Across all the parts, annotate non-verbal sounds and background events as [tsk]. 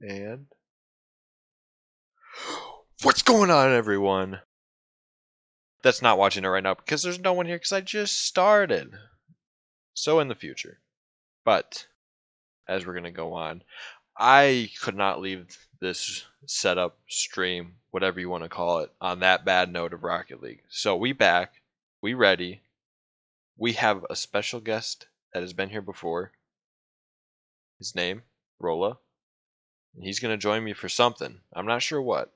And what's going on, everyone? That's not watching it right now because there's no one here because I just started. So in the future, but as we're gonna go on, I could not leave this setup stream, whatever you want to call it, on that bad note of Rocket League. So we back, we ready. We have a special guest that has been here before. His name, Rolla. He's gonna join me for something. I'm not sure what.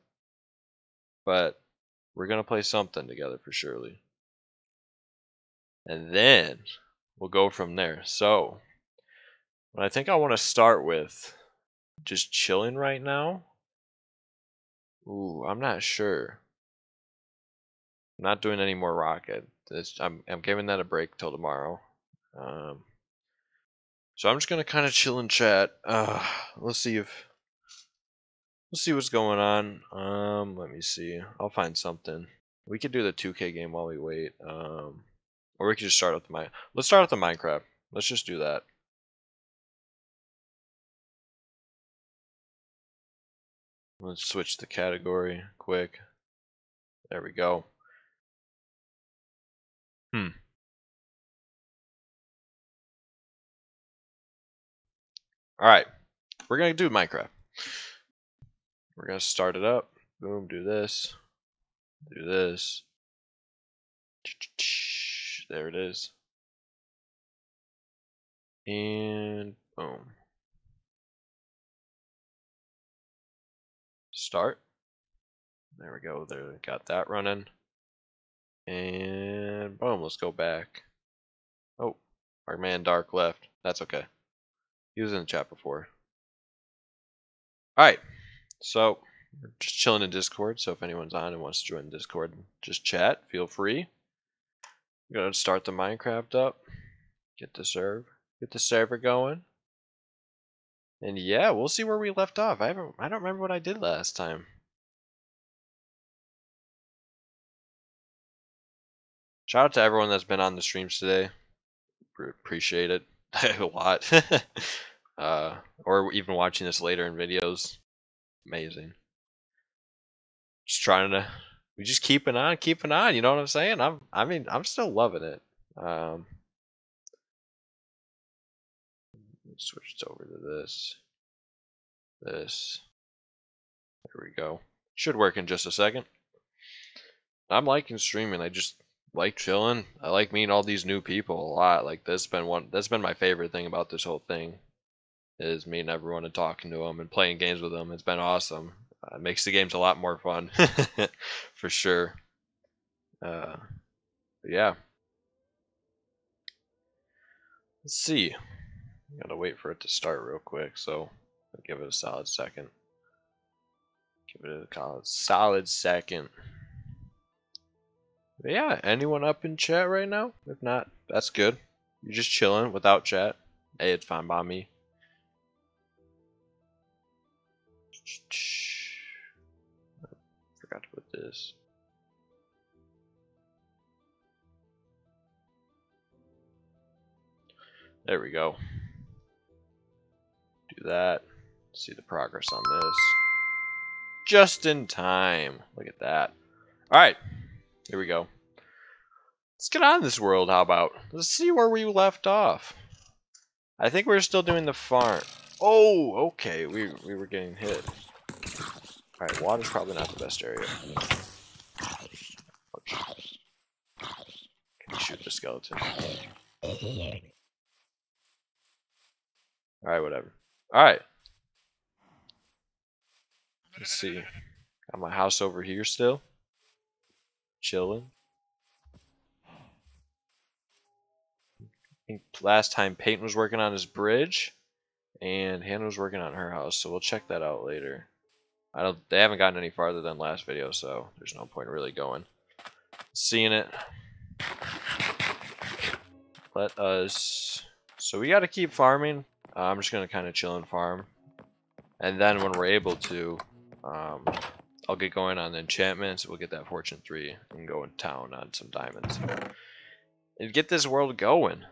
But we're gonna play something together for surely. And then we'll go from there. So what I think I want to start with just chilling right now. Ooh, I'm not sure. I'm not doing any more rocket. It's, I'm I'm giving that a break till tomorrow. Um, so I'm just gonna kind of chill and chat. Uh, let's see if let's see what's going on. Um, let me see. I'll find something. We could do the 2K game while we wait. Um, or we could just start with the my. Let's start with the Minecraft. Let's just do that. Let's switch the category quick. There we go. Hmm. Alright. We're going to do Minecraft. We're going to start it up. Boom, do this. Do this. [tsk] There it is. And boom. start. There we go. There, got that running. And boom, let's go back. Oh, our man Dark left. That's okay. He was in the chat before. Alright, so we're just chilling in Discord. So if anyone's on and wants to join Discord, just chat. Feel free. We're gonna start the Minecraft up. Get the serve. Get the server going. And yeah, we'll see where we left off. I haven't I don't remember what I did last time. Shout out to everyone that's been on the streams today. Appreciate it [laughs] a lot. [laughs] uh, or even watching this later in videos. Amazing. Just trying to we just keeping on, keeping on, you know what I'm saying? I'm I mean, I'm still loving it. Um switch it over to this. This. There we go. Should work in just a second. I'm liking streaming. I just like chilling. I like meeting all these new people a lot. Like has been one that's been my favorite thing about this whole thing is meeting everyone and talking to them and playing games with them. It's been awesome. Uh, it makes the games a lot more fun [laughs] for sure. Uh, yeah. Let's see. Gotta wait for it to start real quick, so I'll give it a solid second. Give it a solid second. But yeah, anyone up in chat right now? If not, that's good. You're just chilling without chat. Hey, it's fine by me. Forgot to put this. There we go Do that. See the progress on this. Just in time. Look at that. Alright. Here we go. Let's get on this world, how about? Let's see where we left off. I think we're still doing the farm. Oh, okay. We, we were getting hit. Alright, water's probably not the best area. Can you shoot the skeleton? Alright, whatever. Alright. Let's see. Got my house over here still. Chilling. I think last time Peyton was working on his bridge and Hannah was working on her house, so we'll check that out later. I don't they haven't gotten any farther than last video, so there's no point really going. Seeing it. Let us so we gotta keep farming. Uh, I'm just to kind of chill and farm. And then when we're able to, um, I'll get going on the enchantments. We'll get that Fortune 3 and go in town on some diamonds. And get this world going.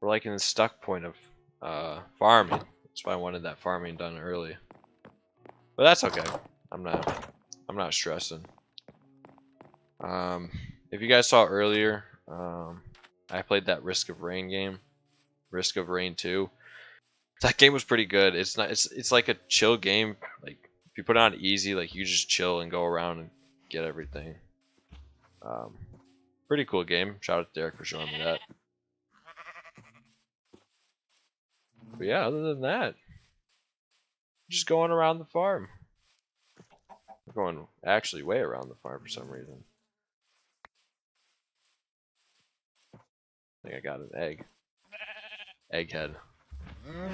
We're like in the stuck point of uh, farming. That's why I wanted that farming done early. But that's okay. I'm not I'm not stressing. Um if you guys saw earlier, um I played that Risk of Rain game. Risk of Rain 2. That game was pretty good. It's not it's it's like a chill game. Like if you put it on easy, like you just chill and go around and get everything. Um pretty cool game. Shout out to Derek for showing me that. But yeah, other than that, just going around the farm. We're going actually way around the farm for some reason. I think I got an egg. Egghead.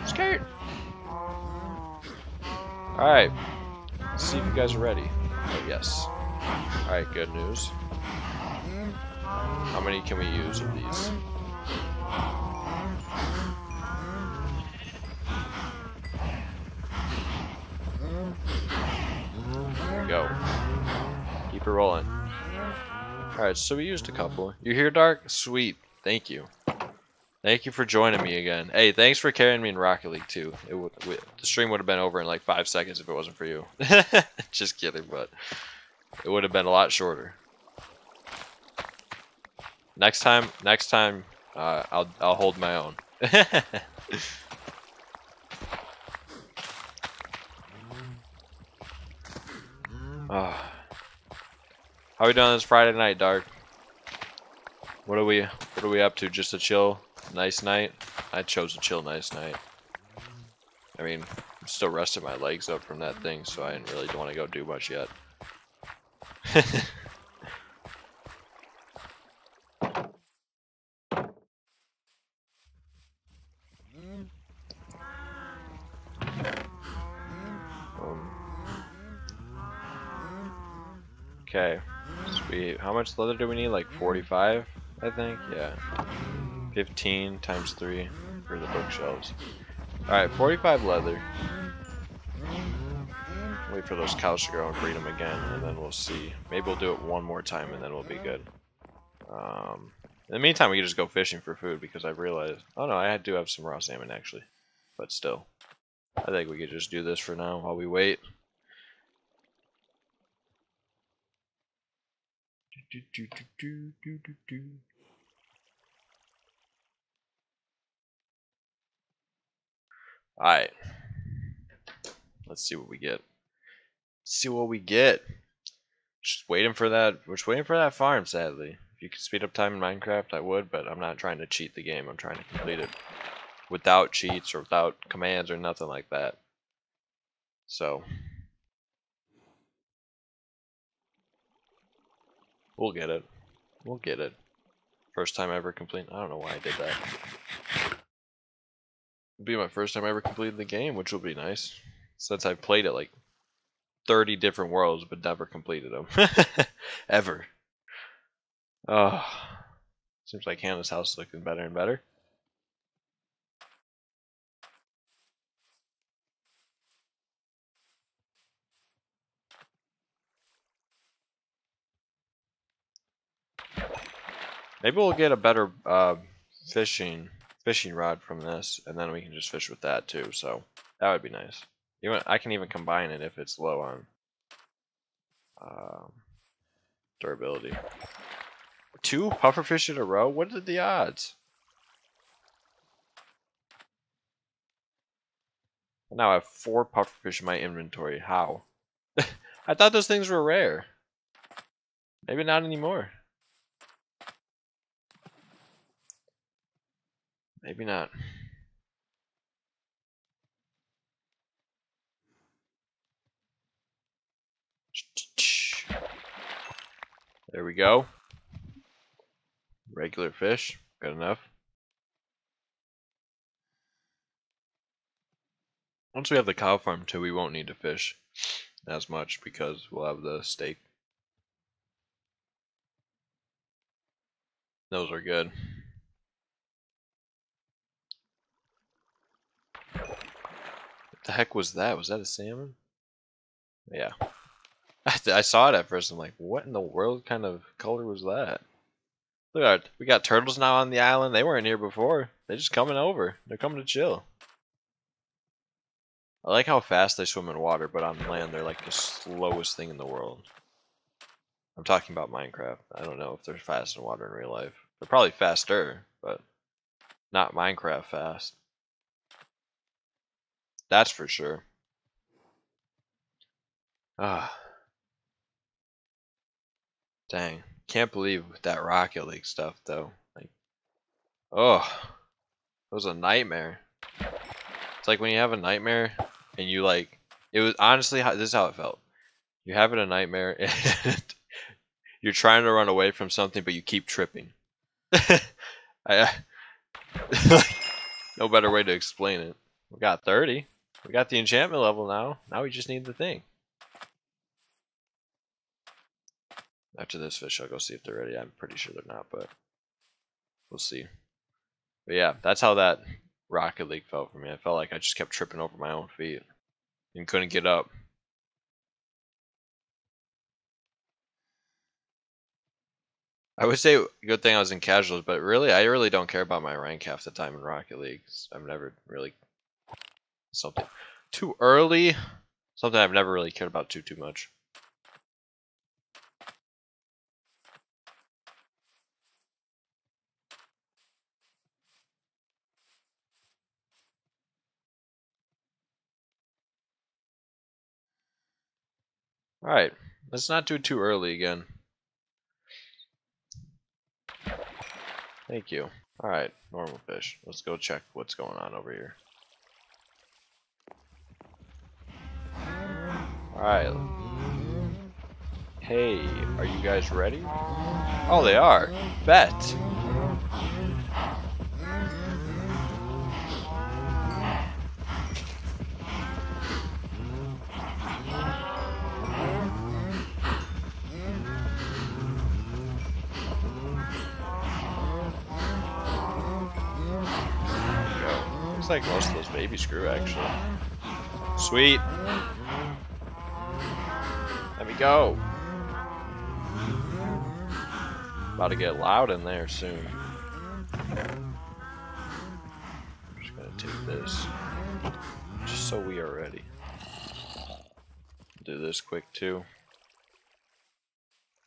Skirt! Alright. See if you guys are ready. Oh, yes. Alright, good news. How many can we use of these? There we go. Keep it rolling. Alright, so we used a couple. You here, Dark? Sweet. Thank you. Thank you for joining me again. Hey, thanks for carrying me in Rocket League too. It would the stream would have been over in like five seconds if it wasn't for you. [laughs] Just kidding, but it would have been a lot shorter. Next time, next time, uh, I'll I'll hold my own. [laughs] How we doing this Friday night, Dark? What are we what are we up to? Just a chill nice night? I chose a chill nice night. I mean, I'm still resting my legs up from that thing, so I didn't really want to go do much yet. [laughs] okay. Sweet. How much leather do we need? Like 45, I think? Yeah. 15 times 3 for the bookshelves. Alright, 45 leather. Wait for those cows to grow and breed them again, and then we'll see. Maybe we'll do it one more time, and then we'll be good. Um, in the meantime, we can just go fishing for food, because I've realized... Oh no, I do have some raw salmon, actually. But still. I think we could just do this for now while we wait. Do, do, do, Alright. Let's see what we get. See what we get. Just waiting for that. We're just waiting for that farm, sadly. If you could speed up time in Minecraft, I would, but I'm not trying to cheat the game. I'm trying to complete it without cheats or without commands or nothing like that. So. We'll get it. We'll get it. First time ever complete. I don't know why I did that be my first time ever completing the game, which will be nice. Since I've played it like 30 different worlds, but never completed them. [laughs] Ever. Oh. Seems like Hannah's house is looking better and better. Maybe we'll get a better uh, fishing fishing rod from this, and then we can just fish with that too, so that would be nice. Even I can even combine it if it's low on um, durability. Two pufferfish in a row? What are the odds? Now I have four pufferfish in my inventory. How? [laughs] I thought those things were rare. Maybe not anymore. Maybe not. There we go. Regular fish. Good enough. Once we have the cow farm too, we won't need to fish as much because we'll have the steak. Those are good. The heck was that? Was that a salmon? Yeah. [laughs] I, I saw it at first. I'm like, what in the world kind of color was that? Look at we got turtles now on the island. They weren't here before. They're just coming over. They're coming to chill. I like how fast they swim in water, but on land they're like the slowest thing in the world. I'm talking about Minecraft. I don't know if they're fast in water in real life. They're probably faster, but not Minecraft fast. That's for sure. Ah. Dang. Can't believe that Rocket League stuff though. Like Oh. It was a nightmare. It's like when you have a nightmare and you like it was honestly this is how it felt. You're having a nightmare [laughs] and you're trying to run away from something but you keep tripping. [laughs] I, [laughs] no better way to explain it. We got 30. We got the enchantment level now. Now we just need the thing. After this fish, I'll go see if they're ready. I'm pretty sure they're not, but we'll see. But yeah, that's how that Rocket League felt for me. I felt like I just kept tripping over my own feet and couldn't get up. I would say good thing I was in casuals, but really, I really don't care about my rank half the time in Rocket League. I've never really something too early. Something I've never really cared about too too much. Alright, let's not do it too early again. Thank you. Alright, normal fish. Let's go check what's going on over here. Alright. Hey, are you guys ready? Oh, they are. Bet. Looks like most of those baby screw actually. Sweet. Let me go. About to get loud in there soon. I'm just gonna take this. Just so we are ready. Do this quick too.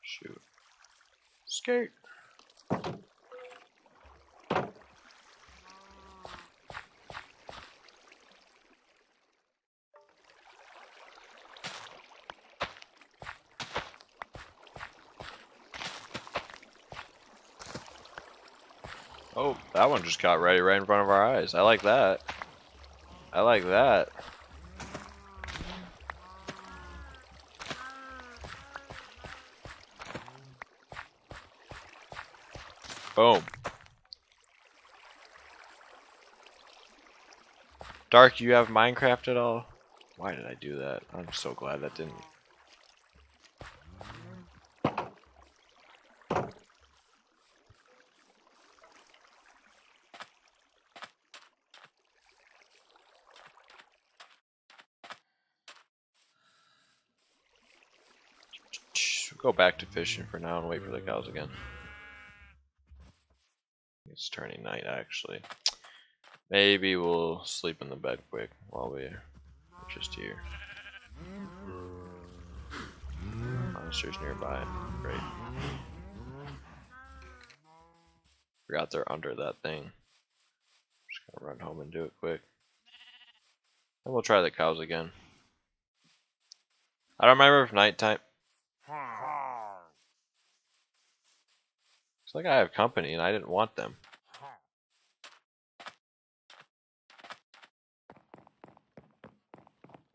Shoot. Skate. Oh, that one just got ready right in front of our eyes. I like that. I like that. Boom. Dark, you have Minecraft at all? Why did I do that? I'm so glad that didn't go back to fishing for now and wait for the cows again. It's turning night actually. Maybe we'll sleep in the bed quick while we're just here. Monsters nearby. Great. Forgot they're under that thing. Just gonna run home and do it quick. And we'll try the cows again. I don't remember if nighttime Looks like I have company and I didn't want them.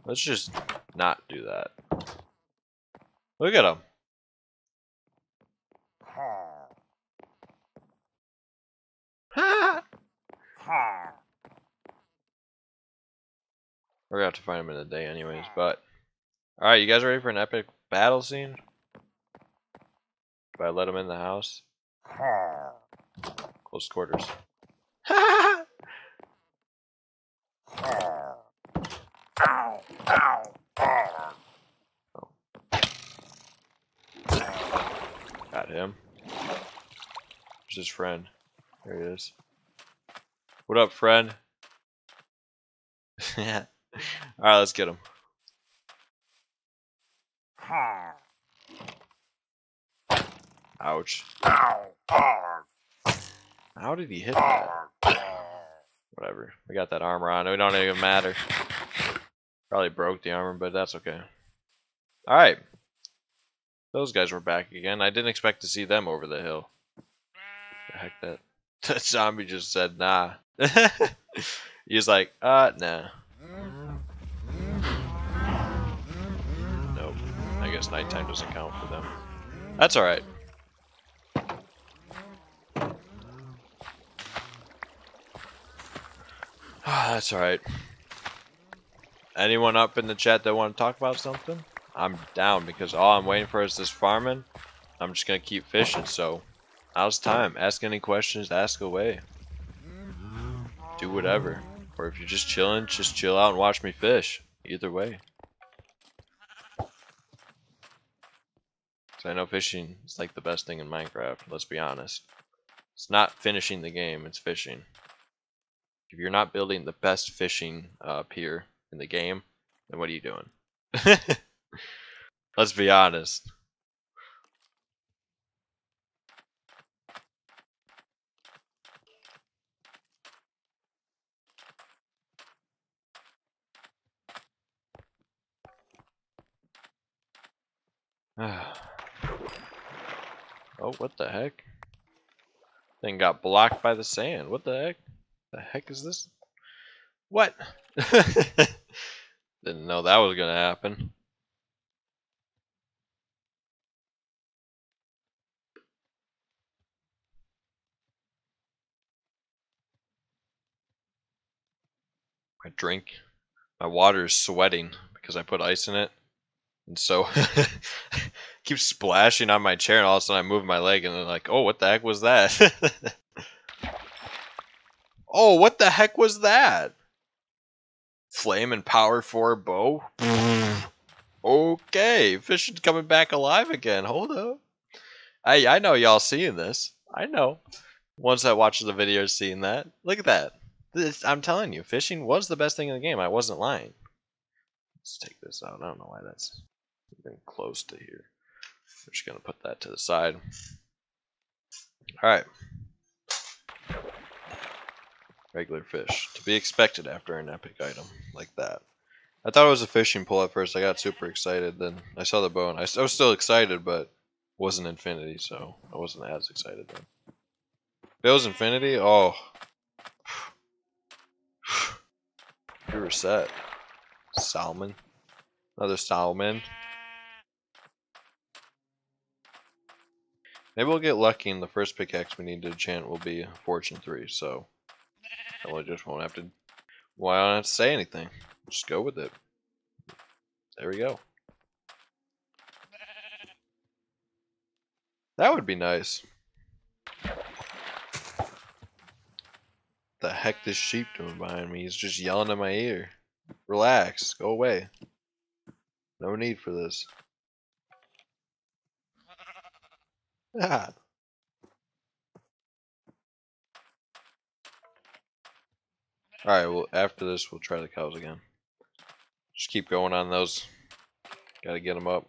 Let's just not do that. Look at them. We're gonna have to find them in the day anyways, but Alright, you guys ready for an epic battle scene? Do I let him in the house? Close quarters. [laughs] Got him. Where's his friend? There he is. What up, friend? [laughs] Yeah. Alright, let's get him. Ouch. How did he hit that? Whatever. We got that armor on. It don't even matter. Probably broke the armor, but that's okay. Alright. Those guys were back again. I didn't expect to see them over the hill. The heck that [laughs] that zombie just said nah. [laughs] He's like, uh nah. Nope. I guess nighttime doesn't count for them. That's alright. Ah, that's alright. Anyone up in the chat that want to talk about something? I'm down because all I'm waiting for is this farming. I'm just gonna keep fishing, so now's time. Ask any questions, ask away. Do whatever. Or if you're just chilling, just chill out and watch me fish. Either way. I know fishing is like the best thing in Minecraft, let's be honest. It's not finishing the game, it's fishing. If you're not building the best fishing uh, pier in the game, then what are you doing? [laughs] Let's be honest. [sighs] [sighs] oh, what the heck? Thing got blocked by the sand. What the heck? The heck is this? What? [laughs] Didn't know that was gonna happen. My drink, my water is sweating because I put ice in it. And so [laughs] keeps splashing on my chair and all of a sudden I move my leg and then like, oh, what the heck was that? [laughs] oh, what the heck was that? Flame and power 4 bow? [laughs] okay, fish is coming back alive again. Hold up. I I know y'all seeing this. I know. Once I watch the video seeing that. Look at that. This, I'm telling you, fishing was the best thing in the game. I wasn't lying. Let's take this out. I don't know why that's even close to here. I'm just going to put that to the side. Alright regular fish. To be expected after an epic item like that. I thought it was a fishing pole at first. I got super excited. Then I saw the bone. I, I was still excited, but wasn't infinity, so I wasn't as excited then. If it was infinity, oh. [sighs] You were set. Salmon. Another salmon. Maybe we'll get lucky and the first pickaxe we need to enchant will be Fortune 3, so I just won't have to. Why well, don't have to say anything? Just go with it. There we go. That would be nice. The heck this sheep doing behind me? He's just yelling in my ear. Relax. Go away. No need for this. Alright, well, after this, we'll try the cows again. Just keep going on those. Gotta get them up.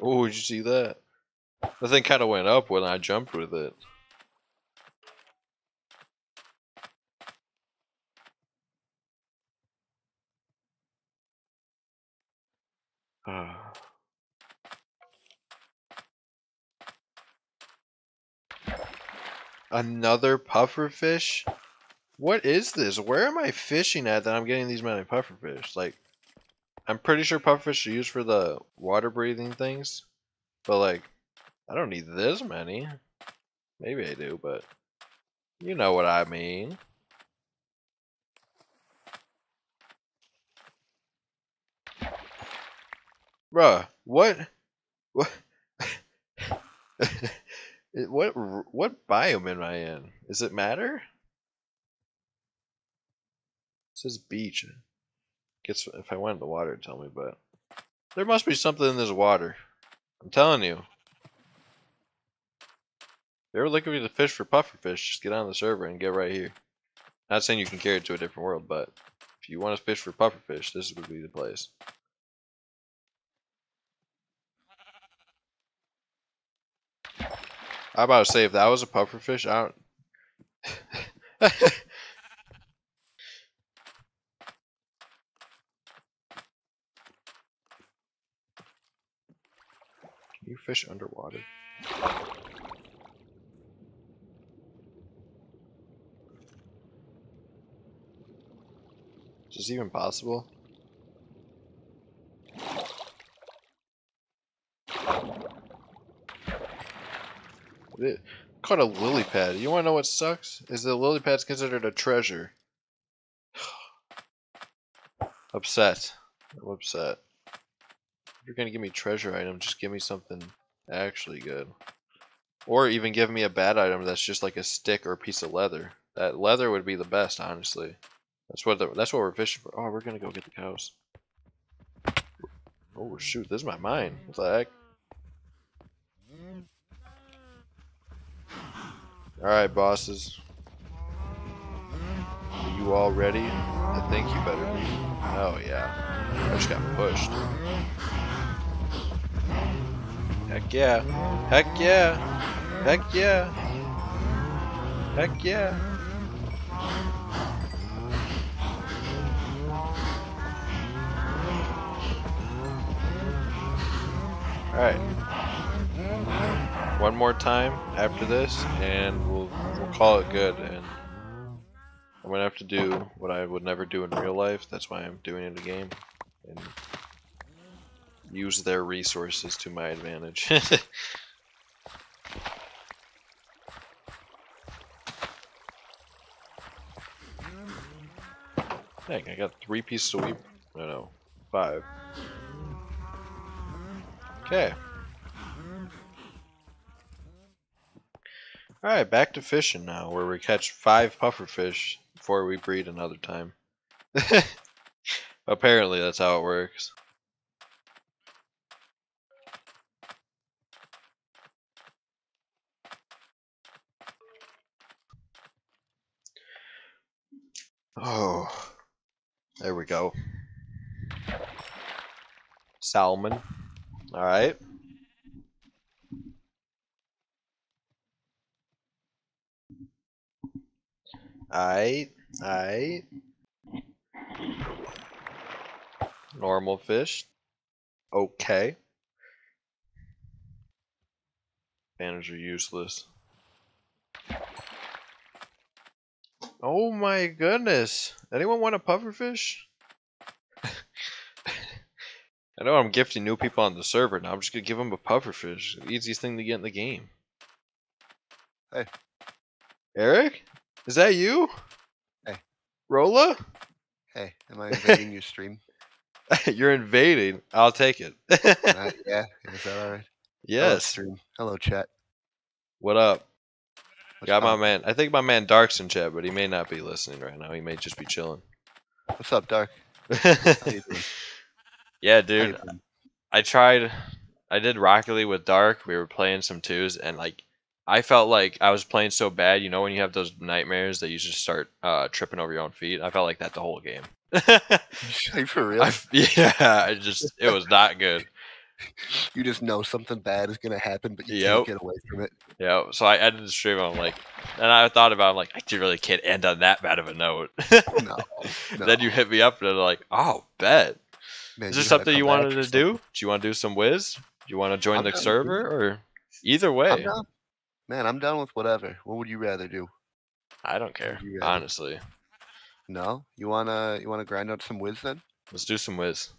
Oh, did you see that? The thing kind of went up when I jumped with it. Another pufferfish? What is this? Where am I fishing at that I'm getting these many pufferfish? Like, I'm pretty sure pufferfish are used for the water breathing things. But like, I don't need this many. Maybe I do, but you know what I mean. Bruh, what? What? [laughs] What what biome am I in? Does it matter? It says beach. Gets if I went in the water, tell me, but there must be something in this water. I'm telling you. If you're looking to fish for pufferfish, just get on the server and get right here. Not saying you can carry it to a different world, but if you want to fish for pufferfish, this would be the place. I about to say if that was a pufferfish, I don't. Can [laughs] you fish underwater? Is this even possible? It, called a lily pad. You want to know what sucks? Is the lily pad's considered a treasure? [sighs] upset. I'm upset. If you're gonna give me treasure item, just give me something actually good. Or even give me a bad item that's just like a stick or a piece of leather. That leather would be the best, honestly. That's what the, that's what we're fishing for. Oh, we're gonna go get the cows. Oh shoot, this is my mine. What the heck? Alright, bosses. Are you all ready? I think you better be. Oh yeah. I just got pushed. Heck yeah. Heck yeah. Heck yeah. Heck yeah. Alright. One more time after this, and we'll, we'll call it good. And I'm gonna have to do what I would never do in real life. That's why I'm doing it in a game. And use their resources to my advantage. [laughs] Dang, I got three pieces of wheat. No, no, five. Okay. Alright, back to fishing now, where we catch five pufferfish before we breed another time. [laughs] Apparently that's how it works. Oh, there we go. Salmon. All Alright, alright. Normal fish. Okay. Banners are useless. Oh my goodness. Anyone want a pufferfish? [laughs] I know I'm gifting new people on the server now. I'm just gonna give them a pufferfish. The easiest thing to get in the game. Hey. Eric? Is that you? Hey. Rolla? Hey, am I [laughs] invading your stream? You're invading. I'll take it. Uh, [laughs] yeah, is that alright? Hello, yes. stream. Hello, chat. What up? What's Got my man. I think my man Dark's in chat, but he may not be listening right now. He may just be chilling. What's up, Dark? How you doing? [laughs] yeah, dude. I tried. I did Rocket League with Dark. We were playing some twos, and like, I felt like I was playing so bad. You know, when you have those nightmares that you just start uh, tripping over your own feet. I felt like that the whole game. [laughs] For [laughs] real? I, yeah, I just it was not good. [laughs] You just know something bad is gonna happen, but you Yep. can't get away from it. Yeah, so I ended the stream. I'm like, and I thought about, it, I'm like, I really can't end on that bad of a note. No, Then you hit me up and they're like, oh, bet. Man, Is this something you wanted to do? Do you want to do some Wiz? Do you want to join I'm the down to do server or either way? I'm down. Man, I'm done with whatever. What would you rather do? I don't care, honestly. No, you wanna you wanna grind out some Wiz then? Let's do some Wiz.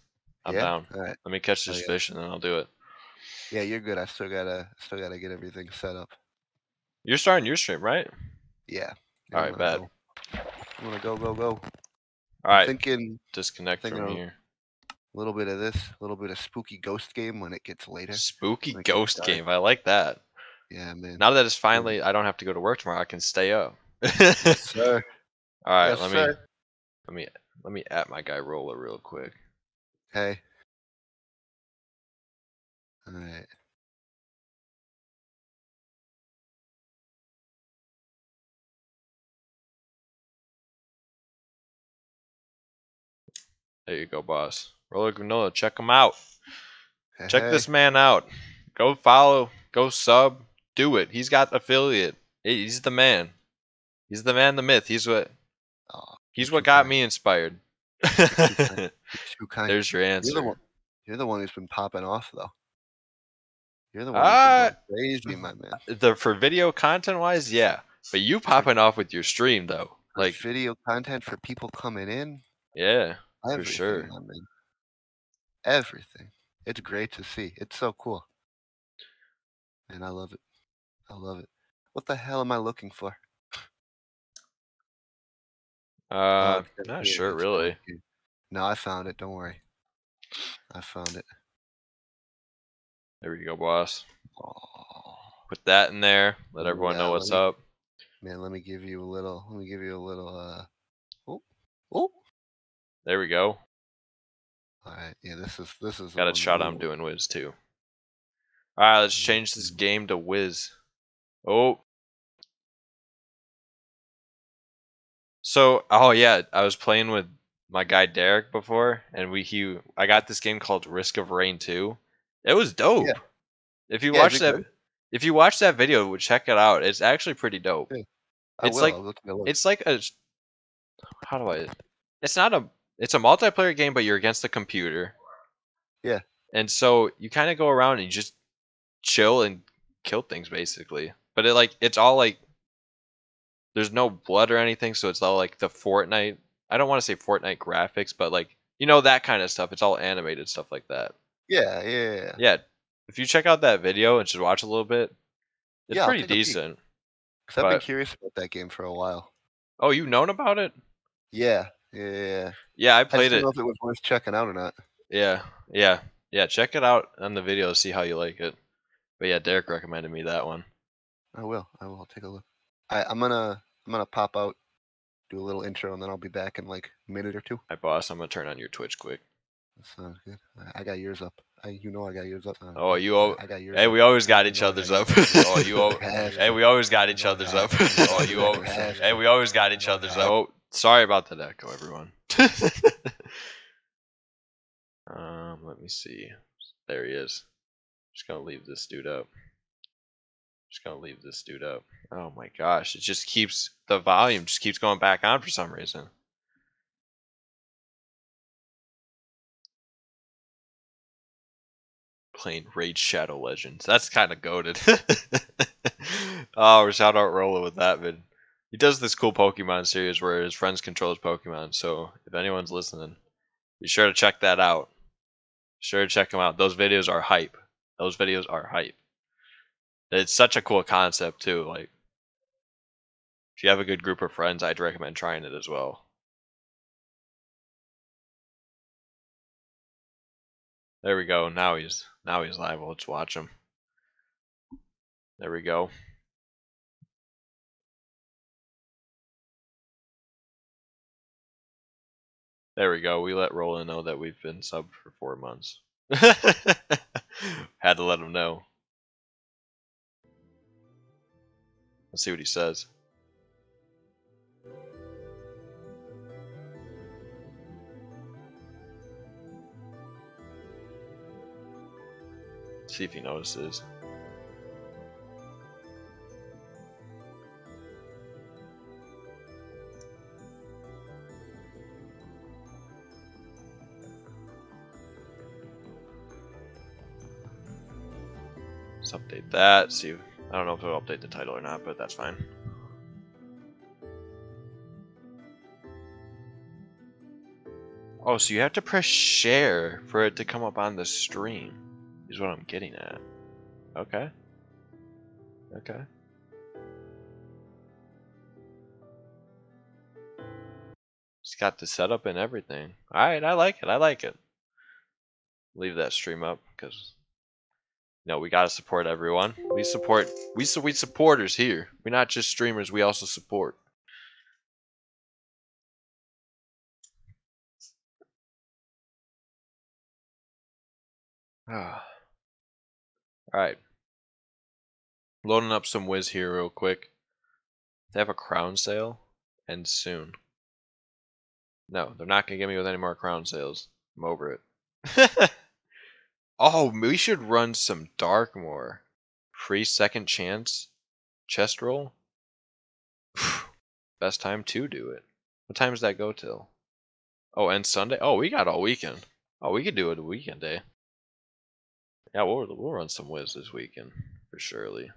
I'm yeah. down. All right. Let me catch Oh, this fish and then I'll do it. Yeah, you're good. I still gotta still gotta get everything set up. You're starting your stream, right? Yeah. All right, bad. go. I'm gonna go go go. All I'm right, thinking disconnect thinking from here. a little bit of this, a little bit of spooky ghost game when it gets later. Spooky ghost dark. game. I like that. Yeah, man. Now that it's finally, I don't have to go to work tomorrow. I can stay up. yes, [laughs] sir. All right, yes, let me sir. let me let me at my guy Rolla real quick. Okay. All right. There you go, boss. Rolla Granola, check him out. Hey, check hey. this man out. Go follow, go sub, do it. He's got affiliate. He's the man. He's the man, the myth. He's what Oh, he's what got kind. me inspired. [laughs] There's your You're the answer. one. You're the one who's been popping off though. You're the one who's been uh, going crazy, my man. Uh, the for video content wise, yeah. But you popping off with your stream though. For Like video content for people coming in. yeah. Everything, sure. my man. Everything. It's great to see. It's so cool. And I love it. I love it. What the hell am I looking for? Oh, Uh it's not sure it's really. No, I found it. Don't worry. I found it. There you go, boss. Oh, Put that in there. Let everyone Yeah, know what's me- up. man, let me give you a little. Let me give you a little. Uh. Oh. Oh. There we go. All right. Yeah. This is. This is. Got a shot I'm doing Wiz too. Alright, let's Mhm, change this game to Wiz. Oh. So, oh yeah, I was playing with my guy Derek before, and we he I got this game called Risk of Rain 2. It was dope. Yeah. If you Yeah, watch that, good? if you watch that video, would check it out. It's actually pretty dope. Yeah. It's will, like- I'll look at it. It's like a how do I? It's not a. It's a multiplayer game, but you're against the computer. Yeah. And so you kind of go around and you just chill and kill things basically. But it like it's all like there's no blood or anything, so it's all like the Fortnite. I don't want to say Fortnite graphics, but like you know that kind of stuff. It's all animated stuff like that. Yeah. Yeah. Yeah. Yeah. If you check out that video and just watch a little bit, it's Yeah, pretty decent. Cause I've been curious about that game for a while. Oh, you known about it? Yeah. Yeah. Yeah. yeah. I I played didn't it. know if it was worth checking out or not. Yeah, yeah, yeah. Check it out on the video to see how you like it. But yeah, Derek recommended me that one. I will. I will. I'll take a look. I, I'm gonna. I'm gonna pop out, do a little intro, and then I'll be back in like a minute or two. Hi, boss. I'm gonna turn on your Twitch quick. That sounds good. I, I got yours up. I, you know, I got yours up. Uh, Oh, you al- I got yours. Hey, up. we always got each other's up. [laughs] oh, you. Al- [laughs] hey, we always got each other's up. [laughs] oh, you. Al- hey, we always got each other's up. Oh, sorry about that echo, everyone. um, let me see. There he is. Just gonna leave this dude up. Just gonna leave this dude up. Oh my gosh, it just keeps the volume just keeps going back on for some reason. Playing Raid Shadow Legends. That's kind of goaded. [laughs] oh, shout out Rolla with that vid. He does this cool Pokemon series where his friends control his Pokemon. So if anyone's listening, be sure to check that out. Sure to check them out. Those videos are hype. Those videos are hype. It's such a cool concept too. Like, if you have a good group of friends, I'd recommend trying it as well. There we go. Now he's now he's live. Let's watch him. There we go. There we go. We let Rolla know that we've been subbed for four months. [laughs] Had to let him know. Let's see what he says. See if he notices. Let's update that. See, I don't know if it'll update the title or not, but that's fine. Oh, so you have to press share for it to come up on the stream. Is what I'm getting at. Okay. Okay. It's got the setup and everything. Alright, I like it. I like it. Leave that stream up because know we gotta support everyone. We support we su- we supporters here. We're not just streamers. We also support. Ah. [sighs] Alright. Loading up some Wiz here real quick. They have a crown sale and soon. No, they're not gonna get me with any more crown sales. I'm over it. [laughs] oh, we should run some Darkmoor. Free second chance chest roll. [sighs] Best time to do it. What time does that go till? Oh, and Sunday. Oh, we got all weekend. Oh, we could do it a weekend day. Yeah, we'll we'll run some Wiz this weekend for surely.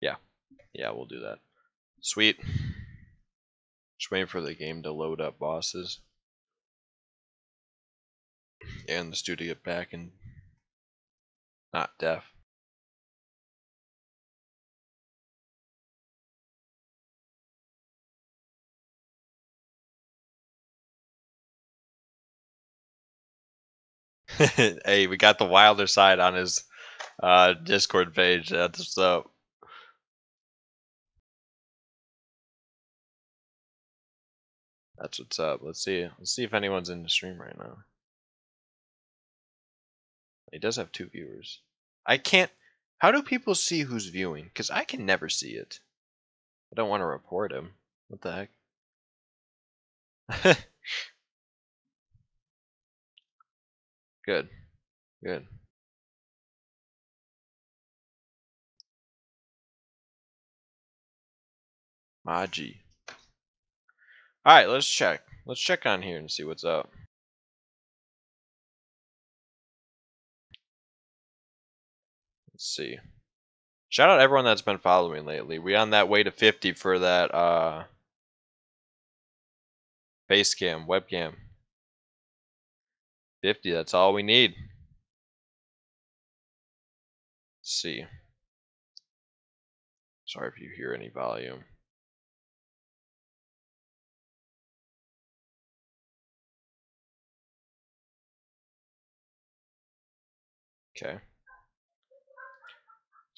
Yeah, yeah, we'll do that. Sweet. Just waiting for the game to load up bosses. And the studio get back and not deaf. [laughs] hey, we got the wilder side on his uh, Discord page. That's what's up. That's what's up. Let's see. Let's see if anyone's in the stream right now. He does have two viewers. I can't. How do people see who's viewing? Because I can never see it. I don't want to report him. What the heck? [laughs] Good. Good. Maji. Alright, let's check. Let's check on here and see what's up. Let's see. Shout out everyone that's been following lately. We on that way to 50 for that uh face cam, webcam. 50, that's all we need. Let's see. Sorry if you hear any volume. Okay.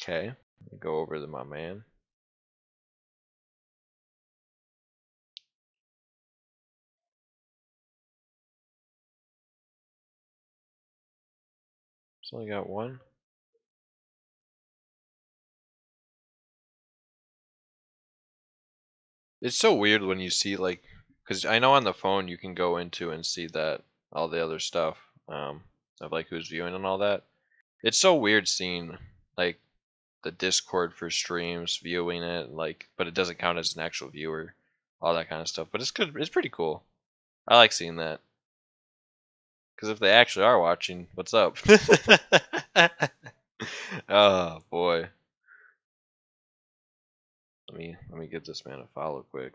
Okay. Go over to my man. It's only got one. It's so weird when you see like, because I know on the phone you can go into and see that all the other stuff um, of like who's viewing and all that. It's so weird seeing like the Discord for streams, viewing it, like, but it doesn't count as an actual viewer, all that kind of stuff. But it's good. It's pretty cool. I like seeing that. Because if they actually are watching, what's up? [laughs] oh boy. Let me let me give this man a follow quick.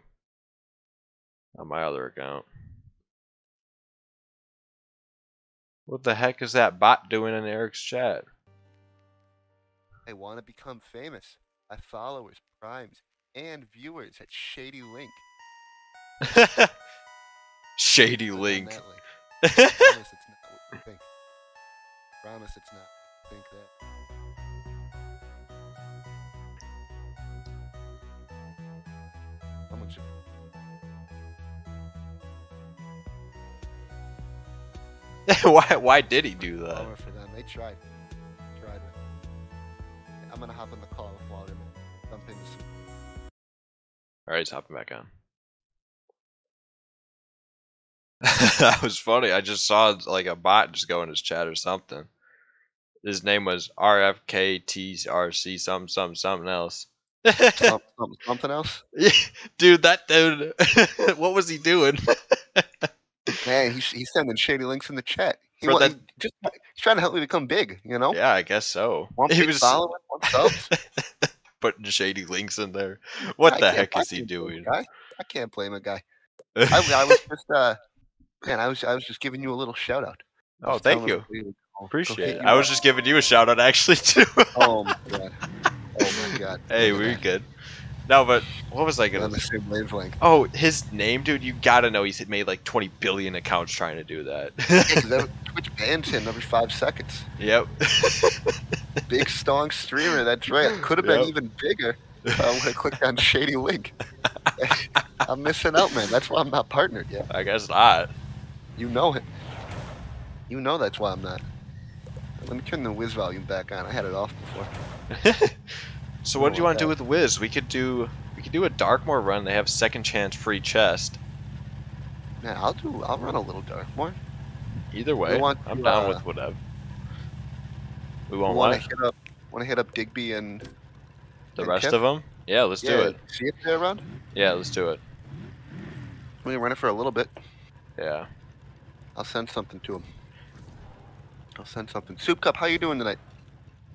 On my other account. What the heck is that bot doing in Eric's chat? I want to become famous. I followers, primes, and viewers at Shady Link. [laughs] Shady Link. Promise it's not what you think. Promise it's not. Think that. [laughs] why why did he do that? Bummer for them. They tried. Tried it. I'm gonna hop on the call with Walter. Man. Jump into some. Alright, he's hopping back on. [laughs] that was funny. I just saw like a bot just go in his chat or something. His name was RFKTRC something something something else. Some- [laughs] some- something else? dude, that dude, what was he doing? Man, he's, he's sending shady links in the chat. He, For wa- that- he just he's trying to help me become big. You know, yeah, I guess so. one He was following, one [laughs] putting shady links in there. What I the heck is he can't blame a doing? Guy. I can't blame a guy. I, I was [laughs] just uh, man, I was I was just giving you a little shout out. Oh, thank you. everybody go- go Appreciate it. I was just giving you a shout out actually too. Oh my god. Oh my [laughs] god. hey, we're good. No, but what was I gonna on the same wavelength. Oh, his name, dude, you gotta know he's made like 20 billion accounts trying to do that. Yeah, [laughs] Twitch bans him every five seconds. yep. [laughs] Big strong streamer. That's right. Could have been Yep. even bigger. if I would have clicked on shady link. [laughs] I'm missing out, man. That's why I'm not partnered yet. I guess not. You know it. You know that's why I'm not. Let me turn the Wiz volume back on. I had it off before. So what do you want to do with Wiz? We could do we could do a Darkmoor run. They have second chance free chest. Yeah, I'll do. I'll run a little Darkmoor. Either way, want I'm down uh, with whatever. We I want to hit up. Want to hit up Digby and The and rest Tiff? of them? Yeah, let's do it. See if they're around. Yeah, let's do it. We can run it for a little bit. Yeah. I'll send something to him. I'll send something. Soup Cup, how you doing tonight?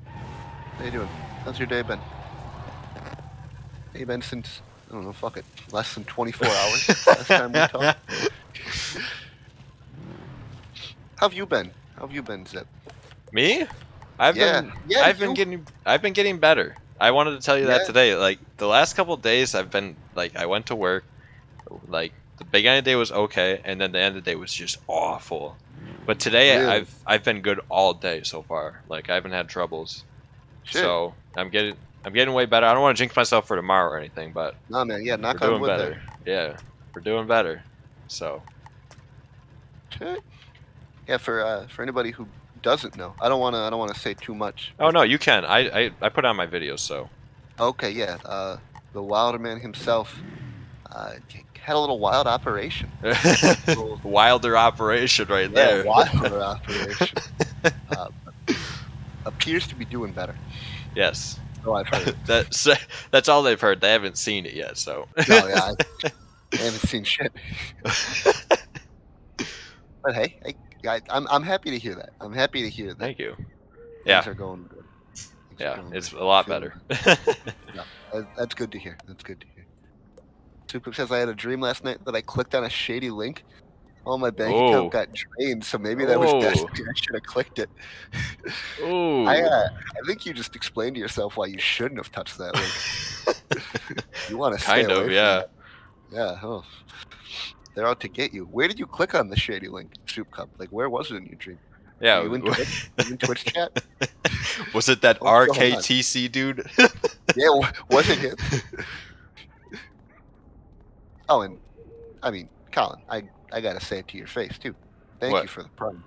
How you doing? How's your day been? Hey, been since I don't know. Fuck it, less than 24 hours. [laughs] last time we talked. How have you been? How have you been, Zip? Me? I've Yeah, been yeah, I've been getting I've been getting better. I wanted to tell you that today. Like the last couple days I've been like I went to work like the beginning of the day was okay and then the end of the day was just awful. But today Really? I've I've been good all day so far. Like I haven't had troubles. Shit. So I'm getting I'm getting way better. I don't want to jinx myself for tomorrow or anything, but no, man. Yeah, knock we're doing better. Yeah. We're doing better. So there. Yeah, for uh, for anybody who doesn't know, I don't wanna I don't wanna say too much. Oh no, you can. I I, I put on my videos so Okay, yeah. Uh, the Wilder Man himself uh, had a little wild operation. Little- [laughs] Wilder operation right Yeah, there. Wilder operation. [laughs] Uh, appears to be doing better. Yes. So I've heard. [laughs] That's that's all they've heard. They haven't seen it yet, so. No, yeah, I, [laughs] I haven't seen shit. [laughs] But hey, I, I, I'm I'm happy to hear that. I'm happy to hear that Thank you. things Yeah. are going good. Things Yeah, going it's good. a lot better. Uh, That's good to hear. That's good to hear. Super says I had a dream last night that I clicked on a shady link. All my bank Oh. account got drained, so maybe that was Oh. destiny. I should have clicked it. Ooh. I, uh, I think you just explained to yourself why you shouldn't have touched that link. [laughs] you want to kind of, yeah. Yeah. Oh. They're out to get you. Where did you click on the shady link, Soup Cup? Like, where was it in your dream? Yeah. you in Twitch? You in Twitch chat? [laughs] Was it that What's? RKTC dude? Yeah, wa- was it him? [laughs] oh, and I mean, Colin, I I gotta say it to your face too. Thank What? you for the prime.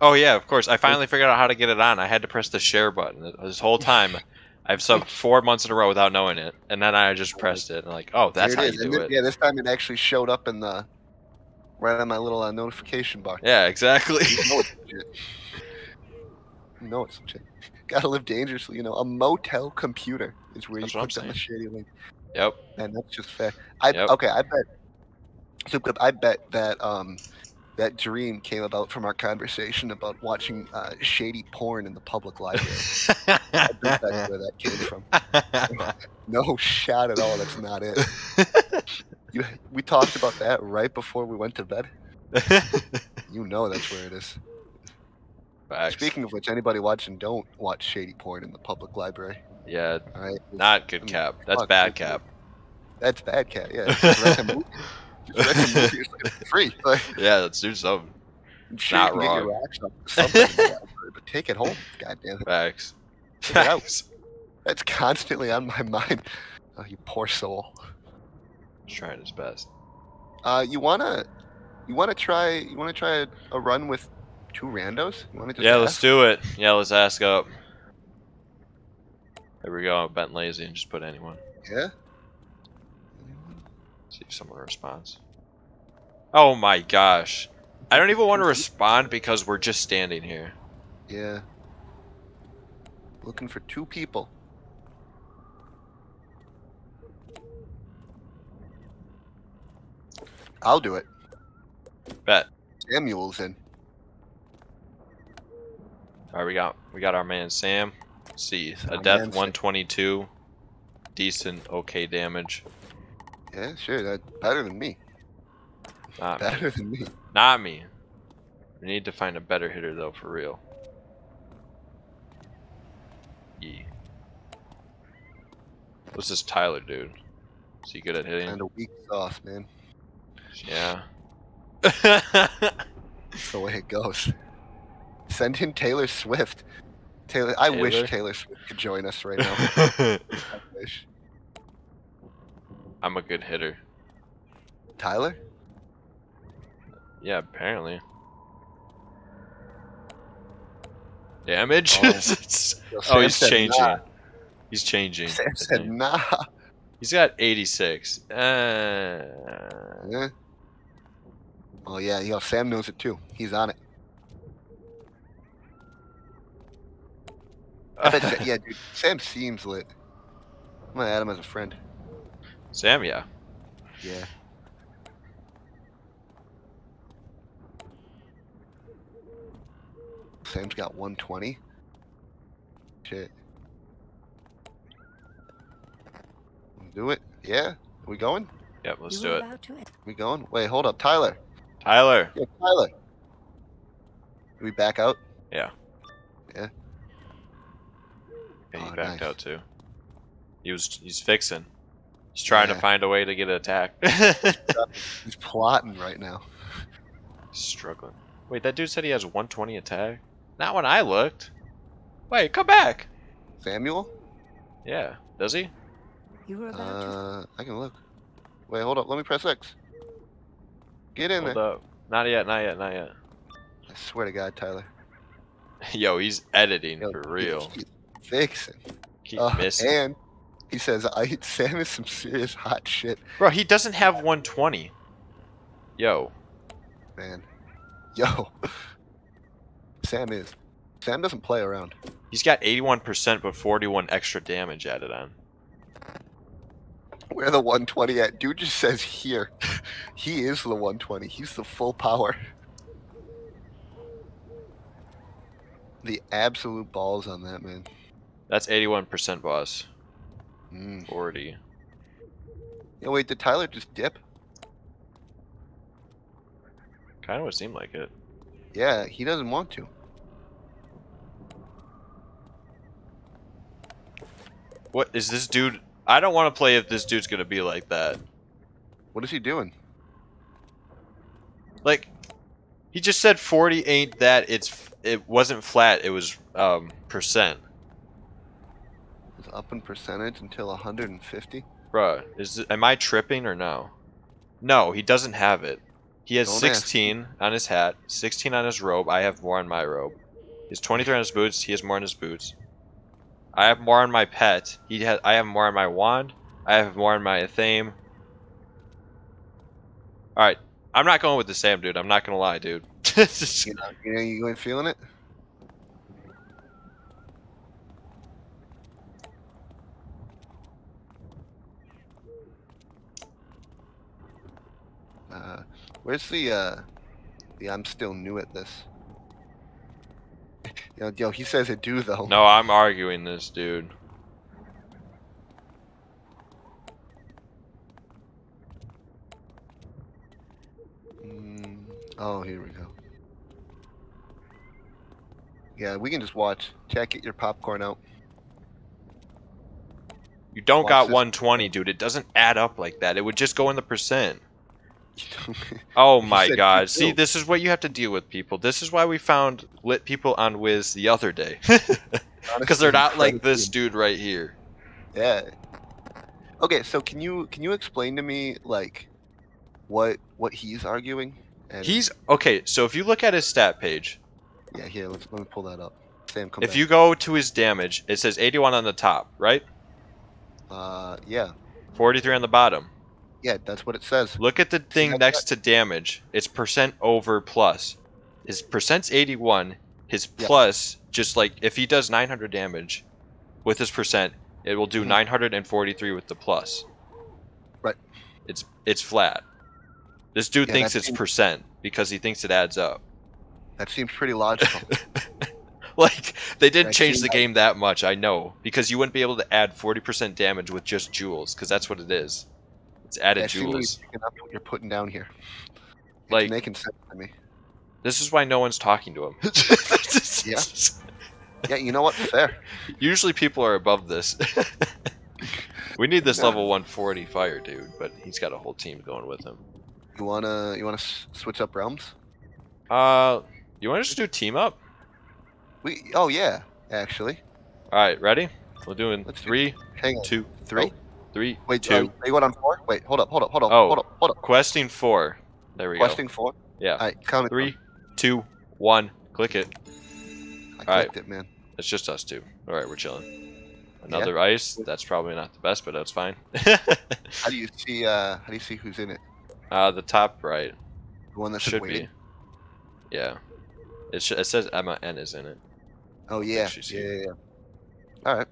oh yeah, of course. I finally figured out how to get it on. I had to press the share button this whole time. [laughs] I've subbed four months in a row without knowing it, and then I just pressed it. And like, oh, that's how you is. Do it. Yeah, this time it actually showed up in the right on my little uh, notification bar. Yeah, exactly. You know it's legit. You know it's legit. Gotta live dangerously, you know. A motel computer is where That's you put on the shady link. yep. And that's just fair. I Yep. okay, I bet Soup Cup, I bet that um that dream came about from our conversation about watching uh, shady porn in the public library. I bet that's where that came from. [laughs] No shot at all. That's not it. [laughs] You, we talked about that right before we went to bed. [laughs] You know that's where it is. Facts. Speaking of which, anybody watching, don't watch shady porn in the public library. yeah, All right, not good Mm, cap. That's fuck, bad cap. That's bad cat. Yeah, just rent a movie. Just rent a movie. It's like free. Like, Yeah, let's do something. Sure Not you can get your wrong. something library, [laughs] but take it home. goddamn it. Facts. Facts. That's constantly on my mind. Oh, you poor soul. He's trying his best. Uh, you wanna, you wanna try, you wanna try a, a run with two randos? You wanna just Yeah, let's do it. Yeah, let's ask up. There we go. Bent lazy and just put anyone. Yeah. See if someone responds. Oh my gosh. I don't even want to respond because we're just standing here. Yeah. Looking for two people. I'll do it. Bet. Samuel's in. Alright, we got we got our man Sam. Let's see. A death man Sam. 122. Decent, okay damage. Yeah, sure. That better than me. Not me. [laughs] Better than me. Not me. We need to find a better hitter though, for real. Yee. What's this Tyler dude? Is he good at hitting? Kind of weak sauce, man. Yeah. That's the way it goes. Send in Taylor Swift. Taylor, I Taylor? wish Taylor Swift could join us right now. [laughs] I wish. I'm a good hitter. Tyler? Yeah, apparently. Damage? Oh. [laughs] Oh, he's changing. not. He's changing. Sam said, nah. He's got 86. Uh, Yeah. Oh yeah, yo, Sam knows it too. He's on it. I bet, [laughs] yeah, dude. Sam seems lit. I'm gonna add him as a friend. Sam, yeah. Yeah. Sam's got 120. Shit. Do it. Yeah. we going? Yep, let's do it. about to enter we going? Wait, hold up, Tyler. Tyler. Yeah, Tyler. we back out? Yeah, Yeah. And he Oh, backed nice. out too. He was he's fixing. He's trying to find a way to get an attack. [laughs] [laughs] He's plotting right now. Struggling. Wait, that dude said he has 120 attack? Not when I looked. Wait, come back. Samuel? Yeah, does he? You were about to. Uh, I can look. Wait, hold up. Let me press X. Get in Hold there. up. Not yet, not yet, not yet. I swear to God, Tyler. [laughs] Yo, he's editing Yo, for real. he's fixing. Keep Uh, missing. and he says, "I [laughs] Sam is some serious hot shit, Bro, he doesn't have 120. Yo, man." Yo, [laughs] Sam is. Sam doesn't play around. he's got 81% but 41 extra damage added on. Where the 120 at? Dude just says here. [laughs] he is the 120. He's the full power. The absolute balls on that man. That's 81% boss. Mm. 40. Yeah, wait, did Tyler just dip? Kind of would seem like it. Yeah, he doesn't want to. What is this dude? I don't want to play if this dude's gonna be like that. What is he doing? Like, he just said 40 ain't that. It's it wasn't flat. It was um percent. Up in percentage until 150. Bruh, is it, am I tripping or no? No, he doesn't have it. He has Don't ask. 16 on his hat, 16 on his robe. I have more on my robe. He's 23 on his boots. He has more on his boots. I have more on my pet. He has. I have more on my wand. I have more on my theme. All right, I'm not going with the Sam dude. I'm not gonna lie, dude. [laughs] You know, you, know, you ain't feeling it. Uh, where's the uh, the I'm still new at this. [laughs] Yo, yo, he says it do though. no, I'm arguing this, dude. Mm, oh, here we go. Yeah, we can just watch. Check, get your popcorn out. You don't Watch got this. 120, dude. It doesn't add up like that. It would just go in the percent. [laughs] Oh my god. See, this is what you have to deal with, people. This is why we found lit people on Wiz the other day. [laughs] Because they're not like this dude right here. Yeah. Okay, so can you can you explain to me like what what he's arguing? And He's okay. So if you look at his stat page, yeah. Here, let's let me pull that up. Sam, come if back. you go to his damage, it says 81 on the top, right? uh yeah 43 on the bottom. Yeah that's what it says. Look at the thing next to damage. It's percent over plus. His percent's 81. His Yeah. plus, just like if he does 900 damage with his percent, it will do Mhm. 943 with the plus. Right. It's it's flat. This dude Yeah, thinks it's seems- percent because he thinks it adds up. That seems pretty logical. [laughs] Like they didn't change the game that much, I know, because you wouldn't be able to add 40% damage with just jewels, because that's what it is. It's added what jewels. picking up what you're putting down here. Like- making sense to me. This is why no one's talking to him. [laughs] [laughs] Yeah. Yeah, you know what? Fair. Usually people are above this. [laughs] we need this level 140 fire dude, but he's got a whole team going with him. You wanna you wanna s- switch up realms? Uh, you want to just do team up? We oh yeah, actually. All right, ready? We're doing Let's do- three, Hang on. two, Three. oh, three, Wait, two. uh, are you going on four? Wait, hold up, hold up, hold up, Oh. hold up, hold up. questing four. There we go. Questing four. Yeah, All right, count it. three, two, one. Click it. I alright. clicked it, man. It's just us two. All right, we're chilling. Another ice. That's probably not the best, but that's fine. How do [laughs] you see? Uh, how do you see who's in it? uh, the top right The one that should waiting? be. Yeah. It, sh- it says Emma N is in it. Oh yeah. Yeah, yeah, yeah. All right.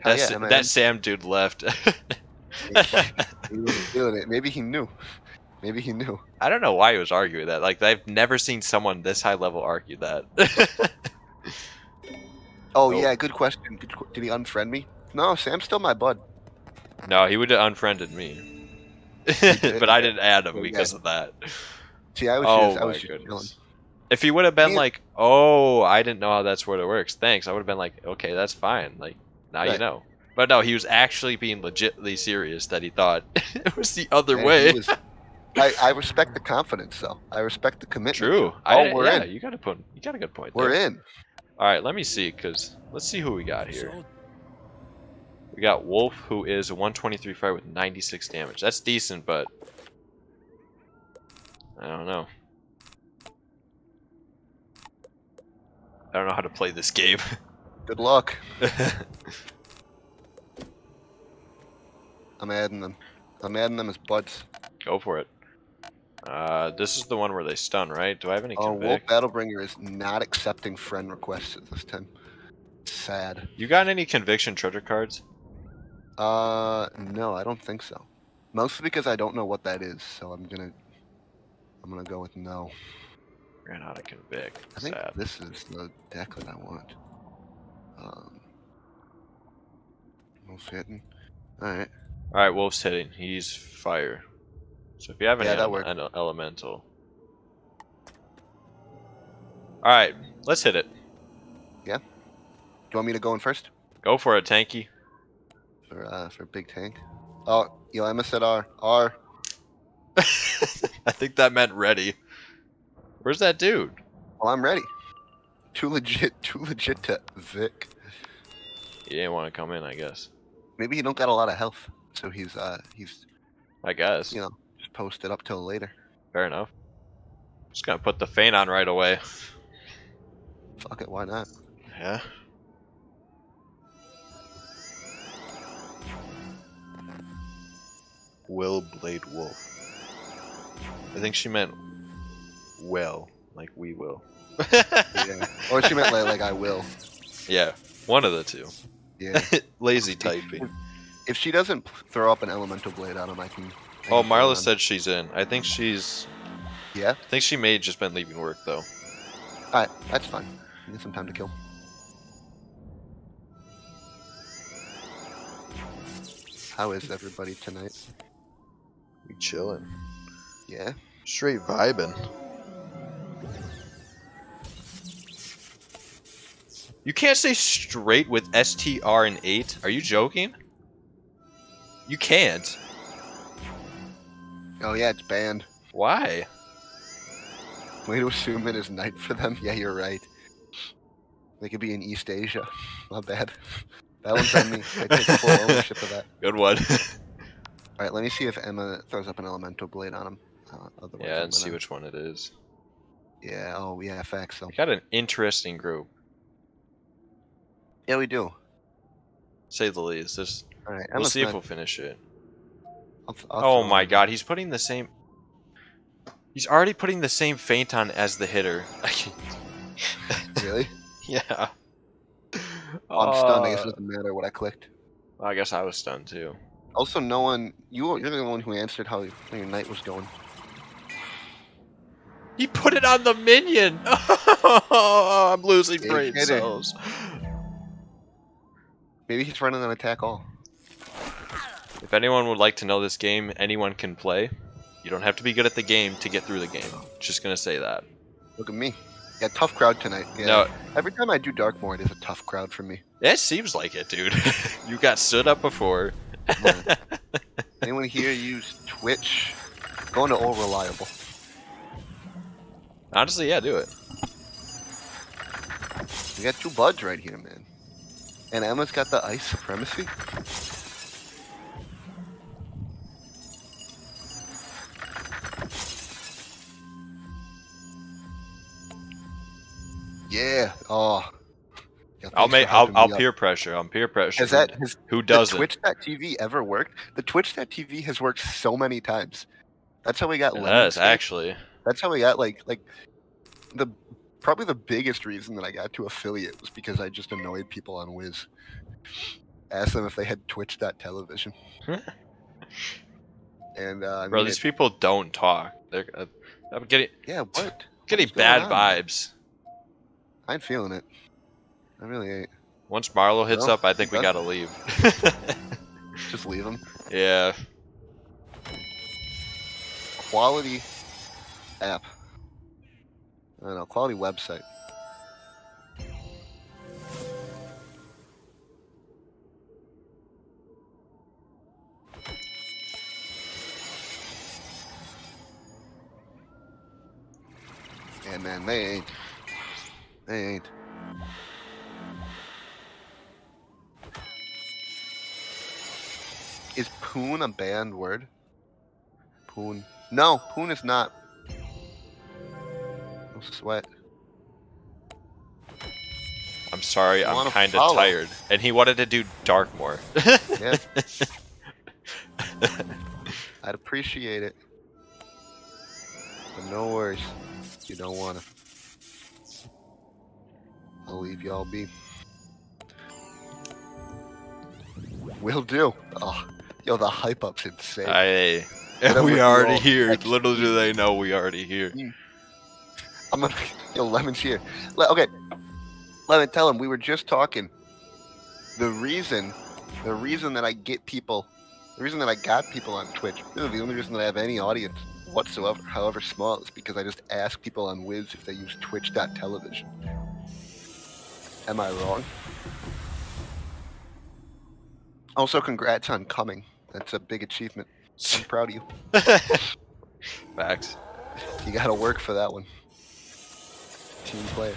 Hell That's, yeah, that Sam dude left. [laughs] He wasn't feeling it. Maybe he knew. Maybe he knew. I don't know why he was arguing that. Like I've never seen someone this high level argue that. [laughs] Oh Nope. yeah, good question. Good, qu- did he unfriend me? No, Sam's still my bud. no, he would have unfriended me. [laughs] but I didn't add him Oh, because of that. See, I was Oh just, I my was just chilling. If he would have been Me- like, "Oh, I didn't know how that's where it works. Thanks," I would have been like, "Okay, that's fine. Like now you know." But no, he was actually being legitly serious that he thought [laughs] it was the other Man, he way. was- I, I respect the confidence, though. I respect the commitment. True. Oh, I, we're yeah, in. you got to put. You got a good point. We're there. in. All right, let me see, cause let's see who we got here. We got Wolf, who is a 123 fire with 96 damage. That's decent, but I don't know. I don't know how to play this [laughs] game. Good luck. [laughs] I'm adding them. I'm adding them as buds. Go for it. Uh, this is the one where they stun, right? Do I have any Oh, Wolf? Battlebringer is not accepting friend requests at this time. Sad. You got any conviction treasure cards? Uh, no, I don't think so. Mostly because I don't know what that is, so I'm gonna, I'm gonna go with no. Ran out of convict. I think Sad. this is the deck that I want. Um, most hitting. All right. All right, Wolf's hitting. He's fire. So if you have any Yeah, ele- ele- elemental. All right, let's hit it. Yeah. Do you want me to go in first Go for it, Tanky. for uh for big tank? Oh, yo, Emma said R. R. [laughs] I think that meant ready. Where's that dude? Well, I'm ready. Too legit. [laughs] Too legit to Vic. He didn't want to come in, I guess. Maybe he don't got a lot of health, so he's uh he's I guess. you know just posted up till later. Fair enough. Just gonna put the feint on right away. Fuck it, why not? Yeah. Will Blade Wolf. I think she meant will, like we will. Yeah. Or she meant like, like I will. yeah, one of the two. Yeah. [laughs] Lazy typing. If she doesn't throw up an elemental blade on him, I can. I Oh, can throw it Marla said she's in. I think she's. Yeah. I think she may have just been leaving work though. Alright, that's fine. You get some time to kill. How is everybody tonight? We chilling. Yeah. Straight vibing. You can't say straight with STR and 8. Are you joking? You can't. Oh yeah, it's banned. Why? Way to assume it is night for them. [laughs] Yeah, you're right. They could be in East Asia. [laughs] Not bad. That one's on me. I take full [laughs] ownership of that. Good one. All right, let me see if Emma throws up an elemental blade on him. Uh, otherwise, yeah, and see which one it is. Yeah. Oh, yeah. Facts. So. We got an interesting group, Yeah, we do. say the least. This, All right. we'll see if we'll finish it. I'll I'll Oh my him. god, he's putting the same. He's already putting the same feint on as the hitter. [laughs] Really? yeah. Oh, I'm stunned. I guess Uh, it doesn't matter what I clicked. I guess I was stunned too. Also, no one. You you're the one who answered how your night was going. He put it on the minion. Oh, [laughs] I'm losing brain cells. Maybe he's running an attack all. If anyone would like to know this game, anyone can play. You don't have to be good at the game to get through the game. Just gonna say that. Look at me. Yeah, tough crowd tonight. Yeah. No, Every time I do Darkmoor, it is a tough crowd for me. it seems like it, dude. [laughs] you got stood up before. [laughs] Anyone here use Twitch? Going to all reliable. Honestly, yeah, do it. We got two buds right here, man. And Emma's got the ice supremacy. Yeah. Oh. Got I'll make. I'll, I'll peer pressure. I'm peer pressure. Has that has Who does it? Twitch.tv ever worked? The Twitch.tv has worked so many times. That's how we got. It Lemon does Steak. actually. That's how we got like like the probably the biggest reason that I got to affiliate was because I just annoyed people on Wiz. Asked them if they had Twitch.television. [laughs] and uh, I Bro, mean, these it- people don't talk. They're. Uh, I'm getting yeah, what? getting bad on? vibes. I ain't feeling it. I really ain't. Once Marlo hits Well, up, I think we [laughs] gotta leave. [laughs] Just leave them. yeah. Quality app. I know. Quality website. Yeah, man, they ain't. They ain't. Is poon a banned word? Poon. No, poon is not. No sweat. I'm sorry. You I'm kind of tired. And he wanted to do Darkmoor. [laughs] Yeah. [laughs] I'd appreciate it. But no worries. You don't wanna. I'll leave y'all be. Will do. Oh, yo, the hype up's insane. I. Whatever we you already here. text Little do they know we already here. Hmm. I'm gonna [laughs] yo Lemon's here. Le- okay, Lemon, tell him we were just talking. The reason, the reason that I get people, the reason that I got people on Twitch, really the only reason that I have any audience whatsoever, however small, is because I just ask people on Wiz if they use Twitch.television. Am I wrong? Also, congrats on coming. That's a big achievement. I'm proud of you. [laughs] Facts. You got to work for that one. Team player.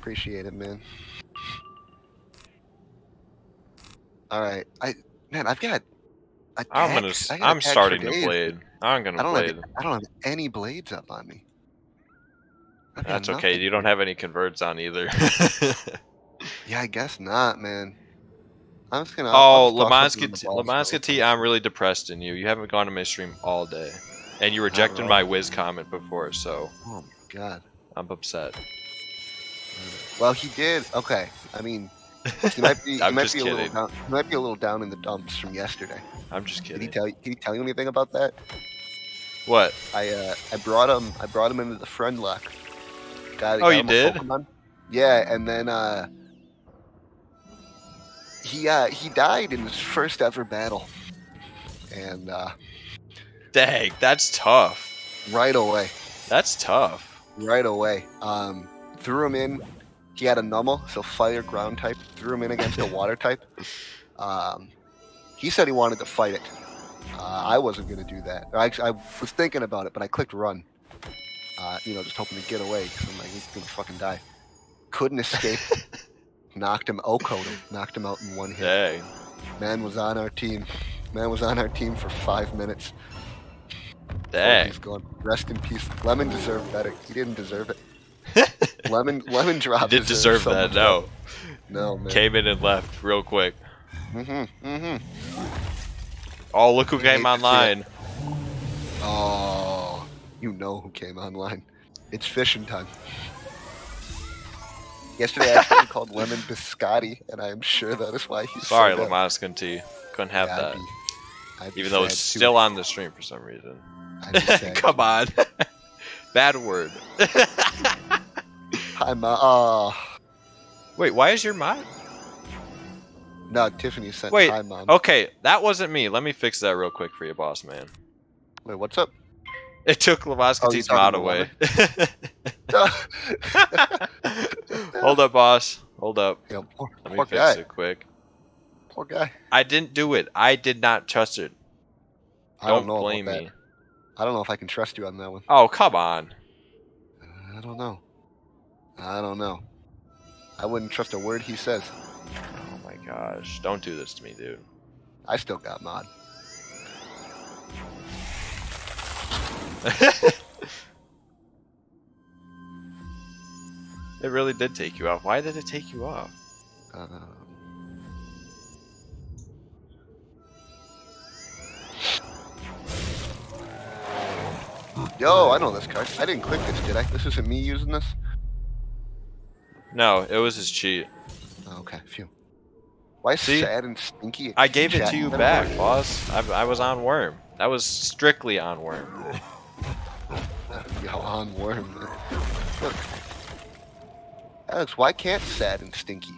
Appreciate it, man. All right, I man, I've got. A I'm gonna. I'm starting to blade. I'm gonna I don't blade. have. I don't have any blades up on me. I've That's okay. You don't have any converts on either. [laughs] Yeah, I guess not, man. I'm just gonna. oh, I'll just toss something in the Lamanska, balls Lamanska real T. I'm really depressed in you. You haven't gone to my stream all day, and you rejected my whiz comment before, so Oh my god. I'm upset. Well, he did. Okay, I mean, he might be. [laughs] he I'm might just be a little down. He might be a little down in the dumps from yesterday. I'm just Did he kidding. tell you? Did he tell you anything about that? What? I uh, I brought him I brought him into the friend lock. Got, Oh, got you him a did? Pokemon. Yeah, and then uh, he uh, he died in his first ever battle, and uh, Dang, that's tough. right away, That's tough. Right away, um, threw him in. He had a Numel, so fire ground type. Threw him in against a water type. Um, he said he wanted to fight it. Uh, I wasn't gonna do that. I, I was thinking about it, but I clicked run. Uh, you know, just hoping to get away because I'm like, he's gonna fucking die. Couldn't escape. [laughs] knocked him, him, knocked him out in one hit. Dang. Man was on our team. Man was on our team for five minutes. Dang. He's gone. Rest in peace. Lemon deserved better. He didn't deserve it. [laughs] Lemon, lemon drop. didn't deserve that? No. No, man. Came in and left real quick. Mm-hmm. Mm-hmm. Oh, look who came hate to see it. online. Oh, you know who came online. It's fishing time. Yesterday I accidentally called Lemon Biscotti, and I am sure that is why he's Sorry, so T. Couldn't have Yeah, that. Even though it's still on the stream for some reason. [laughs] Come on. [laughs] Bad word. Hi, Ma. uh, Wait, why is your mod? no, Tiffany sent Wait, hi, Mom. Okay, that wasn't me. Let me fix that real quick for you, boss man. Wait, what's up? It took Lavaska Oh, mod away. [laughs] Hold up, boss. Hold up. poor, Let me fix guy. it quick. Poor guy. I didn't do it. I did not trust it. I don't, Don't know blame me. I don't know if I can trust you on that one. Oh, come on. I don't know. I don't know. I wouldn't trust a word he says. Oh my gosh. Don't do this to me, dude. I still got mod. [laughs] It really did take you off. Why did it take you off? Uh, Yo, I know this card. I didn't click this, did I? This isn't me using this? No, it was his cheat. Oh, okay, phew. Why See? sad and stinky? I gave it to you back, boss. I, I was on worm. That was strictly on worm. Yo, on worm. Look. Alex, why can't sad and stinky?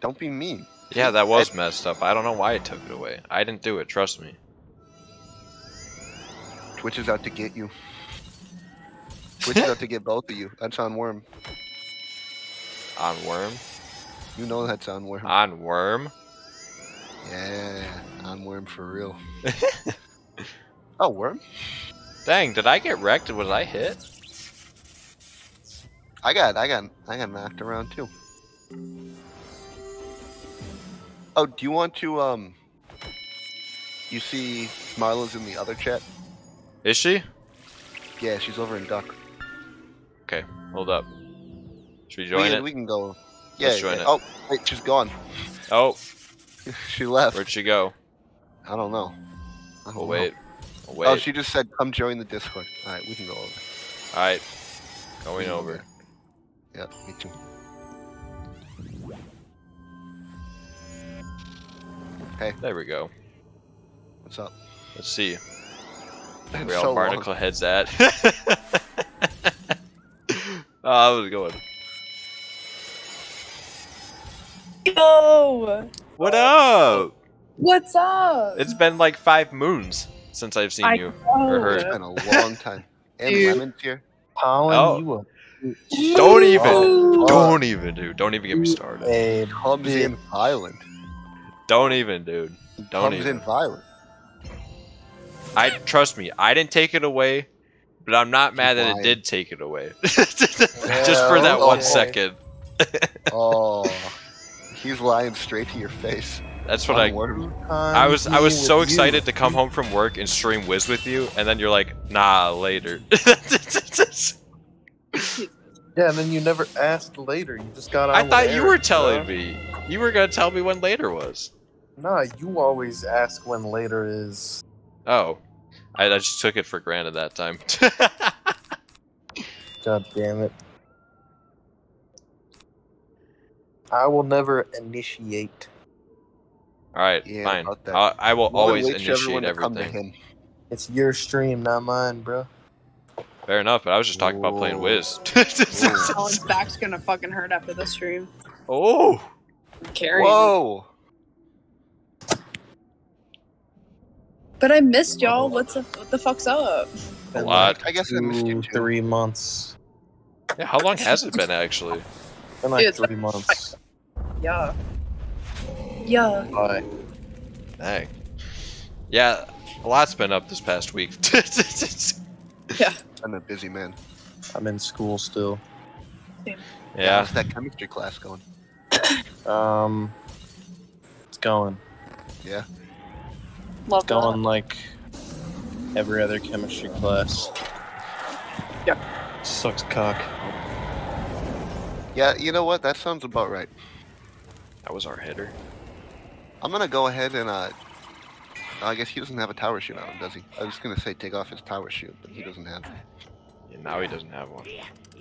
Don't be mean. Yeah, that was messed up. I don't know why it took it away. I didn't do it. Trust me. Twitch is out to get you. Twitch is out to get both of you. That's on worm. [laughs] On worm. You know that's on worm. On worm. Yeah, on worm for real. [laughs] oh, worm? Dang, did I get wrecked? Was I hit? I got, I got, I got knocked around too. Oh, do you want to, um, you see Marla's in the other chat? Is she? Yeah, she's over in Duck. Okay, hold up. Should we we, join can, it? we can go. Yeah, Let's join yeah. it. Oh, wait, she's gone. Oh, [laughs] she left. where'd she go? I don't know. I don't We'll know. wait. We'll oh, wait. Oh, she just said, "Come join the Discord." All right, we can go over. Alright. Going We can go over. Yeah, me too. Okay. There we go. What's up? Let's see It's where all so long. barnacle heads at. [laughs] Ah, oh, I was going. Yo! What up? What's up? It's been like five moons since I've seen I you. know. or her. It's been a long time. And Dude. Lemon's here. Colin, Oh. you a Don't even. Oh. Don't even, dude. Don't even get me started. a Comes in violent. Don't even, dude. Don't Comes even. in violent. I trust me. I didn't take it away, but I'm not mad that it did take it away. [laughs] Just for that Yeah, one okay. second. [laughs] Oh, he's lying straight to your face. That's what I. worm. I was I was so excited to come home from work and stream Wiz with you, and then you're like, nah, later. [laughs] Yeah, and then you never asked later. You just got on. I thought you were telling me. You were gonna tell me when later was. Nah, you always ask when later is. Oh, I, I just took it for granted that time. [laughs] God damn it. I will never initiate. All right, Yeah, fine. I, I will Well, always wait for everyone initiate to come to everything. It's your stream, not mine, bro. Fair enough, but I was just talking about playing Whoa. [laughs] Wiz. Colin's back's gonna fucking hurt after this stream. oh, Carry. Whoa! But I missed y'all. What's up? What the fuck's up? A lot. like I guess I missed you too. Three months. yeah. How long has it been actually? It's Been like Dude, it's three months. Yeah. Yeah. Bye. Dang. Yeah, a lot's been up this past week. [laughs] yeah. I'm a busy man. I'm in school still. yeah. How's that chemistry class going? [coughs] Um, it's going. Yeah. Love Going like every other chemistry class. Yep. Sucks cock. Yeah, you know what? That sounds about right. That was our header. I'm gonna go ahead and uh. I guess he doesn't have a tower shield on him, does he? I was gonna say take off his tower shield, but he doesn't have. Yeah, now he doesn't have one.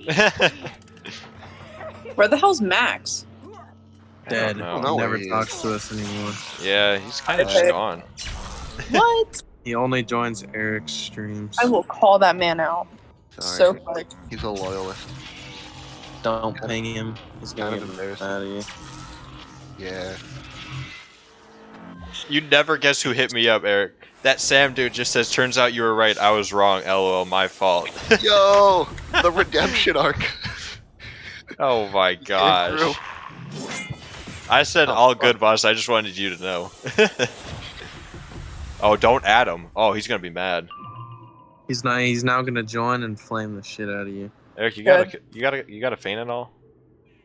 [laughs] Where the hell's Max? I don't Dead. know. know where Never he talks is. to us anymore. Yeah, he's kind of just gone. What? [laughs] He only joins Eric's streams. I will call that man out. Sorry. So funny. He's a loyalist. Don't ping him. He's Kind gonna of embarrassing. mad at you. Yeah. You never guess who hit me up, Eric. That Sam dude just says, "Turns out you were right. I was wrong. LOL, my fault." Yo, the [laughs] redemption arc. oh my through. gosh. I said Oh, all fuck. good, boss. I just wanted you to know. [laughs] oh, don't add him. Oh, he's gonna be mad. He's not. He's now gonna join and flame the shit out of you. Eric, you gotta, you gotta, you gotta feint at all?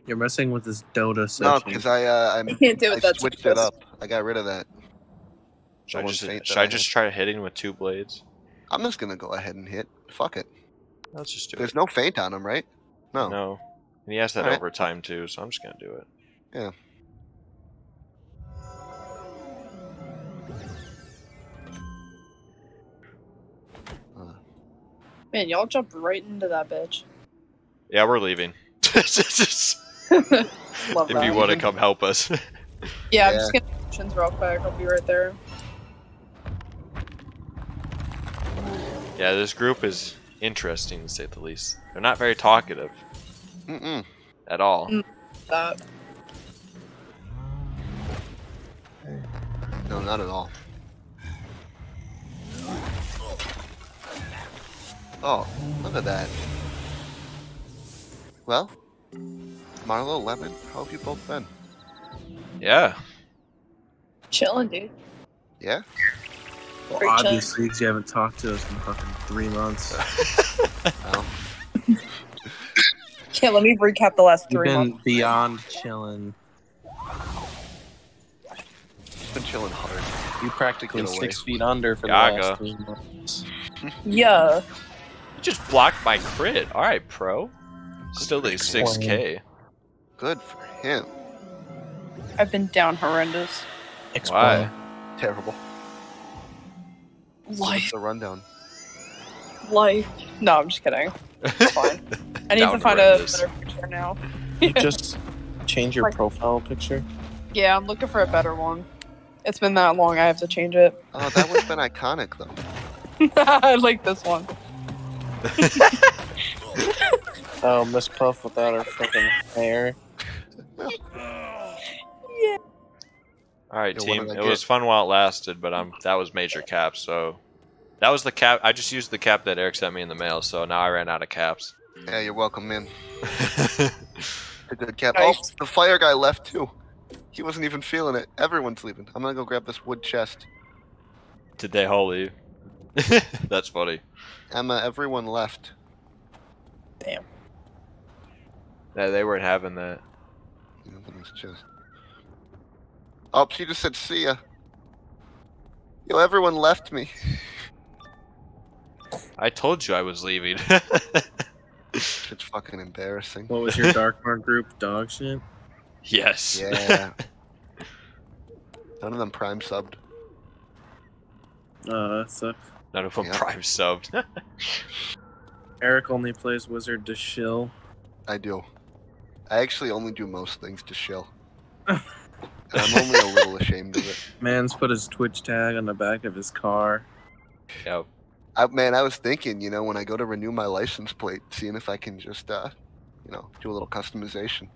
You're messing with this Dota No, because I uh, I I, [laughs] can't do I it. That's switched it up. I got rid of that. Should I just, feint that should I I just try hitting with two blades? I'm just gonna go ahead and hit. Fuck it. Let's just do There's it. There's no feint on him, right? No. No. And he has that Alright. overtime too, so I'm just gonna do it. Yeah. Man, y'all jump right into that bitch. Yeah, we're leaving. [laughs] [laughs] if that. you want to come help us. [laughs] Yeah, I'm just gonna options real quick. I'll be right there. yeah, this group is interesting to say the least. They're not very talkative Mm-mm. at all. Mm. That. No, not at all. Oh, look at that. Well, Marlo, Lemon, how have you both been? Yeah. Chilling, dude. Yeah? Well, Great chat. obviously, because you haven't talked to us in fucking three months. Well, [laughs] [laughs] Okay, let me recap the last You've three been months. beyond chilling. just been chilling hard. You practically six feet under for the last three months. Yeah. You just blocked my crit. Alright, pro. Still like 6k. Good for him. I've been down horrendous. Why? Terrible. Life. what's the rundown? Life. No, I'm just kidding. It's [laughs] fine. I need Down to find horrendous. a better picture now. You just change your [laughs] Like- profile picture. Yeah, I'm looking for a better one. It's been that long, I have to change it. Oh, that one's [laughs] been iconic though. I like this one. [laughs] Oh, Miss Puff without her fucking hair. Alright, Yeah, what team. It was fun while it lasted, but um, that was major caps, so. That was the cap. I just used the cap that Eric sent me in the mail, so now I ran out of caps. Yeah, you're welcome, man. [laughs] A good cap. Oh, the fire guy left too. He wasn't even feeling it. Everyone's leaving. I'm gonna go grab this wood chest. Did they all leave? [laughs] That's funny. Emma, everyone left. Damn. Yeah, they weren't having that. You know, but it's just. Oh, she just said, "See ya." Yo, everyone left me. I told you I was leaving. [laughs] It's fucking embarrassing. What was your [laughs] Darkmoor group? Dog shit? yes. Yeah. [laughs] None of them prime subbed. Uh, that sucks. None of them Yeah. prime subbed. [laughs] Eric only plays Wizard to shill. I do. I actually only do most things to shill. [laughs] and I'm only a little ashamed of it. Man's put his Twitch tag on the back of his car. yeah. I, man, I was thinking, you know, when I go to renew my license plate, seeing if I can just, uh, you know, do a little customization.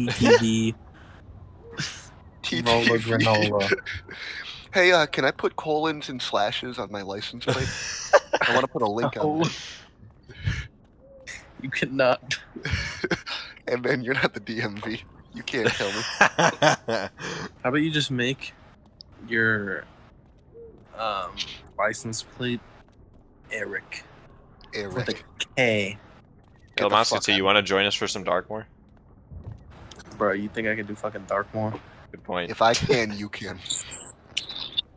ETV. Rolla [laughs] TTV. granola. Hey, uh, can I put colons and slashes on my license plate? I want to put a link on [laughs] No. You cannot. [laughs] And then you're not the DMV. You can't tell me. [laughs] How about you just make your um, license plate Eric with a Eric. K? Get the Elmasky, T, you want to join us for some Darkmoor? Bro, you think I can do fucking Darkmoor? Good point. If I can, you can.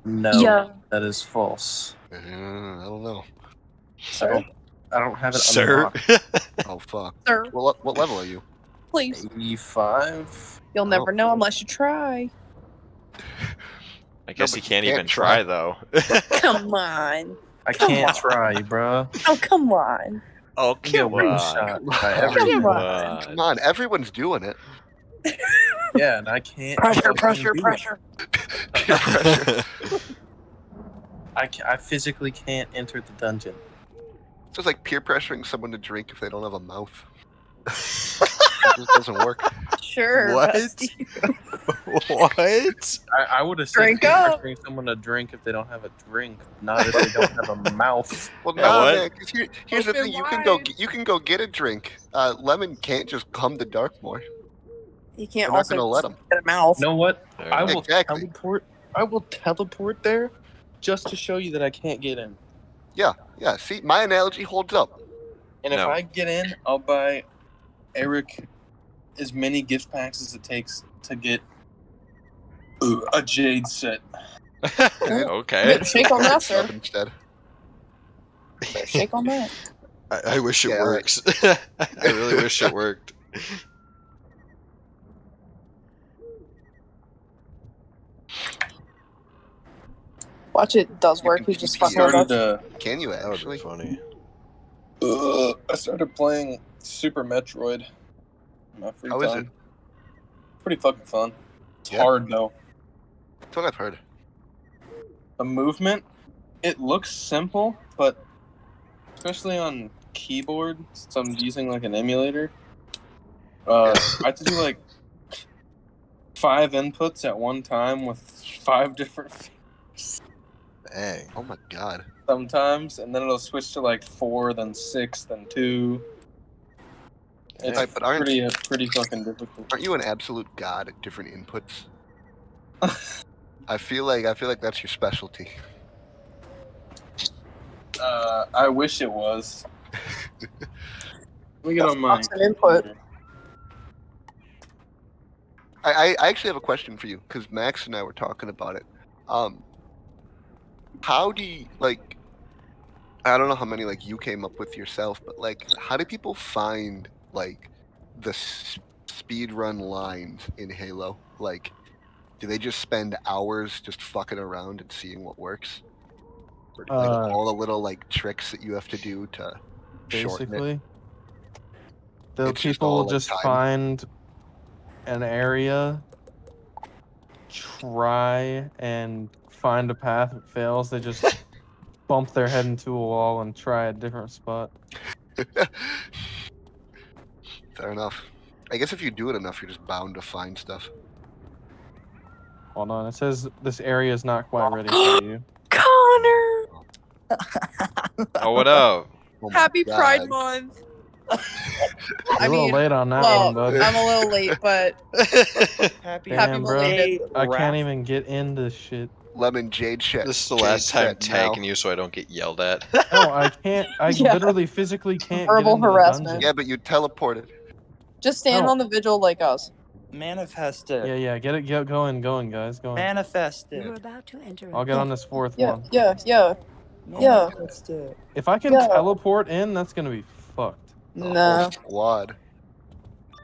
No, Yeah. that is false. Uh, I don't know. I Sir, don't, I don't have it Sir. unlocked. [laughs] Oh, fuck. sir, What, what level are you? please. 85? You'll never know unless you try. I guess but he you can't can't even try. try, though. Come [laughs] on. I Come can't on. try, bruh. Oh, come on. oh, come on. Come on. Come on, everyone's doing it. Yeah, and I can't. Pressure, pressure, pressure. [laughs] Peer pressure. I, ca- I physically can't enter the dungeon. It's just like peer pressuring someone to drink if they don't have a mouth. It just doesn't work. Sure. What? [laughs] what? I, I would have said Drink up. pressuring someone to drink if they don't have a drink, not if they don't have a [laughs] mouth. Well, Yeah, no, what? man. 'cause here- here's the Open thing: you can go, you can go get a drink. Uh, Lemon can't just come to Darkmoor. You can't We're not gonna let him. get a mouth. You know what? There I will Exactly. teleport. I will teleport there just to show you that I can't get in. Yeah, yeah. See, my analogy holds up. And if I get in, I'll buy Eric as many gift packs as it takes to get uh, a jade set. [laughs] okay. Shake on that, sir. Instead. Shake on that. [laughs] I, I wish it Yeah, right. works. [laughs] I really wish it worked. Watch it does work. can He's just keep fucking started us. uh, Can you That would be actually? funny. uh, I started playing Super Metroid. My free How is time. it? Pretty fucking fun. It's Yeah. hard though. That's what I've heard. The movement, it looks simple, but especially on keyboard, since I'm using like an emulator, uh, [laughs] I have to do like five inputs at one time with five different [laughs] fingers Dang. Oh my god. sometimes, and then it'll switch to like four, then six, then two. It's Right, but aren't- pretty, uh, pretty fucking difficult. Aren't you an absolute god at different inputs? [laughs] I feel like I feel like that's your specialty. Uh, I wish it was. [laughs] Let me get That's on my awesome input. I, I, I actually have a question for you because Max and I were talking about it. Um, how do you like? I don't know how many like you came up with yourself, but like, how do people find like the speed run lines in Halo? Like, do they just spend hours just fucking around and seeing what works? Or, like Uh, all the little like tricks that you have to do to basically. The It's just people all, will like, just find an area, try and find a path. If it fails, they just [laughs] bump their head into a wall and try a different spot. [laughs] Fair enough. I guess if you do it enough, you're just bound to find stuff. Hold on, it says this area is not quite ready for [gasps] you. Connor, Oh, what up? [laughs] Oh my happy Pride Month. I'm a little mean, late on that well, one, bud. I'm a little late, but Happy, Damn, happy bro. belated. I can't even get into shit. Lemon Jade shit. this is the Jade last time Shed now. tagging you so I don't get yelled at. [laughs] No, I can't. I Yeah. literally physically can't. Verbal get into the harassment. Yeah, but you teleported. just stand No. on the vigil like us. Manifest it. Yeah, yeah. Get it. Get going, going, guys. Going. Manifest it. You're about to enter. I'll get on this fourth Yeah, one. yeah, yeah. Yeah. Manifest it. If I can Yeah. teleport in, that's gonna be fucked. The Nah. Squad.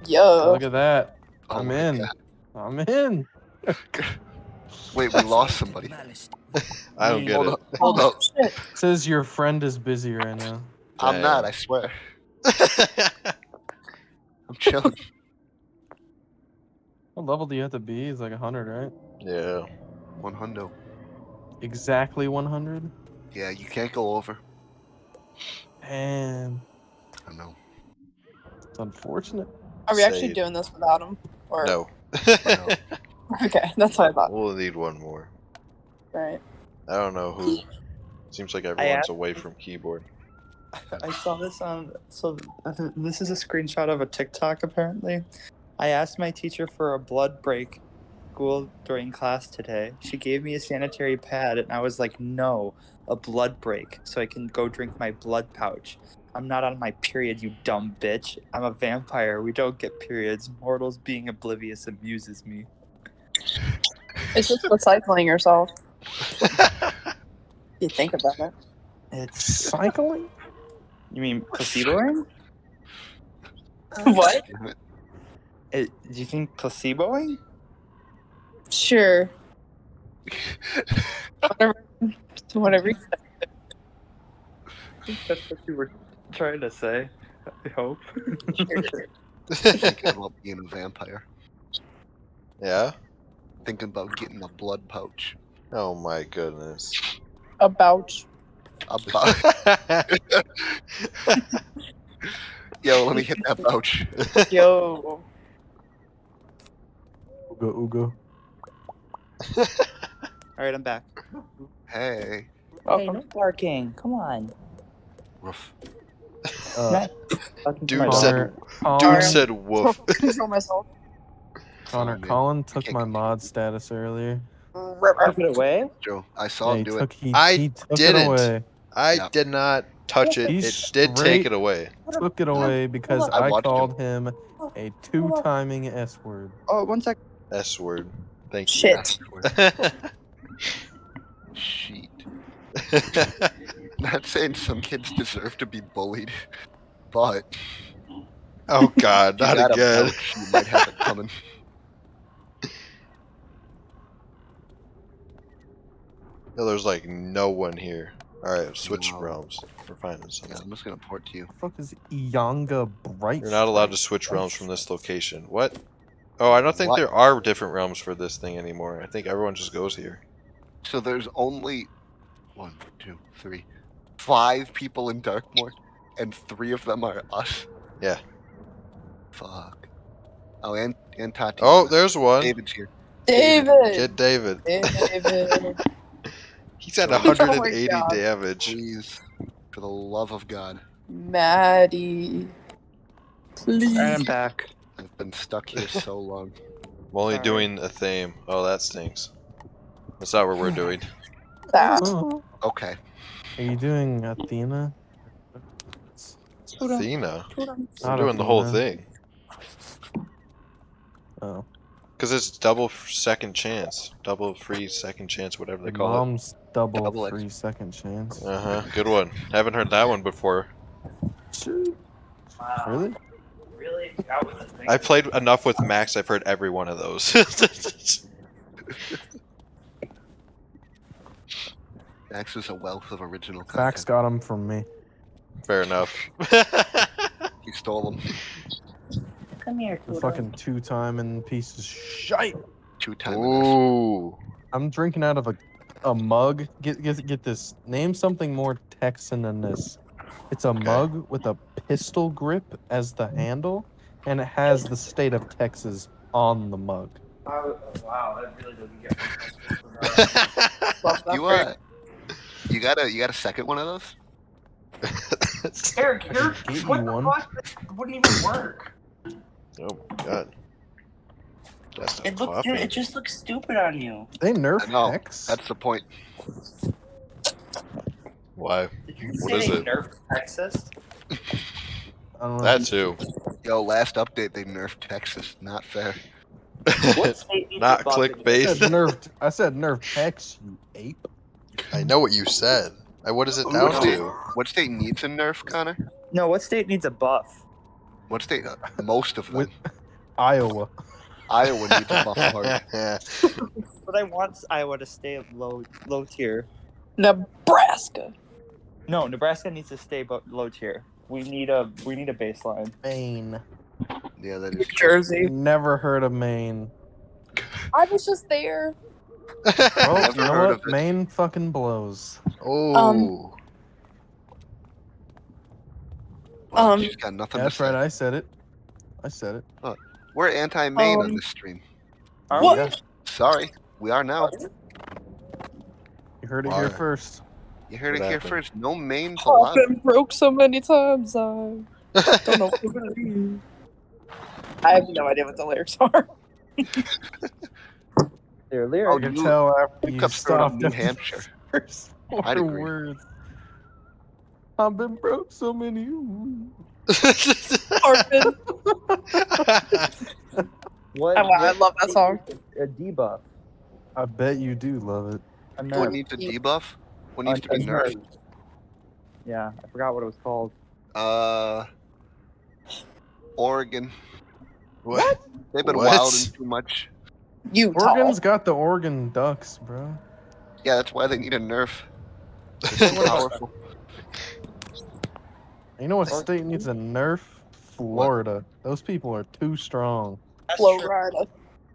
Yo. Look at that. Oh I'm my in. I'm in. [laughs] Wait, we lost somebody. [laughs] I don't get Hold it. up. Hold up. [laughs] It says your friend is busy right now. I'm not, I swear. [laughs] I'm chilling. What level do you have to be? It's like 100, right? yeah. One hundo. Exactly 100? Yeah, you can't go over. And I know. it's unfortunate. Are we actually doing this without him? Or No. No. [laughs] okay, that's what I thought. we'll need one more. Right. I don't know who. Seems like everyone's away from keyboard. I saw this on. So this is a screenshot of a TikTok. Apparently, I asked my teacher for a blood break school during class today. She gave me a sanitary pad, and I was like, "No, a blood break, so I can go drink my blood pouch." I'm not on my period, you dumb bitch. I'm a vampire. We don't get periods. Mortals being oblivious amuses me. It's just recycling yourself. You think about it. It's. Cycling? You mean placeboing? [laughs] What? It, do you think placeboing? Sure. Whatever. Whatever. you say. I think that's what you were trying to say. I hope. Sure, sure. Thinking about being a vampire. yeah? Thinking about getting a blood pouch. Oh my goodness. About. About... [laughs] Yo, let me hit that pouch. [laughs] Yo. Ooga [laughs] ooga. All right, I'm back. Hey. Hey, no barking. Come on. Roof. Uh, Dude said- Connor, Dude said woof. Control myself. Connor, man. Colin took my continue. mod status earlier. Took it away. Joe, I saw Yeah, him do took, he, I he took didn't. it away. I Yeah. did not touch it. He's It did take it away. Took it away because I I watched him. called him a two-timing S word. Oh, one sec. S word. Thank you. Shit. [laughs] Sheet. [laughs] Not saying some kids deserve to be bullied, but Oh God, [laughs] not again. you might have it coming. No, there's like no one here. All right, switch No. realms. We're finding Yeah, something. I'm just gonna port to you. the fuck is Yanga Bright? You're not allowed to switch realms from this location. What? Oh, I don't think What? there are different realms for this thing anymore. I think everyone just goes here. So there's only one, two, three, five people in Darkmoor, and three of them are us. Yeah. Fuck. Oh, and and Tati. Oh, there's one. David's here. David. Get David. David. [laughs] He's at Oh 180 God. damage. Please, for the love of God, Maddie. Please. I am back. I've been stuck here [laughs] so long. I'm only Sorry. doing a theme. Oh, that stinks. That's not what we're doing. [laughs] that. Oh, Okay. are you doing Athena? Hold. Athena. I'm Not doing the whole thing. Oh, Because it's double second chance. Double free second chance, whatever they call it. mom's double, Double free X. second chance. Uh huh. Good one. Haven't heard that one before. Really? Really? I played enough with Max, I've heard every one of those. [laughs] Max is a wealth of original Max got them from me. Fair enough. He stole them Come here, The Kudo. fucking two time and piece of shite. two times. Ooh. I'm drinking out of a a mug. Get get get this. Name something more Texan than this. It's a Okay. mug with a pistol grip as the handle, and it has the state of Texas on the mug. Oh, wow, that really doesn't get Love that [laughs] You break. uh, you got a you got a second one of those? Eric, you're, Get you what the one. fuck? It wouldn't even work. oh my god. That's not It looks, coffee. it just looks stupid on you. They nerf I Hex. That's the point. Why? Did you What say is they it? nerfed Texas? I. [laughs] That too. Yo, last update they nerfed Texas. Not fair. [laughs] What state needs Not a buff I clickbait. said [laughs] nerfed. I said nerfed Hex. You ape. I know what you said. What is it Ooh, down no. to? What state needs a nerf, Connor? No, what state needs a buff? What state? Uh, most of them. With- Iowa. Iowa needs a buff hard. [laughs] But I want Iowa to stay low low tier. Nebraska. No, Nebraska needs to stay bo- low tier. We need a we need a baseline. Maine. Yeah, that New is true. Jersey. Never heard of Maine. I was just there. [laughs] Well, you know what? Maine fucking blows. oh. Wow, Um, she's got nothing That's to say. right. I said it. I said it. We're anti-Maine on Um, this stream. Are What? we? Yeah, Sorry, we are now. you heard it Why? here first. You heard What it here first. No Maine's I've been broke so many times. I don't know. what. [laughs] I have no idea what the lyrics are. [laughs] They're Oh, lyric. I can you- tell after you you kept throwing up stopped New Hampshire. [laughs] First four I'd agree. words. I've been broke so many. Arvin. [laughs] What? I, I what love that song. A debuff. I bet you do love it. A What nerf. needs a debuff? What needs A- to be a nerfed? Yeah, I forgot what it was called. Uh, Oregon. what? They've been What? wilding too much. You Oregon's got the Oregon Ducks, bro. Yeah, that's why they need a nerf. They're [laughs] powerful. You know what state needs a nerf? Florida. Those people are too strong. Flow Rider.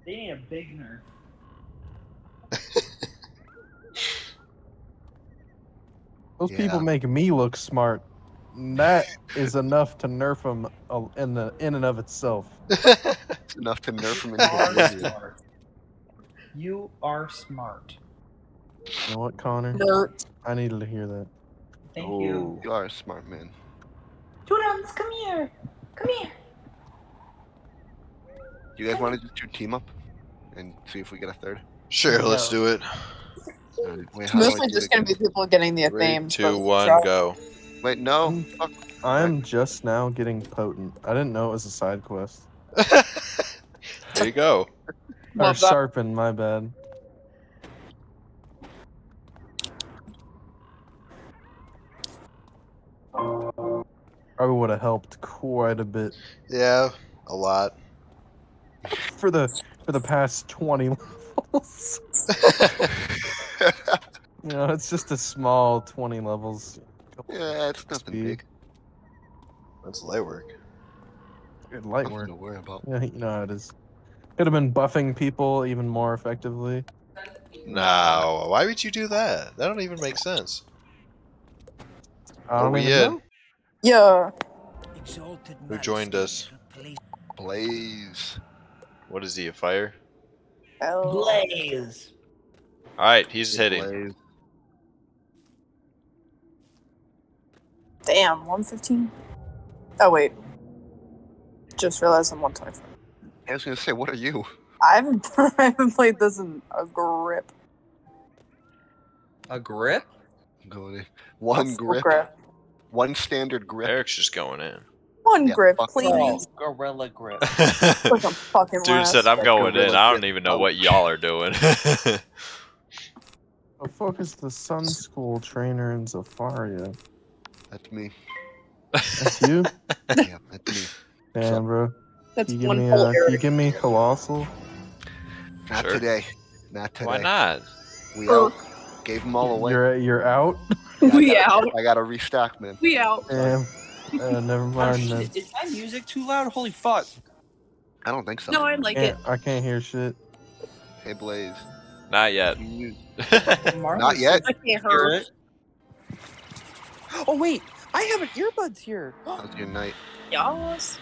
They need a big nerf. [laughs] Those Yeah. people make me look smart. That is enough to nerf them in the in and of itself. It's [laughs] enough to nerf them You are into smart. You are smart. You know what, Connor? Nerd. I needed to hear that. Thank Oh. you. You are a smart man. Tudums, come here. Come here. Do you guys want to just do team up and see if we get a third? Sure, let's do it. Alright, Wait, It's how do I mostly just gonna be people getting the Three, fame. two, one, go. Wait, no. Mm. Fuck. I am just now getting potent. I didn't know it was a side quest. [laughs] there you go. Or Love sharpen, my bad. Probably would have helped quite a bit Yeah, a lot. [laughs] for the for the past twenty levels. [laughs] You know, it's just a small twenty levels. yeah, it's nothing Speed. big. That's light work. Good light Nothing work. to worry about. Yeah, you know how it is. Could have been buffing people even more effectively. No, why would you do that? That don't even make sense. I Are don't we even in? know. Yeah. Who joined us? Blaze. What is he, a fire? Oh. Blaze. Alright, he's hitting. Blaze. Damn, 115? Oh, wait. Just realized I'm 125. I was gonna say, what are you? I haven't, [laughs] I haven't played this in a grip. A grip? I'm going in. One A full grip. One standard grip. Eric's just going in. One Yeah, grip, fuck please. Oh, [laughs] gorilla grip. [laughs] Like a fucking Dude said. I'm going in. I don't even know what y'all are doing. Oh, fuck is the Sun School trainer in Zafaria? That's me. That's you? [laughs] Yeah, that's me. Damn, bro. That's You give one me, whole uh, you area. give me Colossal? Not Sure. today. Not today. Why not? We out. Gave them all away. You're you're out? Yeah, I We gotta- out. I gotta restock, man. We out. Damn. Uh, never [laughs] mind then. shit, is my music too loud? Holy fuck. I don't think so. No, I like it. I can't hear shit. Hey, Blaze. Not yet. [laughs] Not yet. I can't Hear hear it? Oh wait, I have an earbuds here. [gasps] How's your night? Yas.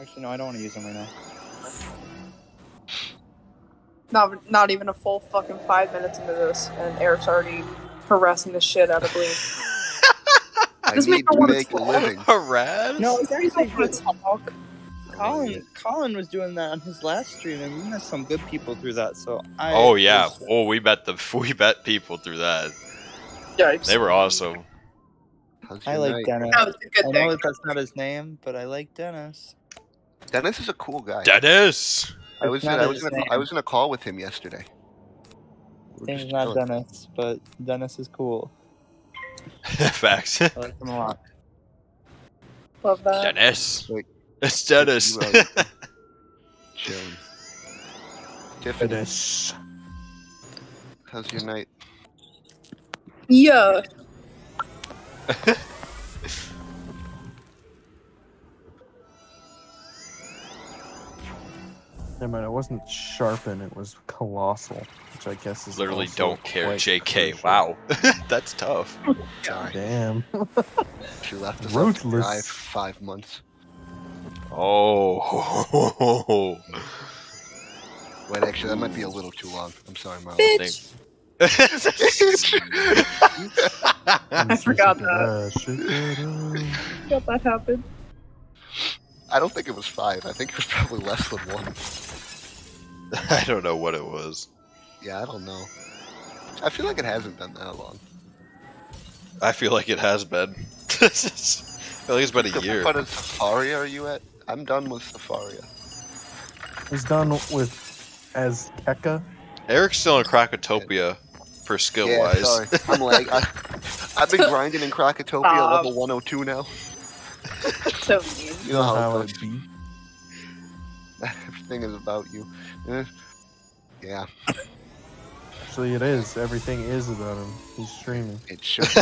Actually, no, I don't want to use them right now. Not, not even a full fucking five minutes into this, and Eric's already harassing the shit out of Glee. [laughs] I This need make to wanna make a talk. living. Harass? No, it's Please actually don't to talk. Colin. Colin was doing that on his last stream, and we met some good people through that. So I. Oh yeah. was- Oh, we met the [laughs] we bet people through that. Yikes. They were awesome. I like night? Dennis. That was a good I know that that's not his name, but I like Dennis. Dennis is a cool guy. Dennis. I was It's not I was in a, name. I was in a call with him yesterday. We were His name's not chilling. Dennis, but Dennis is cool. [laughs] Facts. I like him a lot. Love that. Dennis. Wait. It's Dennis. You, [laughs] Chilling. Tiffany, Finish. how's your night? Yeah. [laughs] Never mind, it wasn't Sharpen, it was Colossal, which I guess is Literally don't care. JK. crucial. Wow. [laughs] That's tough. Oh sorry, Damn. [laughs] she left us out to Ruthless. for five months. Oh. Wait, actually, that might be a little too long. I'm sorry, Marlon. Bitch. [laughs] I forgot that. Shit, What that happened? I don't think it was five. I think it was probably less than one. [laughs] I don't know what it was. Yeah, I don't know. I feel like it hasn't been that long. I feel like it has been. I feel like it's been a year. What part of Safari are you at? I'm done with Safari. He's done with as Keka. Eric's still in Krokotopia for skill yeah, wise. sorry. I'm [laughs] like, I, I've been grinding in Krokotopia Stop. level 102 now. So mean. You know how, how it it be. [laughs] Everything is about you. Eh. Yeah, Actually, it is. Everything is about him. He's streaming. it should. [laughs]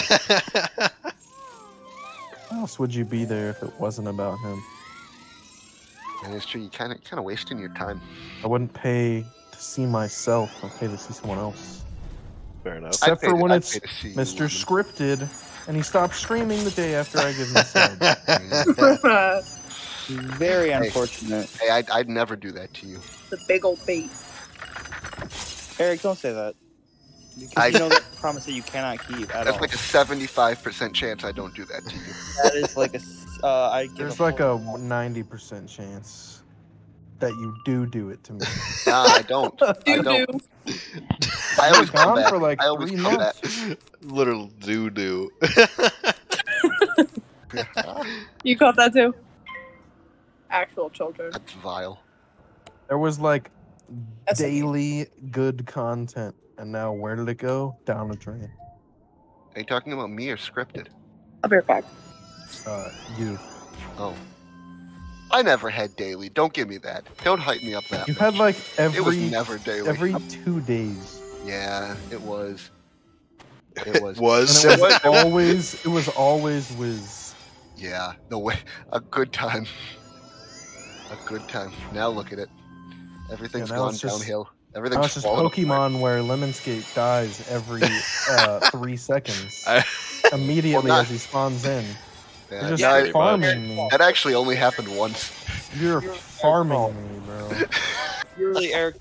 How else would you be there if it wasn't about him? and it's true. You kind of, kind of wasting your time. I wouldn't pay to see myself. I'd pay to see someone else. Fair enough. Except for to- when I'd it's pay you, Mr. woman. Scripted, and he stopped streaming the day after I give him a sub. [laughs] Yeah. [laughs] Very Hey. unfortunate. Hey, I'd, I'd never do that to you. The big old bait. Eric, don't say that. Because I- you know [laughs] that promise that you cannot keep at That's all. like a 75% chance I don't do that to you. that is like a. s- Uh, I give There's a like a 90% chance that you do do it to me. Nah, I [laughs] don't. I Doo don't. doo. I always come Gone back. for like I always three come back. months. [laughs] Little doo doo. You caught that too? Actual children. That's vile. There was like That's daily good content, and now where did it go? Down the drain. Are you talking about me or scripted? I'll be right back. Uh, you. Oh. I never had daily. Don't give me that. Don't hype me up that You much. had like every. it was every never daily. every two days. Yeah, it was. It was. was. And it was always it was always Wiz. Yeah, the way a good time. A good time. Now look at it. Everything's now gone it's just- downhill. Now Everything's it's just fallen apart. Pokemon where Lemonskate dies every uh, [laughs] three seconds. I- Immediately Well, not- as he spawns in. Yeah, You're just no, pretty farming me. that actually only happened once. You're farming me, bro. [laughs] Purely Eric.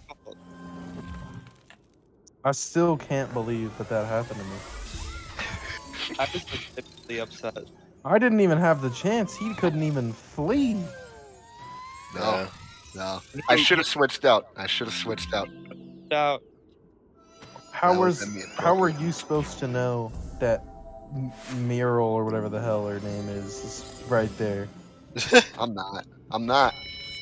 I still can't believe that that happened to me. I was legitimately upset. I didn't even have the chance. He couldn't even flee. No, Yeah. No. I should have switched out. I should have switched out. Out. How That was would've how were you supposed to know that M- Marill or whatever the hell her name is is right there? [laughs] I'm not. I'm not.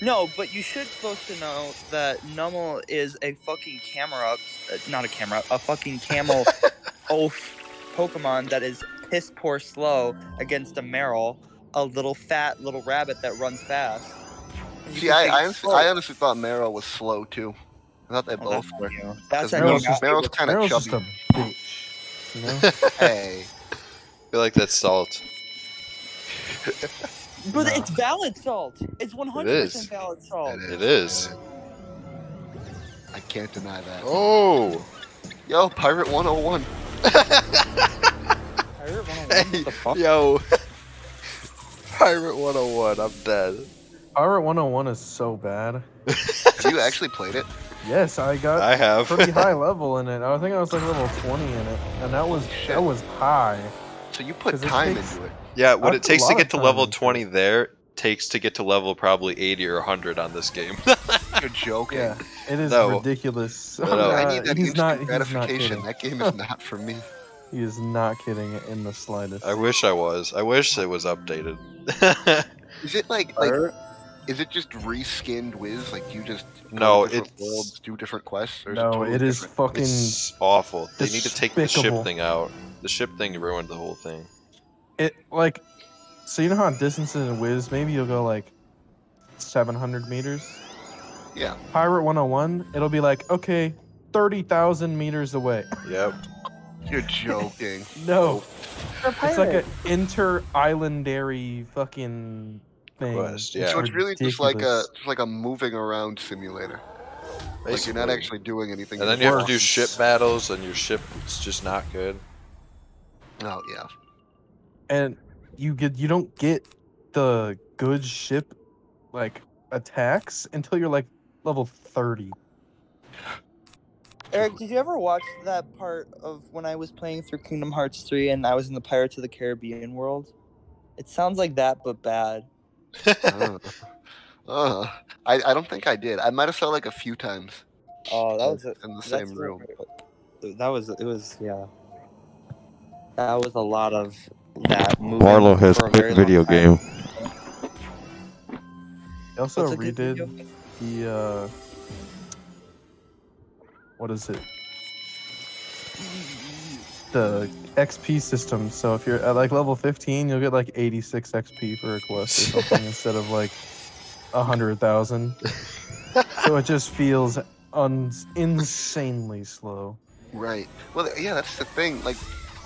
No, but you should supposed to know that Numel is a fucking camera, uh, not a camera, a fucking camel [laughs] oaf Pokemon that is piss poor slow against a Marill, a little fat little rabbit that runs fast. And you See, I, I, it honestly, slow. I honestly thought Marill was slow too. I thought they Oh, both were. you. That's Because on Marill's Marill's kind of Marill's just chubby. a bitch. You know? [laughs] Hey, I feel like that's salt. But No. it's valid salt. It's 100% valid salt. It is. I can't deny that. Oh. Yo, Pirate 101. Pirate 101, what the fuck? Yo. [laughs] Pirate 101. I'm dead. Pirate 101 is so bad. [laughs] Have you actually played it? Yes, I got I have. pretty high [laughs] level in it. I think I was like level 20 in it, and that was Shit. that was high. So you put it time takes- into it. Yeah, what I it takes to get to level into it. 20 there takes to get to level probably 80 or 100 on this game. [laughs] You're joking. Yeah, it is No. ridiculous. No, Uh, I need that he's instant not. He's not gratification. That game is not for me. He is not kidding in the slightest. I wish I was. I wish it was updated. Is it like like Pirate? Is it just reskinned Wiz? Like you just No, to different it's- worlds, do different quests? Or is no, totally it is different? fucking. it's awful. They need to take the ship thing out. The ship thing ruined the whole thing. It like. So you know how distances in Wiz, maybe you'll go like 700 meters. Yeah. Pirate 101, it'll be like okay, 30,000 meters away. [laughs] Yep. You're joking. No, it's like an inter-islandary fucking thing. Quest, yeah. so it's really just like a just like a moving around simulator. Like you're not actually doing anything. And then you have to do ship battles, and your ship is just not good. Oh yeah. and you get you don't get the good ship like attacks until you're like level 30 Eric, did you ever watch that part of when I was playing through Kingdom Hearts 3 and I was in the Pirates of the Caribbean world? It sounds like that, but bad. Uh, [laughs] uh, I I don't think I did. I might have saw like a few times Oh, that was a, in the same real- room. That was it was yeah. That was a lot of that moving Marlo has for a quit video time. game. they also What's a good video redid game? the uh what is it the xp system so if you're at like level 15 you'll get like 86 xp for a quest or something instead of like a hundred thousand so it just feels un- insanely slow Right. Well, yeah, that's the thing. Like,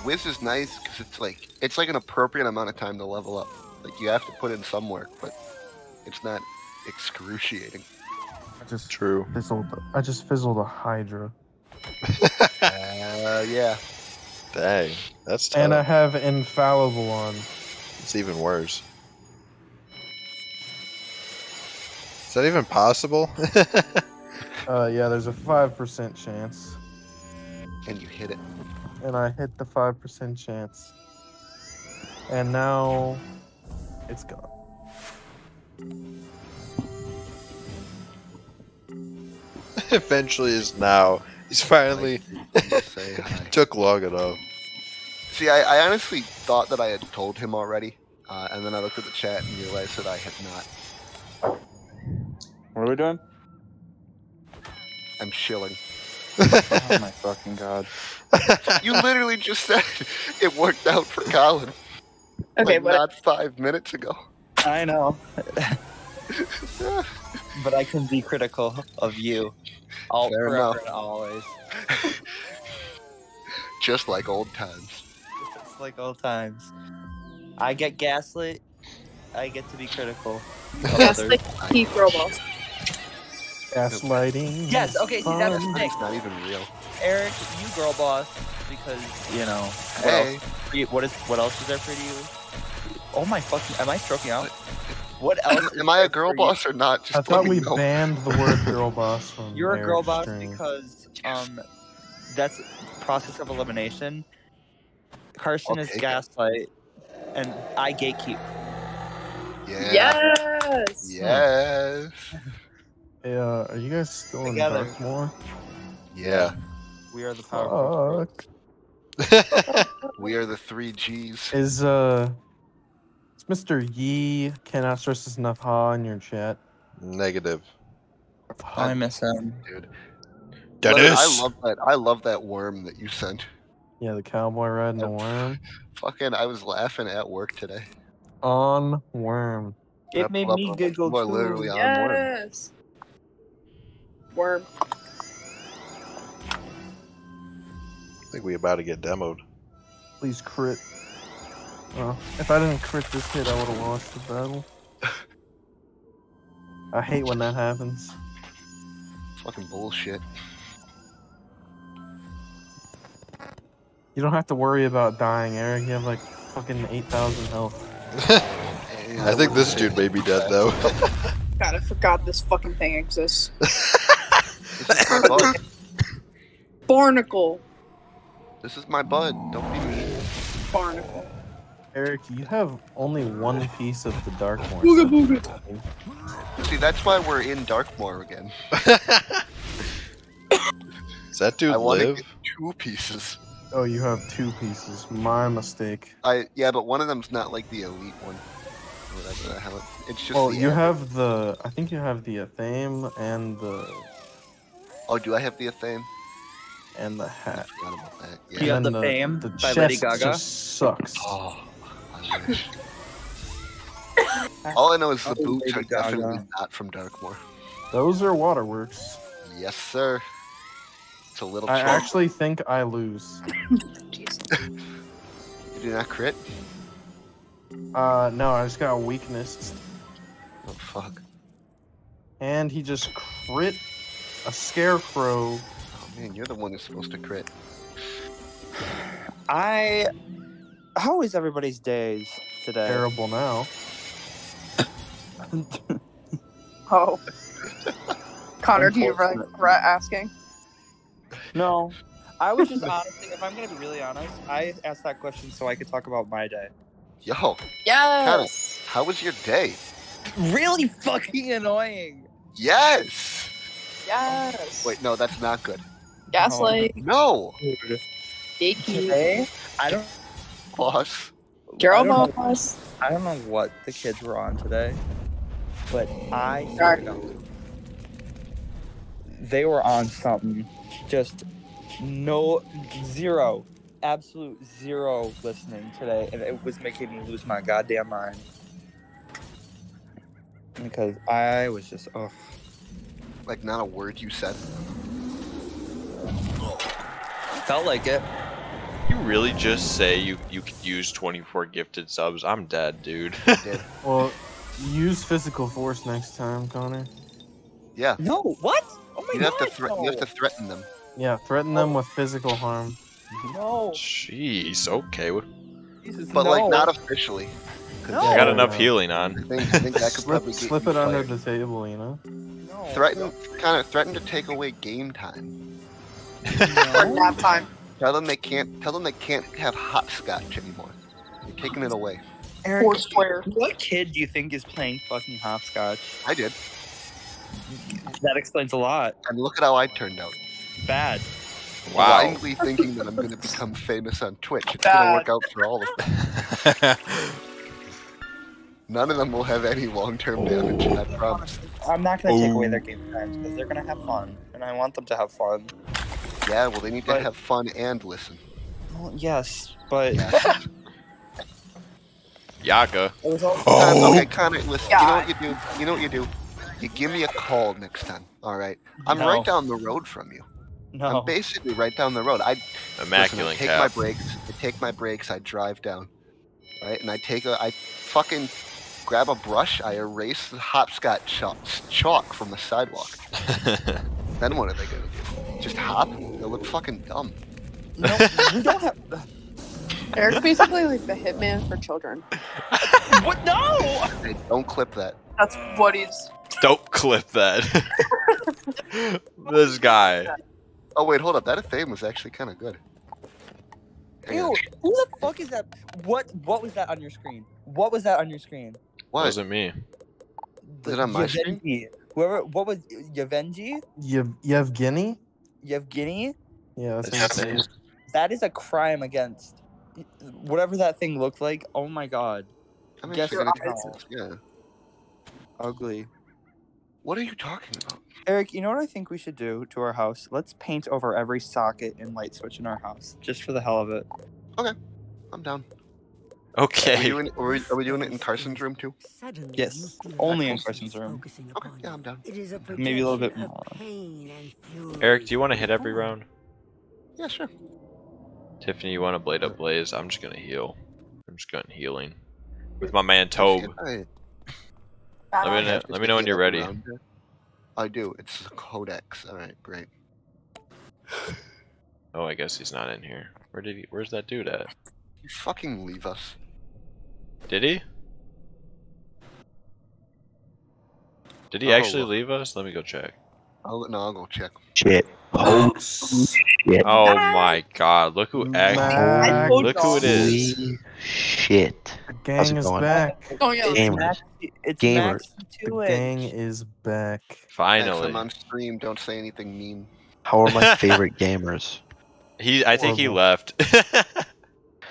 Wiz is nice because it's like it's like an appropriate amount of time to level up. Like you have to put in some work, but it's not excruciating. i just True. fizzled i just fizzled a hydra [laughs] Uh, yeah. Dang, that's tough. and i have infallible on It's even worse. Is that even possible? [laughs] uh yeah there's a 5% chance And you hit it. and I hit the five percent chance. And now it's gone. [laughs] Eventually is now. He's finally [laughs] took long enough. See, I, I honestly thought that I had told him already, uh, and then I looked at the chat and realized that I had not. What are we doing? I'm shilling. oh my [laughs] fucking god. You literally just said [laughs] it worked out for Colin. Okay, like but not five minutes ago. I know, but I can be critical of you. All Fair forever enough. and always. [laughs] Just like old times. It's like old times. I get gaslit. I get to be critical. of Yes, others. like Keith Robos. Gaslighting. Yes, okay, see, that's the fun. thing. It's not even real. Eric, you girl boss because you know. What Hey, else? What is? What else is there for you? Oh my fucking! Am I stroking out? What else? [laughs] am I a girl you? boss or not? Just I thought we know. banned the word [laughs] girl boss from. You're a girl boss stream. because um, that's process of elimination. Carson is gaslight, and I gatekeep. Yeah. Yes. Yes. [laughs] Hey, uh, are you guys still in Together. Darkmoor? Yeah. We are the power. Fuck. We are the three G's. Is uh, is Mr. Yee cannot stress this enough ha in your chat? Negative. I miss him. Dude. Dennis. I love that. I love that worm that you sent. Yeah, the cowboy riding the worm. [laughs] Fucking, I was laughing at work today. On worm. It Yep, made me giggle too. literally on worm. Yes. Worm. I think we about to get demoed. Please crit. Well, if I didn't crit this hit, I would have lost the battle. I hate when that happens. Fucking bullshit. You don't have to worry about dying, Eric. You have like fucking 8,000 health. [laughs] I think this dude may be dead though. [laughs] God, I forgot this fucking thing exists. [laughs] This is my bud. Barnacle. This is my bud. Don't be mean. Barnacle. Eric, you have only one piece of the Darkmoor. Booga booga. See, that's why we're in Darkmoor again. [laughs] Does that dude I want to live? get two pieces. Oh, you have two pieces. My mistake. I yeah, but one of them's not like the elite one. Whatever the hell. it- It's just. Well, the you average. have the. I think you have the Athame and the Oh, do I have the Athame? and the I hat. forgot about that. You Yeah. have And the then Fame the by chest Lady Gaga? just sucks. Oh, I wish. [laughs] All I know is the boots are definitely Gaga. not from Darkmoor. Those are waterworks. Yes, sir. It's a little. I chunk. actually think I lose. Jeez. [laughs] You do not crit. Uh, no, I just got a weakness. Oh fuck. And he just crit a scarecrow. Oh man, you're the one who's supposed to crit. I. How is everybody's days today? Terrible now. [laughs] Oh. Connor, do you regret asking? no, I was just [laughs] honestly. If I'm gonna be really honest, I asked that question so I could talk about my day. Yo, Yes. how was your day? Really fucking annoying. Yes. Yes. Wait, no, that's not good. Gaslight. No, Gatekeep. Today, I don't. Boss. Girl I don't know- boss. I don't know what the kids were on today, but I Dark. they were on something. Just no zero, absolute zero listening today, and it was making me lose my goddamn mind. Because I was just oh Like not a word you said. felt like it. You really just say you you could use 24 gifted subs? I'm dead, dude. [laughs] Well, use physical force next time, Connor. Yeah. No, what? Oh my You have to god! you have to threaten them. Yeah, threaten them with physical harm. no. Jeez, okay. we Jesus, But no. like not officially. No. I got enough yeah. healing I on. think, I think that could Slip, slip you it under the table, you know. no. Threaten, kind of threaten to take away game time. Or No. nap time. Tell them they can't. Tell them they can't have hopscotch anymore. You're taking it away. Eric, Four square. What kid do you think is playing fucking hopscotch? I did. That explains a lot. And look at how I turned out. Bad. Wow. Blindly thinking that I'm going to become famous on Twitch. It's going to work out for all of them. [laughs] None of them will have any long-term damage. I promise. I'm not gonna take away their game times because they're gonna have fun, and I want them to have fun. Yeah. Well, they need to have fun and listen. Well, yes, but [laughs] Yaka. It was all Con- Oh. okay, Connor, listen. You know what you do? You know what you do? You give me a call next time. All right. I'm No. right down the road from you. No. I'm basically right down the road. I Immaculate listen, I take cap. my breaks. I take my breaks. I drive down, right, and I take a. I fucking grab a brush. I erase the hopscotch chalk, chalk from the sidewalk. [laughs] Then what are they gonna do? Just hop? They look fucking dumb. No, we don't have. [laughs] Eric's basically like the hitman for children. [laughs] What? No! Hey, don't clip that. That's what he's. Don't clip that. [laughs] this guy. Oh wait, hold up. That fame was actually kind of good. Hang on. Ew, who the fuck is that? What What was that on your screen? What was that on your screen? What? Wasn't me. Is it on my screen? Yevgeny. Whoever, what was Yevgeny? Yev- Yevgeny? Yevgeny? Yeah, that's It's his his name. name. That is a crime against whatever that thing looked like. Oh my god, I'm Guess actually gonna your take eyes. this. Yeah. ugly. What are you talking about? Eric, you know what I think we should do to our house? Let's paint over every socket and light switch in our house, just for the hell of it. Okay, I'm down. Are we, Okay. doing, are, we, are we doing it in Carson's room too? Yes, only in Carson's room. Okay, yeah, I'm down. Maybe a little bit more. Eric, do you want to hit every round? Yeah, sure. Tiffany, you want to blade up Blaze? I'm just gonna heal. I'm just going healing. With my man Tobe. Let me know, let me know when you're ready. I do. It's a codex. All right, great. [sighs] Oh, I guess he's not in here. Where did he? Where's that dude at? You fucking leave us. Did he? Did he Oh, actually leave us? Let me go check. I'll, no, I'll go check. Shit. Oh, shit. Oh my god, look who act Mac, told look who it is. Holy shit. the How's gang it is going? back. Oh yeah. Gamers. Max, it's Gamer. Max The to gang is back. Next Finally. time on stream, don't say anything mean. How are my [laughs] favorite gamers? He I think he left. [laughs]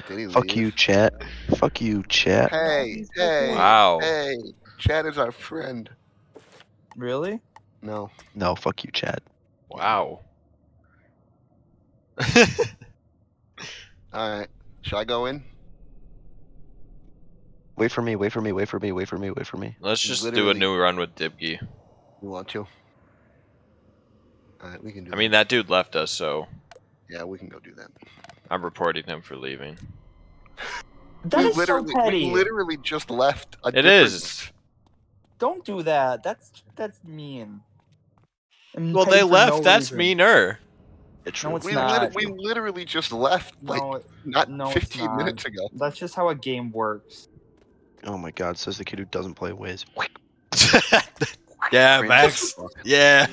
Did Fuck leave? you, chat. Fuck you, chat. Hey, hey, wow. hey. Chad is our friend. Really? No. No, fuck you, chat. Wow. [laughs] All right. Should I go in? Wait for me, wait for me, wait for me, wait for me, wait for me. Let's just do a new run with Dibgy. You want to? All right, we can do. I mean that dude left us, so yeah, we can go do that. I'm reporting him for leaving. [laughs] That we is so literally, petty. we literally just left. A It different- is. Don't do that. That's that's mean. And Well, they left. no That's reason. meaner. It's No, it's We, not. lit- we literally just left like No, not no, 15 not. minutes ago. that's just how a game works. Oh my god, says the kid who doesn't play Wiz. [laughs] yeah, Max. Yeah.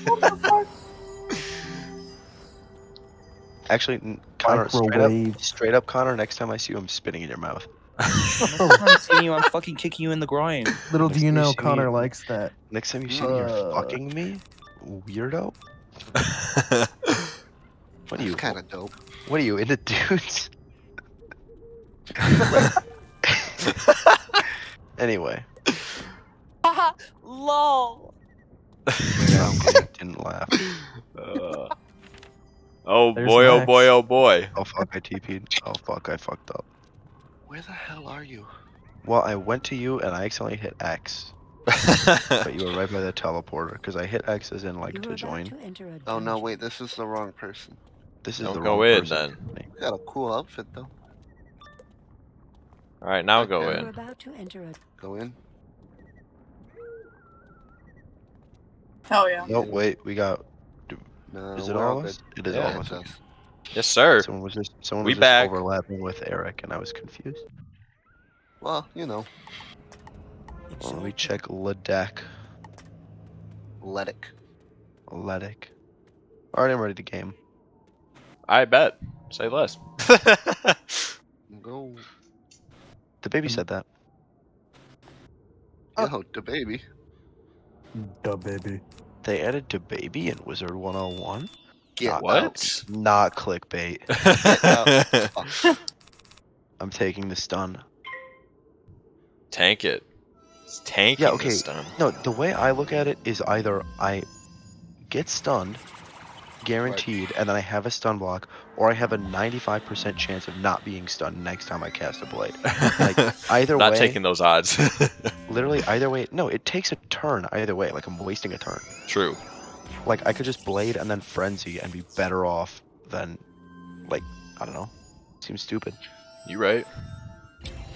Actually, n- Connor, straight up, straight up, Connor, next time I see you, I'm spitting in your mouth. [laughs] [laughs] Next time I'm seeing you, I'm fucking kicking you in the groin. [laughs] Little do you know, time you Connor me- likes that. Next time you see me, you're Uh. fucking me? Weirdo? What are you? Kind of dope. What are you, into dudes? anyway. Haha. Lol. Yeah, I'm kidding, didn't laugh. Uh, oh There's boy, oh boy, oh boy. Oh fuck, I TP'd. Oh fuck, I fucked up. Where the hell are you? Well, I went to you and I accidentally hit X, [laughs] but you were right by the teleporter because I hit X as in like to join. Oh no, wait, this is the wrong person. This is Don't the go wrong in, person. then. Tiffany. You got a cool outfit though. All right, now go Okay. in. about to enter a Go in. Hell yeah. No, wait, we got. No, Is it we're all all of us? It is Yeah, all of us. us. Yes, sir. Someone was just someone We was just back. overlapping with Eric, and I was confused. Well, you know, Well, let me check Ledek. Letic. Ledek. Alright, I'm ready to game. I bet. Say less. [laughs] Go. The baby said that. Yo, the baby. Duh, baby. They added to baby in Wizard 101. Get Not- out. what? Not clickbait. Fuck. [laughs] [laughs] I'm taking the stun. Tank it. It's tanking Yeah, the okay. stun. No, the way I look at it is either I get stunned guaranteed, and then I have a stun block, or I have a 95% chance of not being stunned next time I cast a blade. Like [laughs] either way Not way, taking those odds. [laughs] literally either way. No, it takes a turn either way. Like I'm wasting a turn. True. Like I could just blade and then frenzy and be better off than, like I don't know. Seems stupid. You right.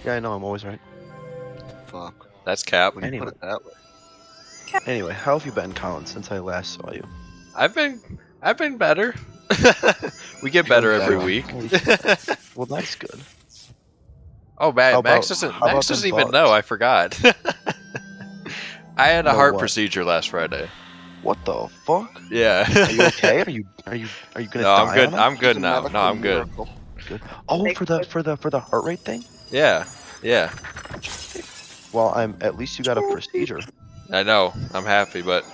Yeah, I know. I'm always right. Fuck. That's cap. When you Anyway. put it that way. Anyway, how have you been, Colin, since I last saw you? I've been I've been better. [laughs] we get better every week. [laughs] Well, that's good. oh, man, How Max about- doesn't Max them doesn't even bugs? know. I forgot. [laughs] I had a Know heart what? procedure last Friday. What the fuck? Yeah. Are you okay? Are you are you are you gonna no, die? I'm good. I'm good now. No, I'm good. miracle. Oh, for the for the for the heart rate thing. Yeah. Yeah. Well, I'm at least you got a procedure. I know. I'm happy, but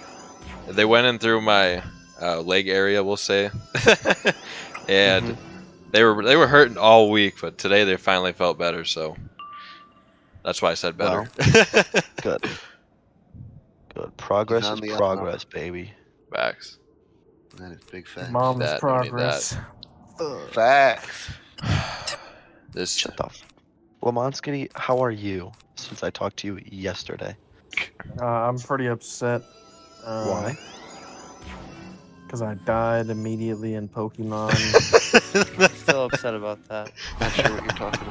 they went in through my uh, leg area, we'll say, [laughs] and Mhm. they were they were hurting all week, but today they finally felt better. So that's why I said better. [laughs] Good. Good. Progress is progress, baby. Facts. That is big facts. Mom's that, don't progress. Facts. [sighs] This Shut the. F- Lamonsky, how are you? Since I talked to you yesterday. Uh, I'm pretty upset. Uh, Why? Because I died immediately in Pokemon. [laughs] I'm Still upset about that. Not sure what you're talking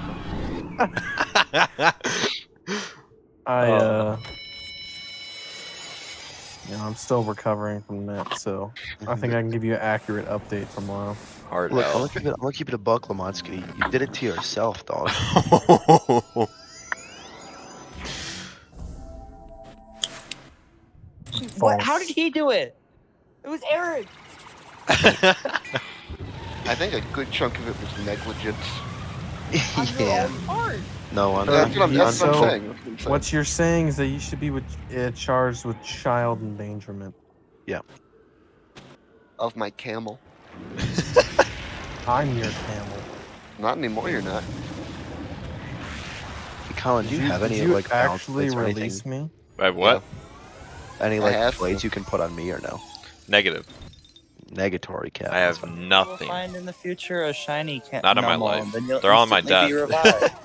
about. [laughs] I, Oh. uh. You know, I'm still recovering from that, so I think I can give you an accurate update tomorrow. Hard Look, I'm gonna L. keep it. I'm gonna keep it a buck, Lamonsky. You did it to yourself, dog. [laughs] What? How did he do it? It was Eric. [laughs] I think a good chunk of it was negligence. [laughs] yeah. No, on, That's what I'm, on- that's what I'm So, saying. What I'm saying. What you're saying is that you should be with, uh, charged with child endangerment. Yeah. Of my camel. [laughs] I'm your camel. Not anymore, you're not. Colin, do you, Did have any you like balance actually blades release me? I have what? Any like blades you can put on me or no? Negative. Negatory cap. I have fine. You'll find in the future a shiny can Not in my life. and then you'll They're all on my instantly death. [laughs]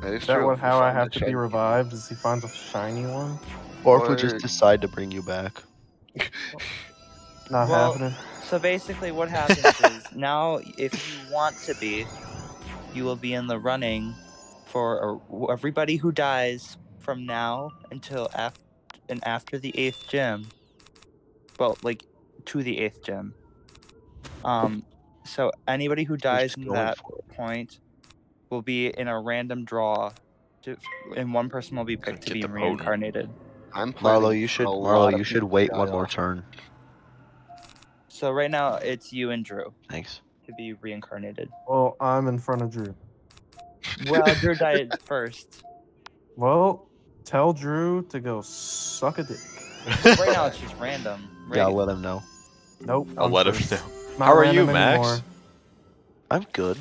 That is Is that true. what, how I have the to be revived? Is he finds a shiny one? Or if we just decide to bring you back. [laughs] Not Well, happening. So basically, what happens is [laughs] now, if you want to be, you will be in the running for a, everybody who dies from now until after and after the eighth gym. Well, like to the eighth gem. Um, so anybody who dies in that point will be in a random draw, to, and one person will be picked to be the potent. reincarnated. I'm planning Marlo, you should Marlo, you should wait die one more turn. So right now, it's you and Drew Thanks. to be reincarnated. Well, I'm in front of Drew. Well, Drew [laughs] died first. Well, tell Drew to go suck a dick. Right now, it's just random. Yeah, I'll let him know. Nope. I'll I'm let him know. Not How are you, Max? anymore. I'm good.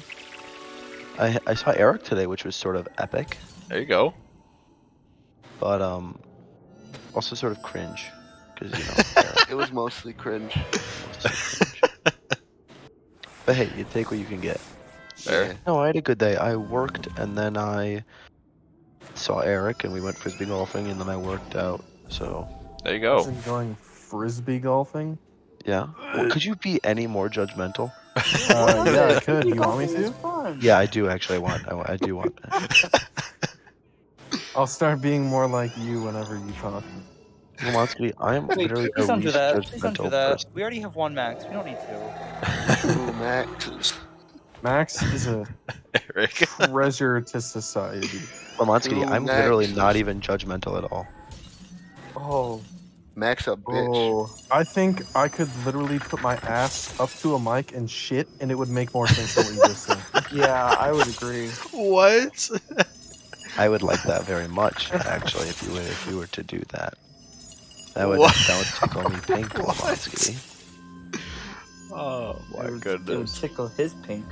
I I saw Eric today, which was sort of epic, There you go. but um, also sort of cringe, because you know. [laughs] Eric It was mostly cringe. was cringe. [laughs] but hey, you take what you can get. Fair. Yeah. No, I had a good day. I worked and then I saw Eric and we went frisbee golfing and then I worked out. So There you go. Isn't frisbee golfing? yeah. Well, could you be any more judgmental? Uh, yeah, I could. You want me to? Yeah, I do actually want. I, wa- I do want that. [laughs] I'll start being more like you whenever you talk. Lamonsky, I am Wait, literally please the don't do least that. Please don't judgmental do that. person. We already have one max. We don't need two. [laughs] Ooh, Max. Max is a [laughs] Eric. treasure to society. Lamonsky, I'm literally not even judgmental at all. Oh. Max a bitch. Oh, I think I could literally put my ass up to a mic and shit, and it would make more sense than what you just said. [laughs] Yeah, I would agree. what? I would like that very much, actually, if you were if you were to do that. That would What? that would tickle me pink, [laughs] What? Lamonsky. Oh my It would- It would tickle his pink.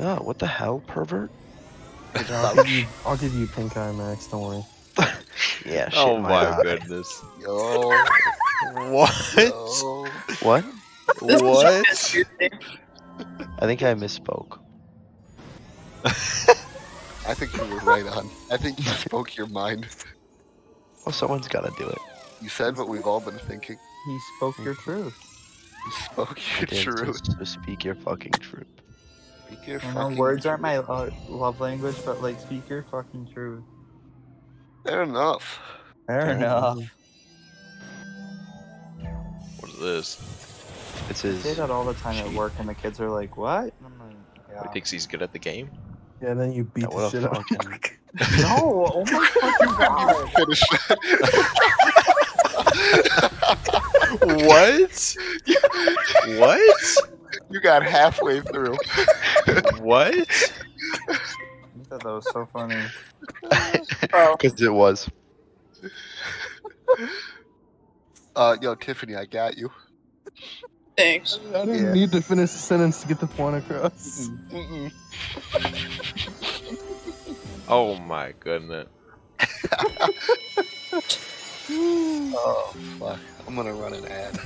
Oh, what the hell, pervert? I'll, give you, I'll give you pink eye, Max. Don't worry. [laughs] Yeah, [laughs] shit Oh in my goodness. Yo. [laughs] What? Yo. What? What? I think I misspoke. [laughs] I think you were right on. I think you spoke your mind. Well, someone's got to do it. You said what we've all been thinking. He spoke your truth. You spoke your truth. So speak your fucking truth. Speak your I know fucking words aren't my uh, love language, but like speak your fucking truth. Fair enough. Fair Fair enough. What is this? It's I say that all the time at work, and the kids are like, "What?" And I'm like, He thinks he's good at the game. Yeah, and then you beat Yeah, the what a shit out of fucking- him. [laughs] No, oh my fucking [laughs] god! Finish what? what? you got halfway through. What? [laughs] I thought that was so funny. Because it was. [laughs] Uh, yo, Tiffany, I got you. thanks. I didn't Yeah. need to finish the sentence to get the point across. Mm-mm. [laughs] Oh my goodness. [laughs] Oh, fuck. I'm gonna run an ad.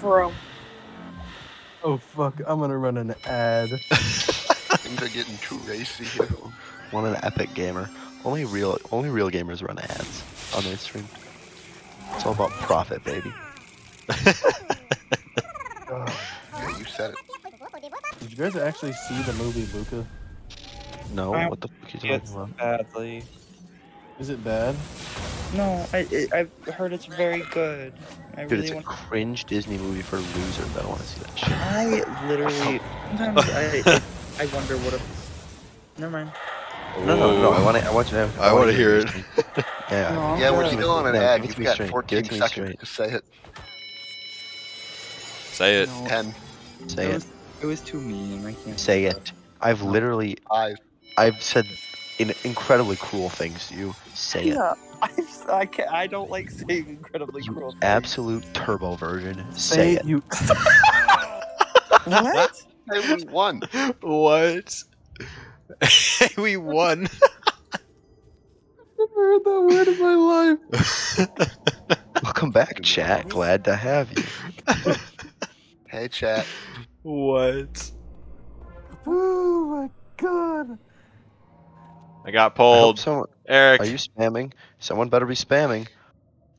Bro. Oh fuck, I'm gonna run an ad. [laughs] Things are getting too racy here. One an epic gamer. Only real, only real gamers run ads on their stream. It's all about profit, baby. Ugh. [laughs] Yeah, you said it. Did you guys actually see the movie Luca? No, I- what the fuck are you talking about? badly. Is it bad? No, I I- I've heard it's very good. I Dude, really it's a want. cringe Disney movie for losers. I don't want to see that shit. I literally sometimes I [laughs] I wonder what if. Never mind. No, no, no. I want to. I want you to. I wanna hear it. [laughs] Yeah. No, Yeah, we're good. still on an No, ad. give it You've to me got straight. 14 Give it to me seconds straight. to say it. Say it. No, 10, Say it it. was, it was too mean. I can't Say do it. I've literally. 5. I've said in incredibly cruel things to you. Say it. [laughs] I've, I can't, I don't like saying incredibly You cruel. things. absolute turbo version. Say it. you. [laughs] What? Hey, we won. What? Hey, we [laughs] won. I've heard that word in my life. Welcome back, chat. Glad to have you. Hey, chat. what? Oh my god. I got I hope pulled. someone, Eric. are you spamming? Someone better be spamming.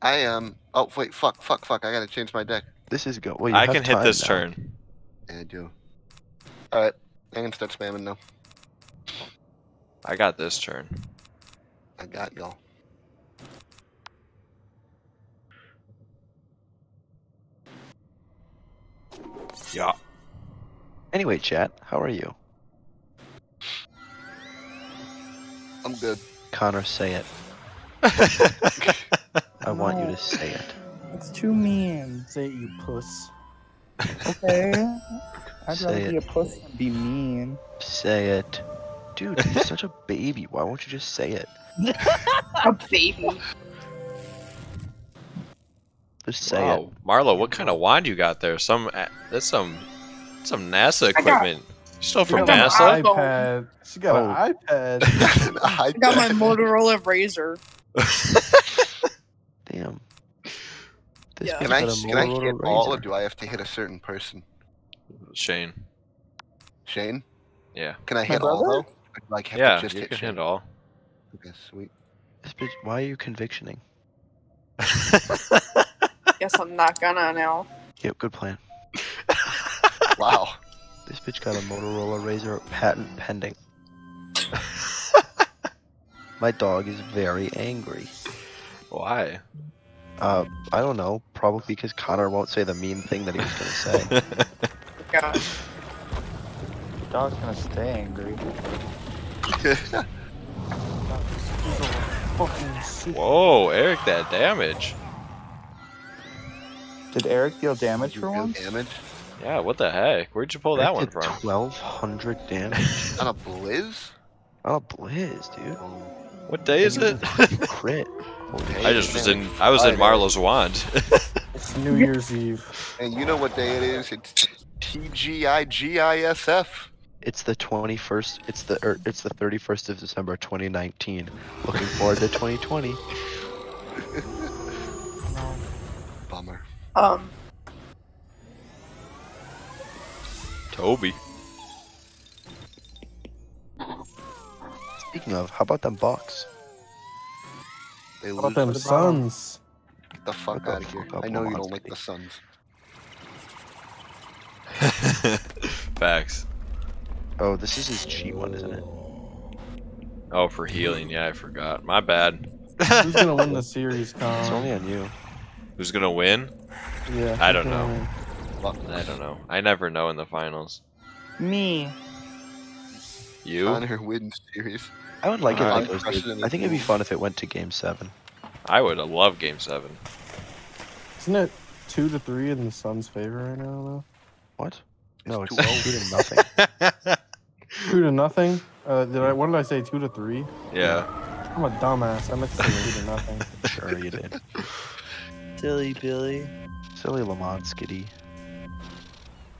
I am. Oh, wait, fuck, fuck, fuck. I gotta change my deck. This is good. Well, I can hit this now. turn. Yeah, I do. Alright, I can start spamming now. I got this turn. I got y'all. Yeah. Anyway, chat. How are you? I'm good. Connor, say it. I want you to say it. It's too mean. Say it, you puss. Okay. [laughs] I'd Say rather it. be a pussy than be mean. Say it. Dude, you're [laughs] such a baby. Why won't you just say it? [laughs] A baby. Just say wow. it. Marlo, what kind of wand you got there? Some uh, that's some some NASA I got- equipment. You stole She from got an NASA? iPad. She got Oh. [laughs] an iPad. I I got my Motorola Razr. [laughs] Damn. This Yeah. Can I, got can I Motorola hit all, or Razr. do I have to hit a certain person? Shane. Shane? Yeah. Can I My hit all, brother? though? Or do I have Yeah, to just you hit can Shane? hit all. Okay, sweet. This bitch, why are you convictioning? [laughs] Guess I'm not gonna now. Yep, good plan. Wow. This bitch got a Motorola Razr patent pending. [laughs] My dog is very angry. Why? Uh, I don't know. Probably because Connor won't say the mean thing that he was gonna say. God. [laughs] [laughs] Dog's gonna stay angry. Whoa, Eric, that damage. Did Eric deal damage You for real once? damage? Yeah, what the heck? Where'd you pull that one from? 1200 damage [laughs] On a Blizz? on a Blizz, dude. What day is it? Crit. Holy I just was in I was in Marlo's wand. [laughs] It's New Year's Eve. And you know what day it is? It's TGIGISF. It's the 21st. It's the er, it's the 31st of December 2019. Looking forward to 2020. [laughs] bummer. Um, Toby. Speaking of, how about them box? They How about them the bottom. Suns? Get the fuck Shut out of here. up, I know you don't like the Suns. [laughs] Facts. Oh, this is his cheat one, isn't it? Oh, for healing. Yeah, I forgot. My bad. Who's gonna win the [laughs] series, It's only on you. Who's gonna win? Yeah, I don't know. win? Fuck I don't know. I never know in the finals. Me. You? Connor wins series. I would like it Alright. like I think it'd be fun if it went to game seven. I would love Game Seven. Isn't it two to three in the Suns' favor right now? Though? What? No, It's it's 2-0. two to [laughs] nothing. [laughs] Two to nothing. Uh, did I? What did I say? Two to three. yeah. I'm a dumbass. I meant to say two to nothing. [laughs] Sure you did. Silly Billy. Silly Lamont Skitty.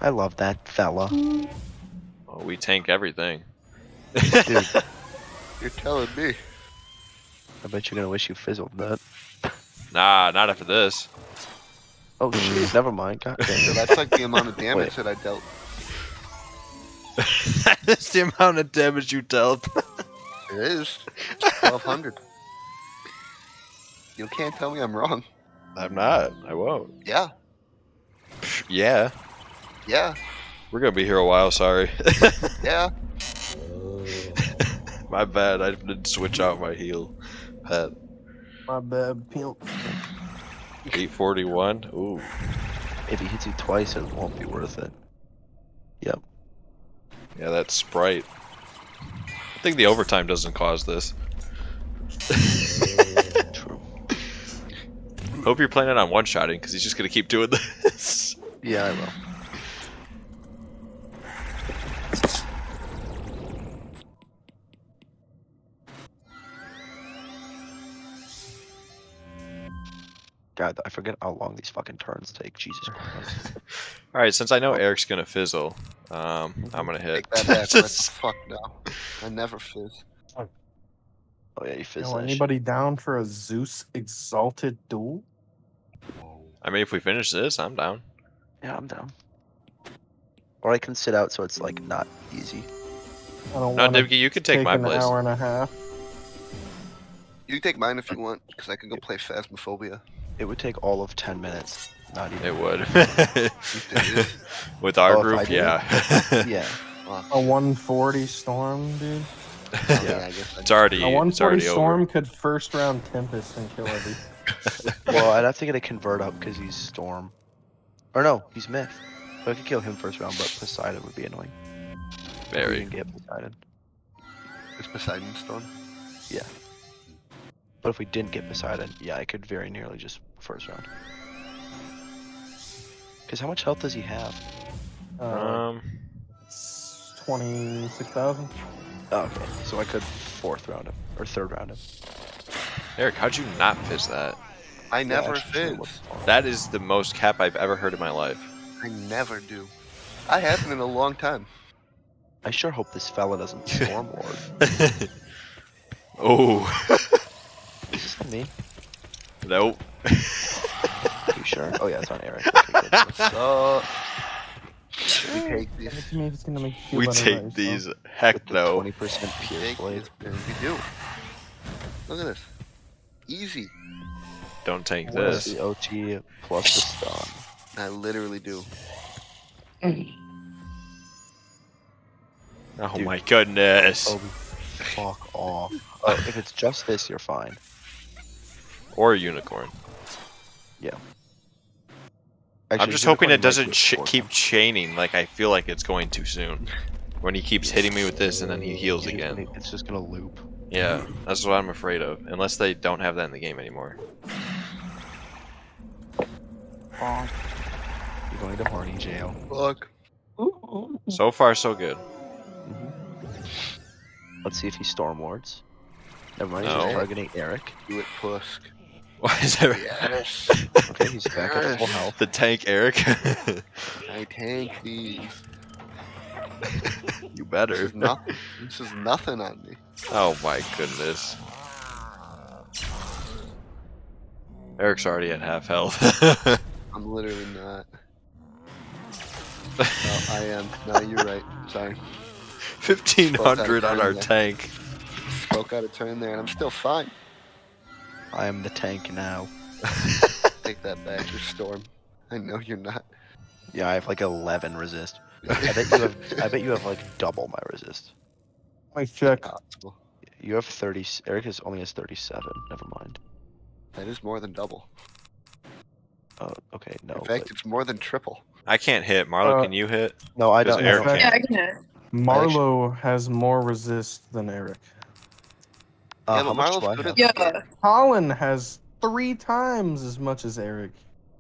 I love that fella. Well, we tank everything. Dude, [laughs] You're telling me. I bet you're gonna wish you fizzled that. Nah, not after this. Oh jeez, [laughs] never mind. God damn it. that's like the amount of damage Wait. that I dealt. [laughs] That's the amount of damage you dealt. It is. Twelve hundred. You can't tell me I'm wrong. I'm not. I won't. Yeah. Yeah. Yeah. We're gonna be here a while. Sorry. [laughs] Yeah. [laughs] my bad. I didn't switch out my heal pet. My bad, pimp. 841. Ooh. If he hits you twice, it won't be worth it. Yep. Yeah, that's Sprite. I think the overtime doesn't cause this. [laughs] True. Hope you're planning on one shotting because he's just gonna keep doing this. Yeah, I will. God, I forget how long these fucking turns take. Jesus Christ. [laughs] All right, since I know Eric's gonna fizzle, um, I'm gonna hit. Take that back. [laughs] Fuck no. I never fizz. Oh yeah, you fizz Yo, that shit. anybody down for a Zeus exalted duel? I mean, if we finish this, I'm down. Yeah, I'm down. Or I can sit out so it's like not easy. I don't No, want Dibgy, you can take my an place. hour and a half. You can take mine if you want, because I can go play Phasmophobia. It would take all of ten minutes. Not even. It would. [laughs] With our Oh, group, yeah. Yeah. [laughs] Fuck. A 140 storm, dude. Oh, yeah. I [laughs] guess It's already, A 140 already storm over. could first round Tempest and kill every. well, I'd have to get a convert up because he's Storm. Or no, he's Myth. So I could kill him first round, but Poseidon would be annoying. Very. didn't get Poseidon. It's Poseidon Storm. Yeah. But if we didn't get Poseidon, yeah, I could very nearly just first round. Because how much health does he have? Uh, Um, 26,000. Oh, okay, so I could fourth round him or third round him. Eric, how'd you not fizz that? I never Yeah, fizz. That is the most cap I've ever heard in my life. I never do. I haven't in a long time. I sure hope this fella doesn't [laughs] Storm Lord. [laughs] oh, Is this on me? Nope. Are [laughs] you sure? Oh yeah, it's on Eric. Okay. [laughs] What's up? We take these. to me if it's gonna make you feel We take these. Heck With the no. 20% Pierce Take Blade. We do. Look at this. Easy. Don't take What is this. the OT plus the stun? I literally do. Oh Dude. my goodness. Oh, fuck off. Oh, if it's just this, you're fine. Or a unicorn. Yeah. I'm just hoping it doesn't ch- keep chaining like I feel like it's going too soon. When he keeps hitting me with this and then he heals It's again. gonna- It's just gonna loop. Yeah, that's what I'm afraid of. Unless they don't have that in the game anymore. Bonk. You're going to horny jail. Look. So far, so good. Mm-hmm. Let's see if he storm wards. Never mind, he's No. just targeting Eric. Do it, Pusk. [laughs] Why is there Yes. [laughs] Okay, he's back at full health. the tank, Eric? [laughs] I tank these. you This better. is nothing. This is nothing on me. Oh my goodness. Eric's already at half health. I'm literally not. No, I am. No, you're right. Sorry. Fifteen hundred on our tank. Spoke out of turn there, and I'm still fine. I am the tank now. [laughs] Take that back, you're Storm. I know you're not. Yeah, I have like 11 resist. [laughs] I bet you have. I bet you have like double my resist. Nice check. You have 30. Eric has only has 37. Never mind. That is more than double. Oh, okay. No. In fact, but- it's more than triple. I can't hit. Marlo, Uh, can you hit? no, I Does don't. Eric no. Okay. Yeah, I can hit. Marlo has more resist than Eric. Uh, Yeah, how much do I have? Yeah. Colin has three times as much as Eric.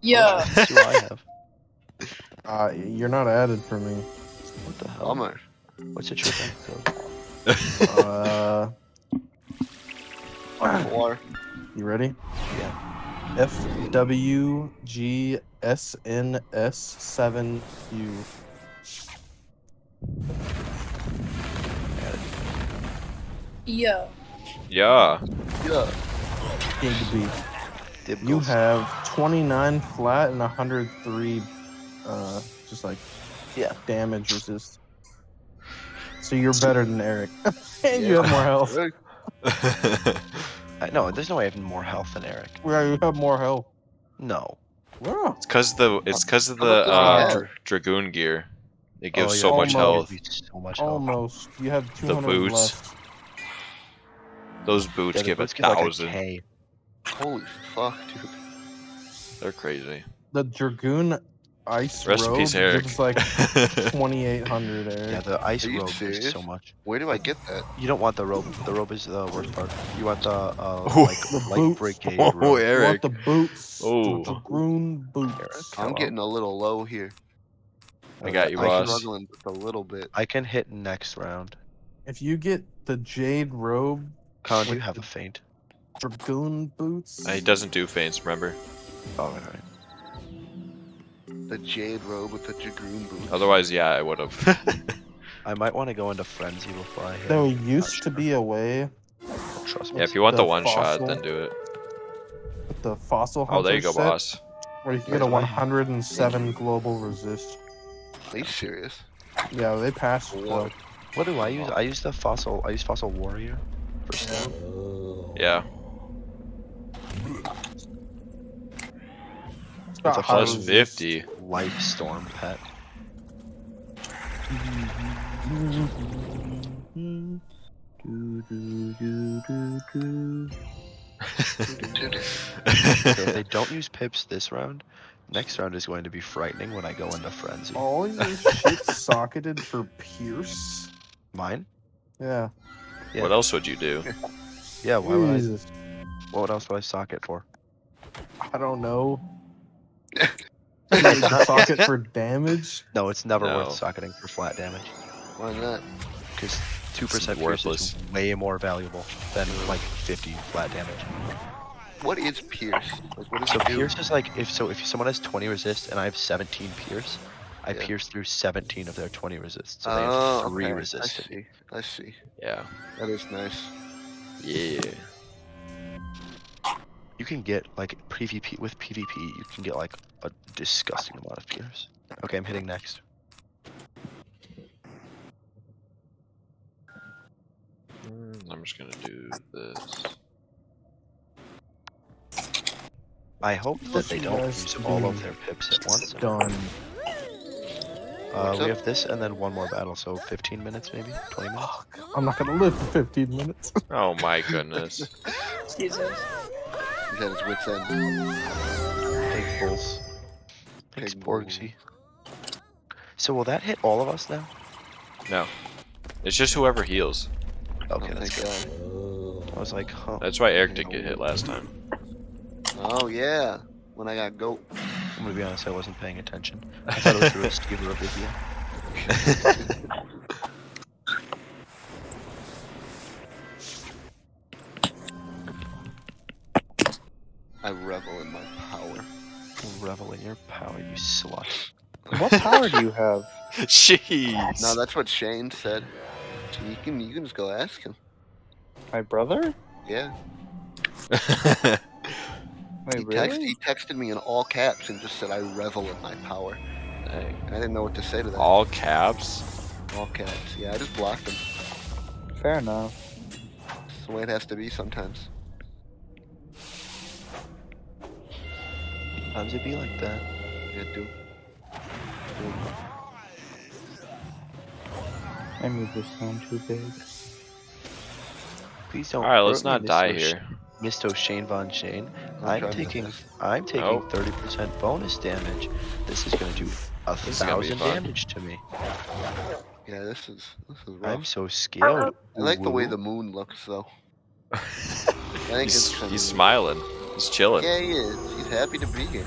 Yeah. How much do I have? [laughs] Uh, you're not added for me. What the hell? Bummer. What's your bank code? Uh, [laughs] Four. you ready? Yeah. F W G S N S seven Q. Yeah. Yeah. Yeah. Big B. Dib You have 29 flat and 103, uh, just like Yeah. damage resist. So you're better than Eric, [laughs] and you have more health. [laughs] I, no, there's no way I have more health than Eric. Yeah, you have more health. No. Wow. It's cause the it's cause of the much does he uh, dra- dragoon gear. It gives Oh, yeah, so much almost. health. So much health. Almost. You have 200 boots. left. Those boots Yeah, the give a boots give like a thousand. Holy fuck, dude. They're crazy. The Dragoon Ice Rest in Robe peace, Eric. gives like [laughs] 2,800, Eric. Yeah, the ice robe gives serious? so much. Where do I get that? You don't want the robe. The robe is the worst part. You want the uh, Ooh. [laughs] like The light boots. brigade [laughs] oh, robe. You want the boots. Oh. The Dragoon boots. Eric. I'm Hello. getting a little low here. I got you, I I'm boss. struggling just a little bit. I can hit next round. If you get the Jade Robe, Colin, do you have a feint? Dragoon boots. Uh, He doesn't do feints, remember? Oh, all right. The jade robe with the dragoon boots. Otherwise, yeah, I would have. [laughs] [laughs] I might want to go into frenzy before I hit. There him. used to be a way Trust me. yeah, if you want the The one shot, then do it. with the fossil Oh, there you go, set, boss. Where you can get a 107 global resist. Are you serious? Yeah, they passed. What? What do I use? I use the fossil. I use fossil warrior. For stamp. Yeah. It's a high Plus resist. 50. Life storm pet. So if they [laughs] don't use pips this round, next round is going to be frightening when I go into frenzy. All your shit socketed for Pierce. Mine? Yeah. Yeah. What else would you do? [laughs] Yeah. Why would I? Jesus. What else would I socket for? I don't know. [laughs] socket for damage. No, it's never No. worth socketing for flat damage Why not? because two percent worthless. is way more valuable than like fifty flat damage. What is Pierce? Like, what does So it do? pierce is like if so if someone has twenty resist and I have seventeen pierce, I Yeah. pierce through seventeen of their twenty resist, so they oh, have three okay. resist. I see. I see. Yeah. That is nice. Yeah. You can get like PvP with PvP, you can get like a disgusting amount of pierce. Okay, I'm hitting next. Mm, I'm just gonna do this. I hope that they don't use all of their pips at once. Done. Uh, we have this and then one more battle, so 15 minutes maybe, 20 minutes. Fuck. I'm not gonna live for 15 minutes. [laughs] Oh my goodness. [laughs] Jesus. He's at his wits end. Big bulls. Thanks, Big. Borgsy. So will that hit all of us now? No. It's just whoever heals. Okay, Oh, that's good. God. I was like, huh. That's why Eric didn't get hit last time. Oh yeah. When I got goat. I'm gonna be honest, I wasn't paying attention. I thought it was through a Steve Ravivia. I revel in my power. Revel in your power, you slut. What power do you have? [laughs] Jeez. No, that's what Shane said. You can you can just go ask him. My brother? Yeah. [laughs] Wait, He, text, really? he texted me in all caps and just said, I revel in my power. Dang. I didn't know what to say to that. All caps. All caps. Yeah, I just blocked him. Fair enough. It's the way it has to be sometimes. Sometimes it be like that. Yeah, dude. I moved this down too big. Please don't. All right, let's not die Mr. Sh- here. Mr. Shane Von Shane. I'm I'm taking. I'm taking Nope. 30% bonus damage. This is gonna do a This is gonna be thousand damage to me. Yeah, this is this is I'm so scared. I like the way the moon looks though. [laughs] I think he's, it's he's smiling. He's chilling. Yeah, he is. He's happy to be here.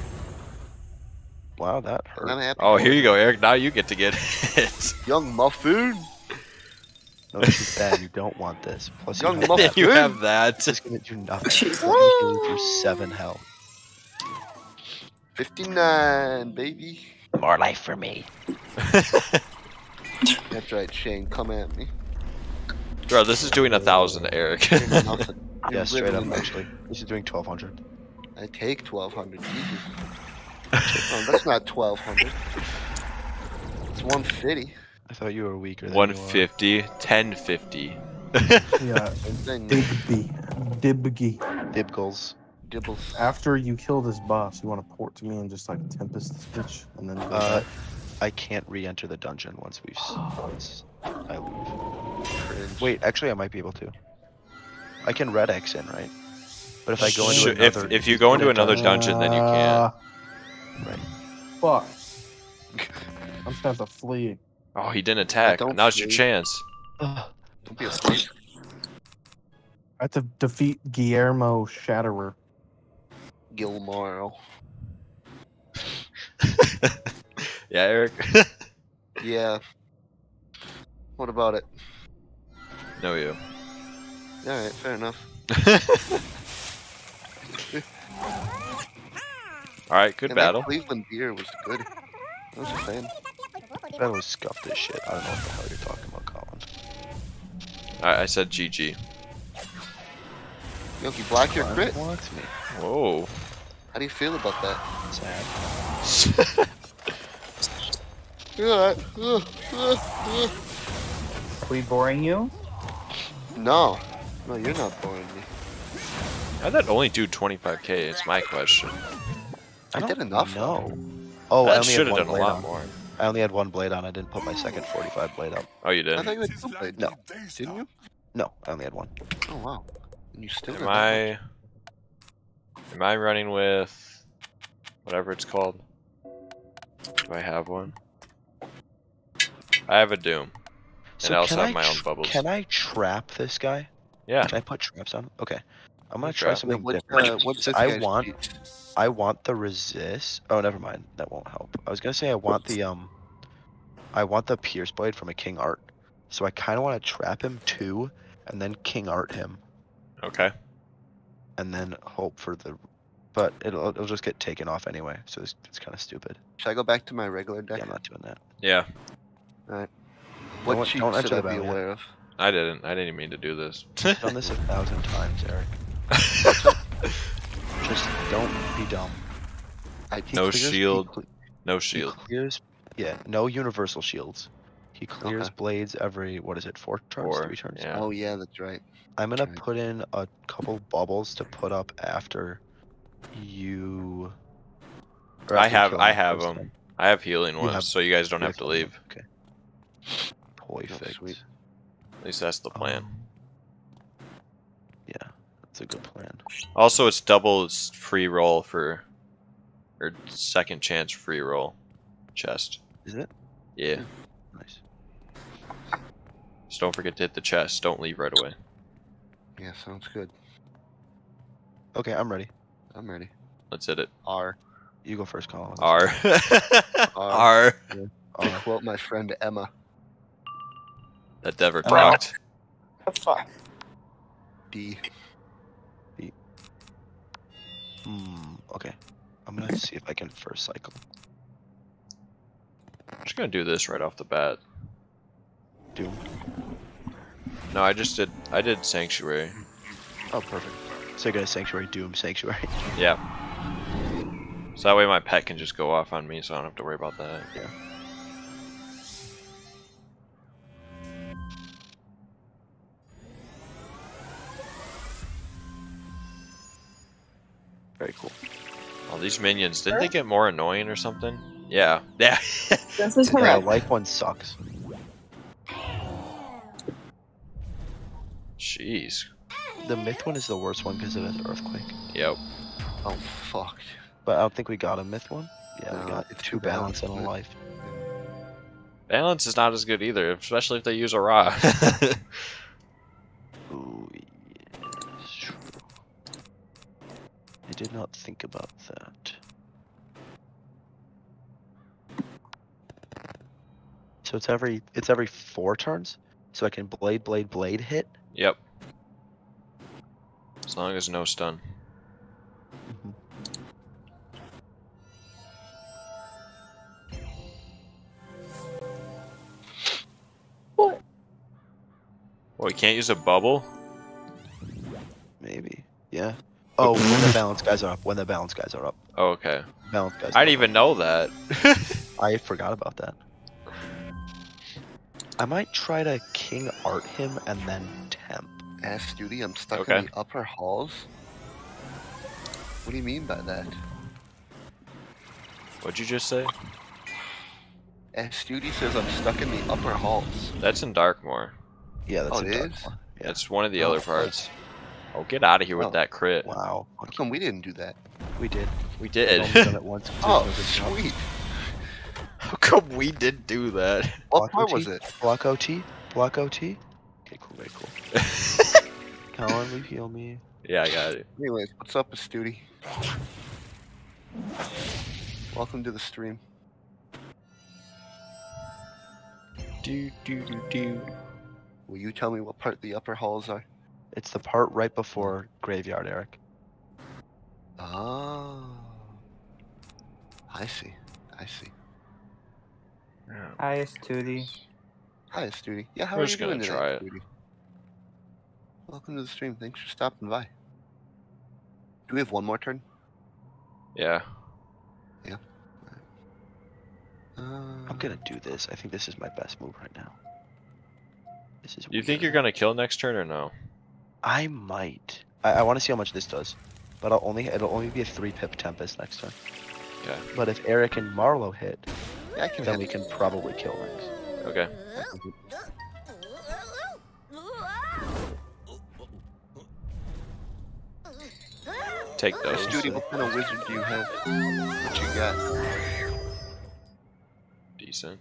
Wow, that hurt. Oh, here you go, Eric. Now you get to get [laughs] hit. Young muffin. No, this is bad. You don't want this. Plus, you Young have muffin. you have that. This is gonna do nothing. Jeez. It's for seven health. 59, baby. More life for me. [laughs] That's right, Shane. Come at me. Bro, this is doing a thousand, Eric. You're nothing. [laughs] You're Yeah, straight up. Actually, this is doing 1200. I take 1200. Jesus. oh, that's not 1200. It's 150. I thought you were weaker. Than you 150, 1050. [laughs] Yeah, Dibby. Dibgy. Dibgles. dibbles. After you kill this boss, you want to port to me and just like tempest this bitch, and then Uh, back. I can't re-enter the dungeon once we've once [gasps] I leave. Cringe. Wait, actually, I might be able to. I can red X in, right? But if I go into Sure, if- another, if you go into another dungeon, then you can't. Right. Fuck. [laughs] I'm just gonna have to flee. Oh, he didn't attack. don't Now's your chance. Ugh. Don't be a snake. I have to defeat Guillermo Shatterer. Gilmore. [laughs] yeah, Eric. [laughs] Yeah. What about it? no, you. Alright, fair enough. [laughs] All right, good And that battle. Cleveland beer was good. I was a fan. That was scuffed as shit. I don't know what the hell you're talking about, Colin. I, I said GG. Yoki, block your Colin crit. wants me. Whoa. How do you feel about that? Sad. Yeah, [laughs] uh, uh, uh. Are we boring you? No. No, you're not boring me. How'd that only do 25k? It's my question. I, don't did enough. No. Oh, I that only should have done a lot on. more. I only had one blade on. I didn't put my second 45 blade up. Oh, you I did. thought you had two blades. No. Didn't you? No, I only had one. Oh, wow. And you still Am did that I? Am I running with whatever it's called? Do I have one? I have a Doom, and I also can have my own bubbles. Can I trap this guy? Yeah. Can I put traps on? him? Okay. I'm gonna try trap. much. something What, different. uh, what's this I guy's want cheat? I want the resist. Oh, never mind. That won't help. I was gonna say I want the um, I want the pierce blade from a King Art. So I kind of want to trap him too, and then King Art him, Okay. and then hope for the. But it'll it'll just get taken off anyway, so it's, it's kind of stupid. Should I go back to my regular deck? Yeah, I'm not doing that. Yeah. All right. what Don't- cheats don't should I be battle yet. aware of? I didn't. I didn't even mean to do this. I've done this a thousand times, Eric. [laughs] Just don't be dumb. I No clears- shield. no shield. clears. Yeah, no universal shields. He clears Okay. blades every what is it? Four turns, Four, three turns. yeah. Oh yeah, that's right. I'm gonna Right. put in a couple bubbles to put up after you. or I have- I have them. time. I have healing ones, have- so you guys don't have to leave. Okay. Perfect. sweet. At least that's the plan. Um, yeah, that's a good plan. Also, it's double s- free roll for, or second chance free roll, chest. Is it? Yeah. Hmm. Nice. Just don't forget to hit the chest. Don't leave right away. Yeah, sounds good. Okay, I'm ready. I'm ready. Let's hit it. R. You go first, Colin. R. [laughs] R. R. To R. quote my friend Emma. That never talked. Fuck. D. Hmm. Okay. I'm gonna see if I can first cycle. I'm just gonna do this right off the bat. Doom. No, I just did. I did sanctuary. Oh, perfect. So you're gonna sanctuary, doom, sanctuary. Yeah. So that way my pet can just go off on me, so I don't have to worry about that. Yeah. Very cool. All these minions, didn't they get more annoying or something? Yeah. [laughs] Yeah. This is [laughs] The correct. life one sucks. Jeez. The myth one is the worst one because it has earthquake. Yep. Oh fuck. But I don't think we got a myth one. Yeah, No, we got it's two too balance and a balanced, life. Balance is not as good either, especially if they use a raw. [laughs] did not think about that. So it's every it's every four turns, so I can blade, blade, blade hit. yep. As long as no stun. [laughs] What? Well, we can't use a bubble? Maybe. Yeah. Oh, when the [laughs] balance guys are up. When the balance guys are up. Oh, okay. Balance guys. I didn't up. even know that. [laughs] I forgot about that. I might try to king art him and then temp. Ass duty, I'm stuck Okay. in the upper halls. What do you mean by that? What'd you just say? Ass duty says I'm stuck in the upper halls. That's in Darkmoor. Yeah, that's Oh, a it dark is? one. Yeah. That's one of the Oh, other fuck. parts. Oh, get out of here with Oh, that crit. Wow. How come we didn't do that? We did. We We've did. only done it once. 'cause Oh, there's no good job. sweet. How come we did do that? What part was it? Block OT? Block OT? Okay, cool, very cool. Colin, will you heal me? yeah, I got it. Anyways, what's up, Astudi? Welcome to the stream. Do do do do. Will you tell me what part the upper halls are? It's the part right before graveyard, Eric. Oh. I see. I see. Hi, Studi. Hi, Astudi. Yeah, how We're are just you gonna doing today, try it. Welcome to the stream. Thanks for stopping by. Do we have one more turn? Yeah. Uh, I'm gonna do this. I think this is my best move right now. This is. You think you're gonna kill next turn or no? I might. I, I want to see how much this does, but I'll only it'll only be a three pip tempest next turn. Okay. But if Eric and Marlowe hit, Yeah, I can then hit we can probably kill next. Okay. I can hit- Take those. Astudi, what kind of wizard do you have? What you got? Decent.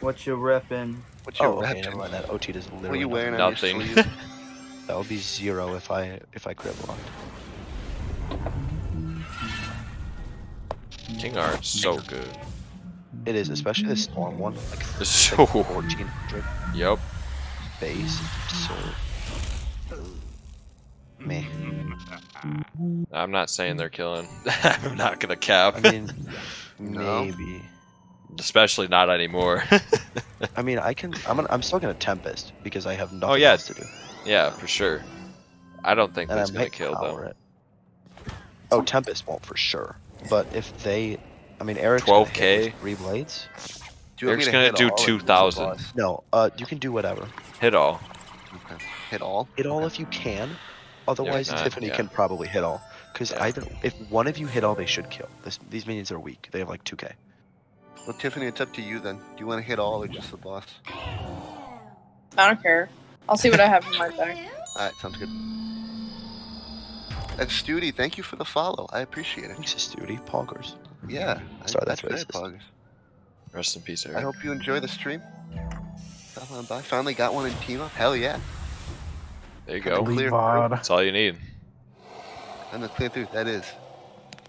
What you reppin'? What's your Oh, okay, never mind. That OT does What are literally you wearing nothing. [laughs] on your Nothing. sleeve? That would be zero if I if I crit blocked. King Art's so good. It is, especially the storm one, like It's so. fourteen hundred Yep. base. So meh. I'm not saying they're killing. [laughs] I'm not gonna cap. I mean, [laughs] maybe. Especially not anymore. [laughs] I mean, I can. I'm. Gonna, I'm still gonna tempest because I have oh, nothing Oh, yeah. else to do, yeah, for sure. I don't think and I that's gonna kill power them. it. Oh, tempest won't for sure. But if they, I mean, Eric's 12K? gonna hit with three blades. Do you want me Eric's gonna do all or just the 2,000. No, uh, you can do whatever. Hit all. Okay. Hit all? Hit all if you can. Otherwise, not, Tiffany yeah. can probably hit all. Because Yeah. either if one of you hit all, they should kill. This, these minions are weak. They have like 2k. Well, Tiffany, it's up to you then. Do you want to hit all or just the boss? I don't care. I'll see what I have in my bag. Alright, sounds good. And Studi, thank you for the follow. I appreciate it. Thanks, Studi. Poggers. Yeah. I- Sorry, that's good, racist. Poggers. Rest in peace, Eric. I hope you enjoy the stream. Stop on by. Finally got one in team up. Hell yeah. There you go. clear through. That's all you need. And the clear through. That is.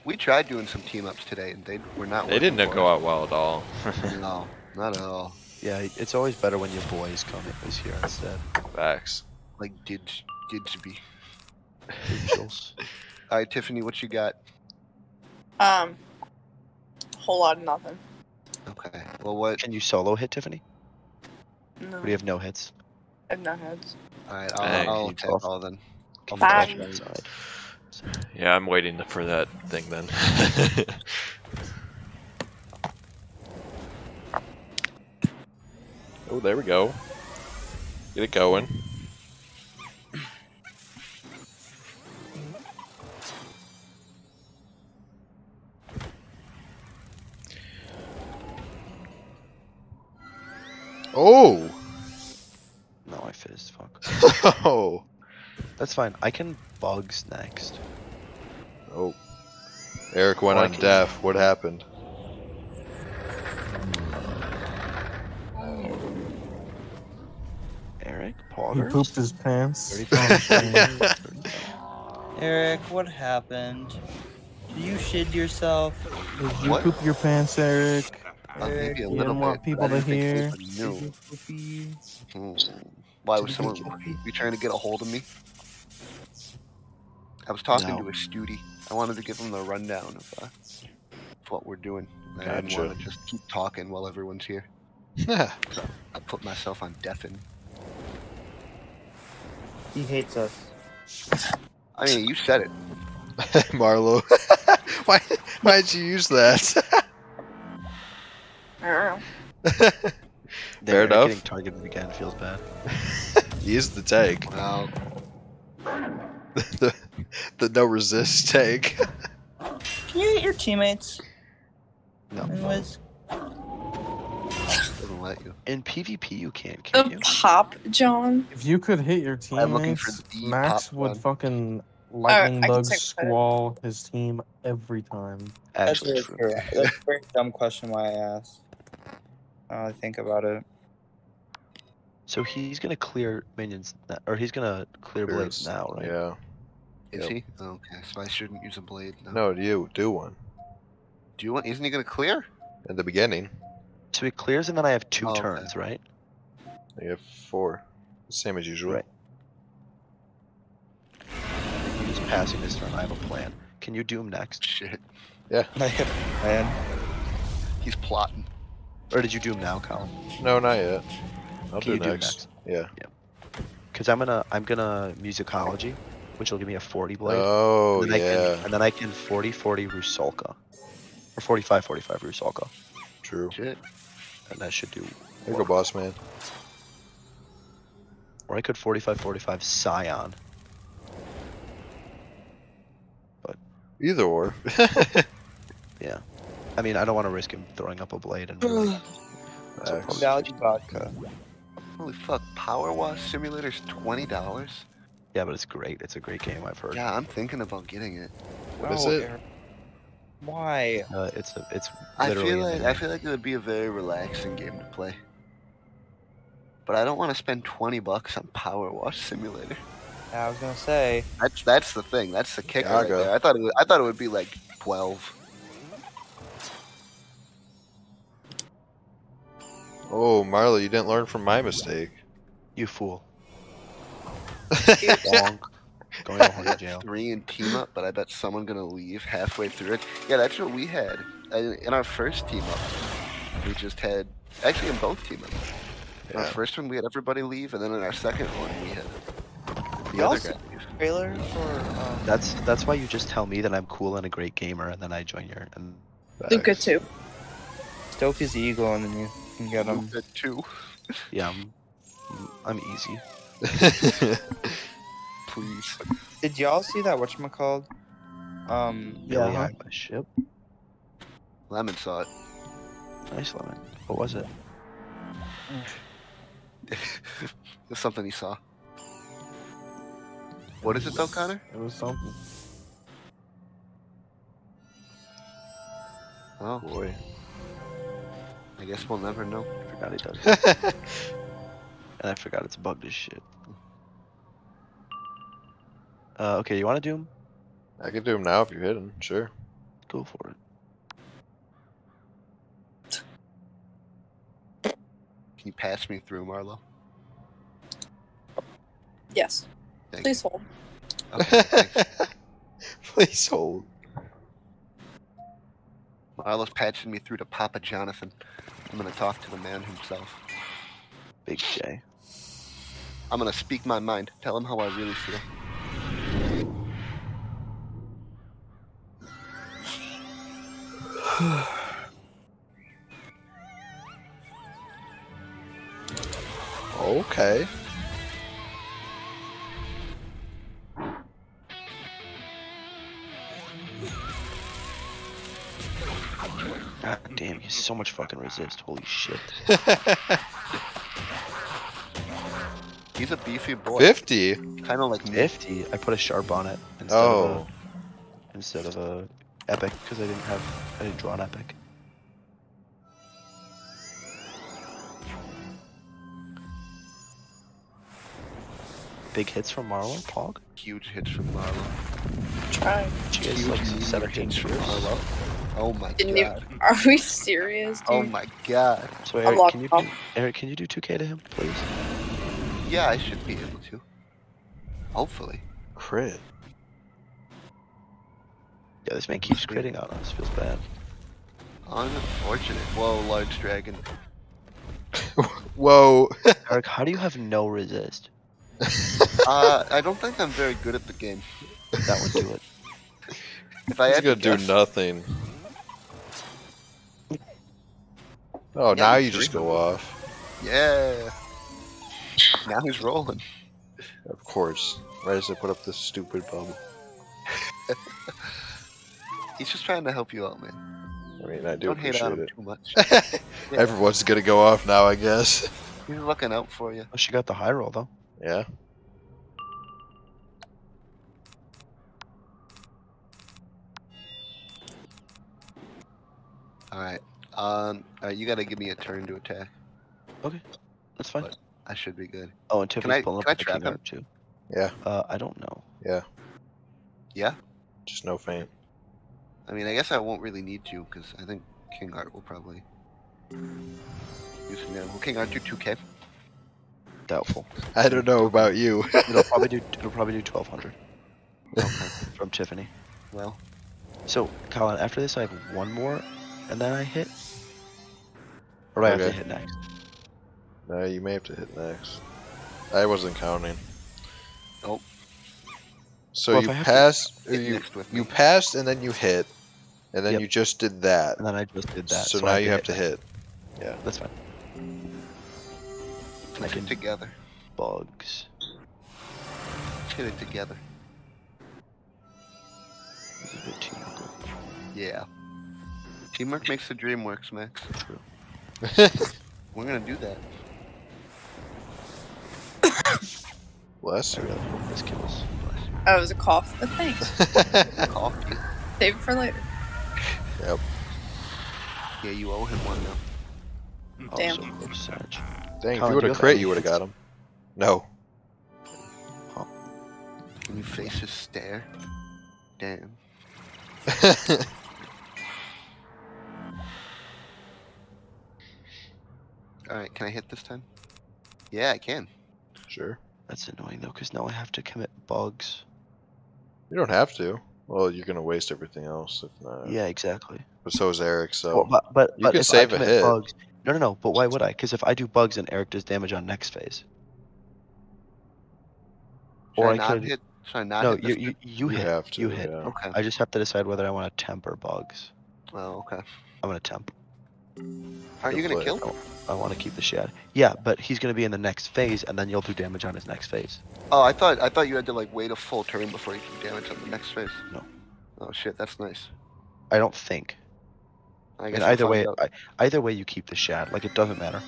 We tried doing some team ups today, and they were not. They didn't go out well at all. [laughs] No, not at all. Yeah, it's always better when your boys come is here instead. Facts. Like did did to be. Angels. [laughs] All right, Tiffany, what you got? Um, whole lot of nothing. Okay. Well, what? Can you solo hit Tiffany? No, Or do you have no hits? I have no heads. All right, I'll, I'll you take tough. all then. Can Fine. you? Yeah, I'm waiting for that thing then. [laughs] oh, there we go. Get it going. Oh! No, I fizzed. Fuck. Oh! [laughs] [laughs] That's fine. I can bugs next. Oh. Eric went Oh, on can- deaf. What happened? Eric, He pooped his pants. [laughs] Eric, what happened? Did you shit yourself? Did you What? poop your pants, Eric? Uh, maybe a You little didn't want people to hear? anyone Did knew. you poopy? Hmm. Why was someone be trying to get a hold of me? I was talking No. to a studie. I wanted to give him the rundown of, uh, of what we're doing. I didn't want to just keep talking while everyone's here. Yeah. I put myself on deafen. He hates us. I mean, you said it. [laughs] Marlo. [laughs] why why'd you use that? [laughs] I Damn, Fair enough. Getting targeted again feels bad. he is the tank. Well, the, the no resist tank. Can you hit your teammates? No. Anyways, doesn't let you. In PvP, you can, can The you? pop, John. If you could hit your I'm looking for teammates, the Max would one. fucking lightning I can bug take that. squall his team every time. that's Actually, really true. true. That's a very dumb question why I asked. I think about it. So he's gonna clear minions, na- or he's gonna clear blades Clears. now, right? Yeah. Is Yep. he? Okay, so I shouldn't use a blade. No. No, you do one. Do you want? Isn't he gonna clear? At the beginning, So he clears, and then I have two Oh, okay. turns, right? you have four. Same as usual. Right. He's passing his turn. I have a plan. Can you do him next, Shit. I have a plan. He's plotting. or did you do him now, Colin? No, not yet. I'll Can do you do next. Yeah. Because I'm gonna I'm gonna musicology, which will give me a 40 blade. Oh and then I yeah. can, and then I can 40 40 Rusalka. Or 45 45 Rusalka. True. Shit. And that should do. Here you go, boss man. Or I could 45 45 Scion. But either or. [laughs] Yeah. I mean, I don't want to risk him throwing up a blade and. really- [sighs] Facts. Vodka. Holy fuck! Power Wash Simulator's twenty dollars. yeah, but it's great. It's a great game. I've heard. Yeah, I'm thinking about getting it. What is Oh, it? Eric. Why? Uh, it's a, it's I feel like I feel like it would be a very relaxing game to play. But I don't want to spend twenty bucks on Power Wash Simulator. Yeah, I was gonna say. That's that's the thing. That's the kicker. Right there. I thought it. Would, I thought it would be like twelve. Oh, Marley, you didn't learn from my mistake. You fool. [laughs] Bonk. Going to horny jail. [laughs] Three and team up, but I bet someone gonna leave halfway through it. Yeah, that's what we had Uh, in our first team up. We just had actually in both team ups. In our first one, we had everybody leave, and then in our second one, we had the We other guy leave. Trailer for. Um, That's that's why you just tell me that I'm cool and a great gamer, and then I join your. And Luca too. Stoke his ego and then you can get him. Luca too. yeah, I'm, I'm easy. [laughs] [laughs] Please. Did y'all see that whatchamacalled? Um, Billie Yeah. Eilish. Yep. Lemon saw it. Nice lemon. What was it? [laughs] It's something he saw. What is it though, Connor? It was something. Oh, Boy. I guess we'll never know. I forgot he does. [laughs] and I forgot it's bugged as shit. Uh, okay, you want to do him? I can do him now if you're hidden. Sure. Go for it. Can you pass me through, Marlo? Yes. Thank Please hold. Okay. [laughs] Please hold. Marlo's patching me through to Papa Jonathan. I'm gonna talk to the man himself. Big J. I'm gonna speak my mind. Tell him how I really feel. Okay. God damn, he's so much fucking resist. Holy shit. [laughs] He's a beefy boy. 50? Kind of like 50. I put a sharp on it instead Oh. of a oh. instead of a epic because I didn't have I didn't draw an epic. Big hits from Marlon Pog. Huge hits from Marlo. Try. She has Huge like medium seven hits hits from Marlo. Oh my Didn't you- god. Are we serious, oh dude? Oh my god. So Eric, can you up. do, Eric, can you do 2K to him, please? Yeah, I should be able to. Hopefully. Crit. Yeah, this man keeps critting on us. Feels bad. Unfortunate. Whoa, large dragon. [laughs] Whoa. [laughs] Eric, how do you have no resist? Uh, I don't think I'm very good at the game. That would do it. [laughs] If I He's had to gonna do guess, nothing. Oh, Yeah, now you just three. go off. Yeah. Now he's rolling. Of course. Right as I put up this stupid bubble. He's just trying to help you out, man. I mean, I do Don't hate on him it. too much. [laughs] Yeah. Everyone's gonna go off now, I guess. He's looking out for you. Oh, she got the high roll though. Yeah. All right. Um. All right, you gotta give me a turn to attack. Okay. That's fine. What? I should be good. Oh, and Tiffany's I- pulling can I up the trap him? too. Yeah. Uh, I don't know. Yeah. Yeah. Just no feint. I mean, I guess I won't really need to because I think King Art will probably use some Will King Art do 2K? Doubtful. I don't know about you. [laughs] It'll probably do. It'll probably do 1200 Okay. from Tiffany. Well, So, Colin, after this, I have one more, and then I hit. Or do I have to hit next? no, you may have to hit next. I wasn't counting. Nope. So Well, you I have to passed, uh, you you me. passed, and then you hit, and then Yep. you just did that. And then I just did that. so, I now you have to next. hit. That's fine. I Let's can hit together. bugs. Let's hit it together. This is a teamwork. Yeah. Teamwork makes the dream work, Max. True. [laughs] We're gonna do that. Bless I really hope this kills. Oh, it was a cough. But thanks. [laughs] cough. Save it for later. Yep. Yeah, you owe him one now. Damn. Also, close Sag. Dang, if you would have have crit, any you would have got him. No. Can you face his stare? Damn. [laughs] Alright, can I hit this time? Yeah, I can. sure. That's annoying though, because now I have to commit bugs. You don't have to. Well, you're gonna waste everything else if not. Yeah, exactly. But so is Eric. So Well, but but, you but can if save I a hit. bugs, no, no, no. But why would I? Because if I do bugs and Eric does damage on next phase, Should Or I, I not could- hit? Should I not no, hit you you you you hit. have to. you hit. Yeah. Okay. I just have to decide whether I want to temp or bugs. Oh, okay. I'm gonna temp. Aren't you gonna kill? I want to keep the shad. Yeah, but he's gonna be in the next phase, and then you'll do damage on his next phase. Oh, I thought I thought you had to like wait a full turn before you can damage on the next phase. No. Oh shit, that's nice. I don't think. I And guess either way. I, either way, you keep the shad. Like it doesn't matter.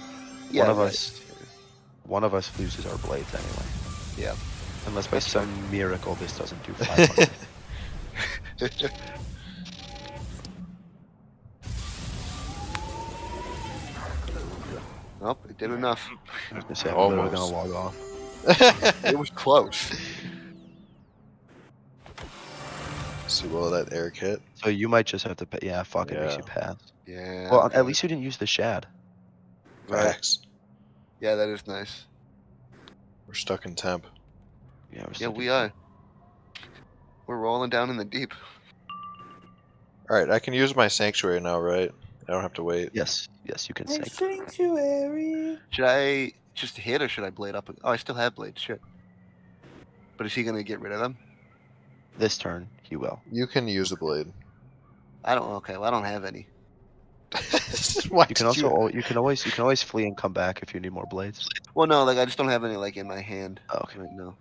yeah, one of right. us- One of us loses our blades anyway. Yeah. Unless by That's some miracle this doesn't do [laughs] 500. [laughs] nope, it did enough. I was say, I'm literally gonna log off. It was close. [laughs] See, will that Eric hit? So you might just have to pay. Yeah, fuck it, makes you Yeah. pass. Yeah. Well, okay. at least you didn't use the shad. Right. Facts. Yeah, that is nice. We're stuck in temp. Yeah, we're Yeah, we good. are. We're rolling down in the deep. All right, I can use my sanctuary now, right? I don't have to wait. Yes, yes, you can sink. Sanctuary. Should I just hit or should I blade up? Oh, I still have blades. Shit. But is he gonna get rid of them? This turn, he will. You can use a blade. I don't. Okay, well I don't have any. [laughs] Why You can did also al- you can always you can always flee and come back if you need more blades. Well, no, like I just don't have any like in my hand Oh, okay. right now.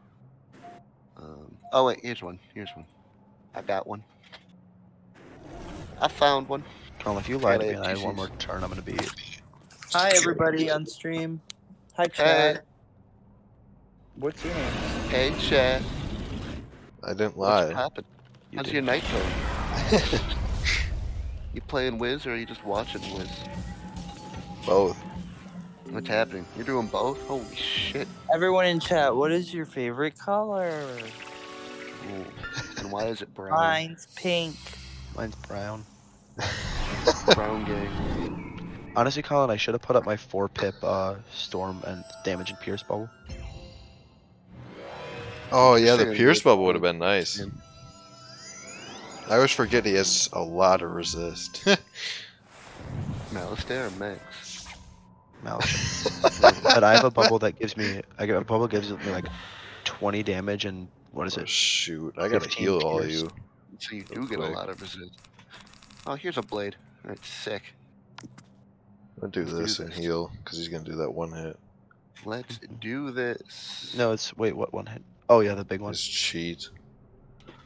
Um, oh wait, here's one. Here's one. I got one. I found one. Colin, if you lie to me and I have one more turn, I'm gonna be. Hi everybody on stream. Hi Hey. What's your name? hey, chat. I didn't What's lie. poppin'? You How's did. your night going? [laughs] You playing Wiz or are you just watching Wiz? Both. What's happening? You're doing both? Holy shit. Everyone in chat, what is your favorite color? Ooh. And why is it brown? Mine's pink. Mine's brown. Brown gang. Honestly, Colin, I should have put up my four pip uh, storm and damage and pierce bubble. Oh yeah, the Pierce bubble would have been nice. I always forget he has a lot of resist. [laughs] Malistaire or Max? Malice. [laughs] but I have a bubble that gives me. I got a bubble gives me like 20 damage and what is Oh, it? shoot, I gotta 15 heal all of you. So you do get a lot of resist. Oh, here's a blade. Alright, sick. I'll do Let's do this and this. heal, because he's gonna do that one hit. Let's do this. No, it's wait. What one hit? Oh yeah, the big one His cheat.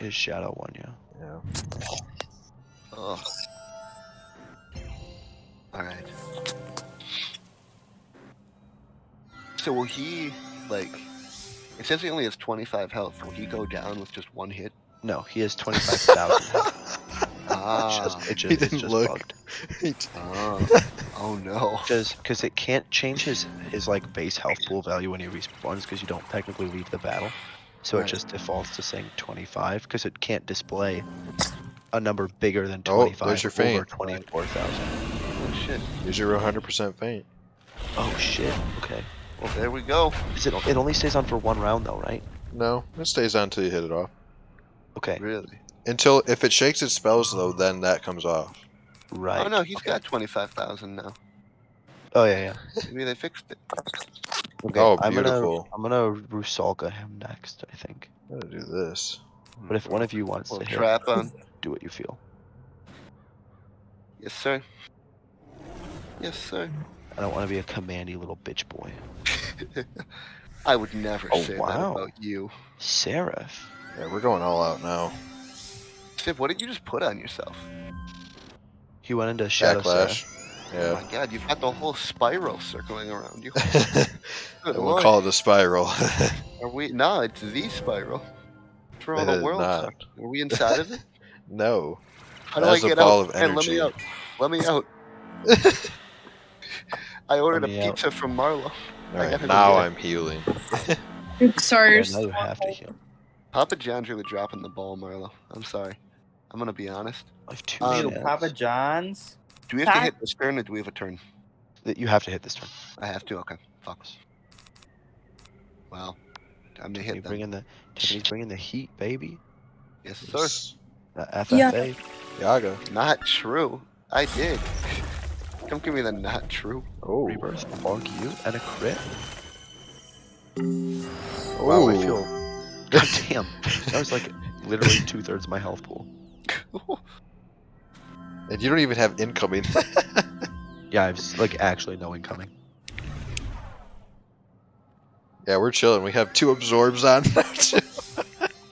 is shadow one. Yeah. Yeah. Ugh. Alright. So will he, like, it says he only has 25 health. Will he go down with just one hit? No, he has 25,000. [laughs] Ah. Just, it He just, it's didn't just look. bugged. [laughs] oh. oh no. [laughs] Just because it can't change his his like base health pool value when he respawns because you don't technically leave the battle, so Right. it just defaults to saying 25 because it can't display a number bigger than 25 Oh, 25 there's your over 24,000. Oh shit. Use your 100% faint. Oh shit. Okay. Well, there we go. Is it? It only stays on for one round though, right? No, it stays on until you hit it off. Okay. Really? Until if it shakes its spells though, then that comes off. Right. Oh no, he's okay. got 25,000 now. Oh yeah, yeah. Maybe they fixed it. Okay. Oh, I'm beautiful. gonna I'm gonna Rusalka him next. I think. I'm gonna do this. But if one of you wants to Little hit, trap on. do what you feel. Yes, sir. Yes, sir. I don't want to be a commandy little bitch boy. [laughs] I would never Oh, say that about you. Seraph. Yeah, we're going all out now. Sif, what did you just put on yourself? He went into Shadow Backlash. Oh my god, you've got the whole spiral circling around you. [laughs] we'll lord. call it a spiral. [laughs] Are we? No, it's the spiral. That's where all It the world. worlds not. are. Are we inside of it? [laughs] no. How do That's I a get ball out? of Hey, let me out. Let me out. I ordered a me out. pizza from Marlo. Alright, gotta go now get it. I'm healing. Sorry, Yeah, you're now you have to heal. Papa John's really dropping the ball, Marlo. I'm sorry. I'm gonna be honest. I have two Um, Little. Papa John's. Do we have to Pat- hit this turn or do we have a turn? That You have to hit this turn. I have to. Okay. Fuck. Wow. Time to Tiffany hit them. bringing the Tiffany's bringing the heat, baby. Yes, sir. Uh, FFA. Yaga. Not true. I did. Don't give me the not true. Oh. Rebirth, bonk you, and a crit. Oh. Wow, I feel. [laughs] God damn. That was like literally two thirds of my health pool. And you don't even have incoming. [laughs] Yeah, I've like actually no incoming. yeah, we're chilling. We have two absorbs on. [laughs]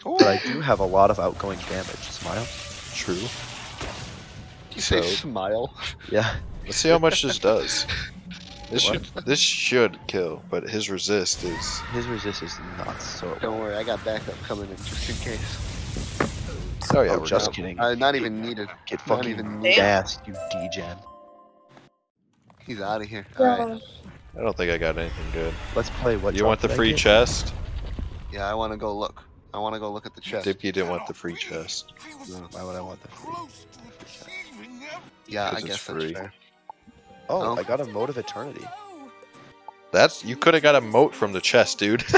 But I do have a lot of outgoing damage. Smile. True. you say smile. Yeah. [laughs] Let's see how much this does. This What? should this should kill, but his resist is His resist is nuts. So. Don't worry, I got backup coming in just in case. Oh yeah, Oh, we're just down. kidding. Uh, not even needed. Get Not fucking even needed. gassed, you degen. He's out of here. Alright. I don't think I got anything good. Let's play what. You want the free get? chest? Yeah, I want to go look. I want to go look at the chest. Dipkey didn't want the free chest. No. Why would I want the free? Yeah, I 'Cause it's guess free. that's fair. Oh, Oh. I got a mode of eternity. That's you could have got a moat from the chest, dude. [laughs]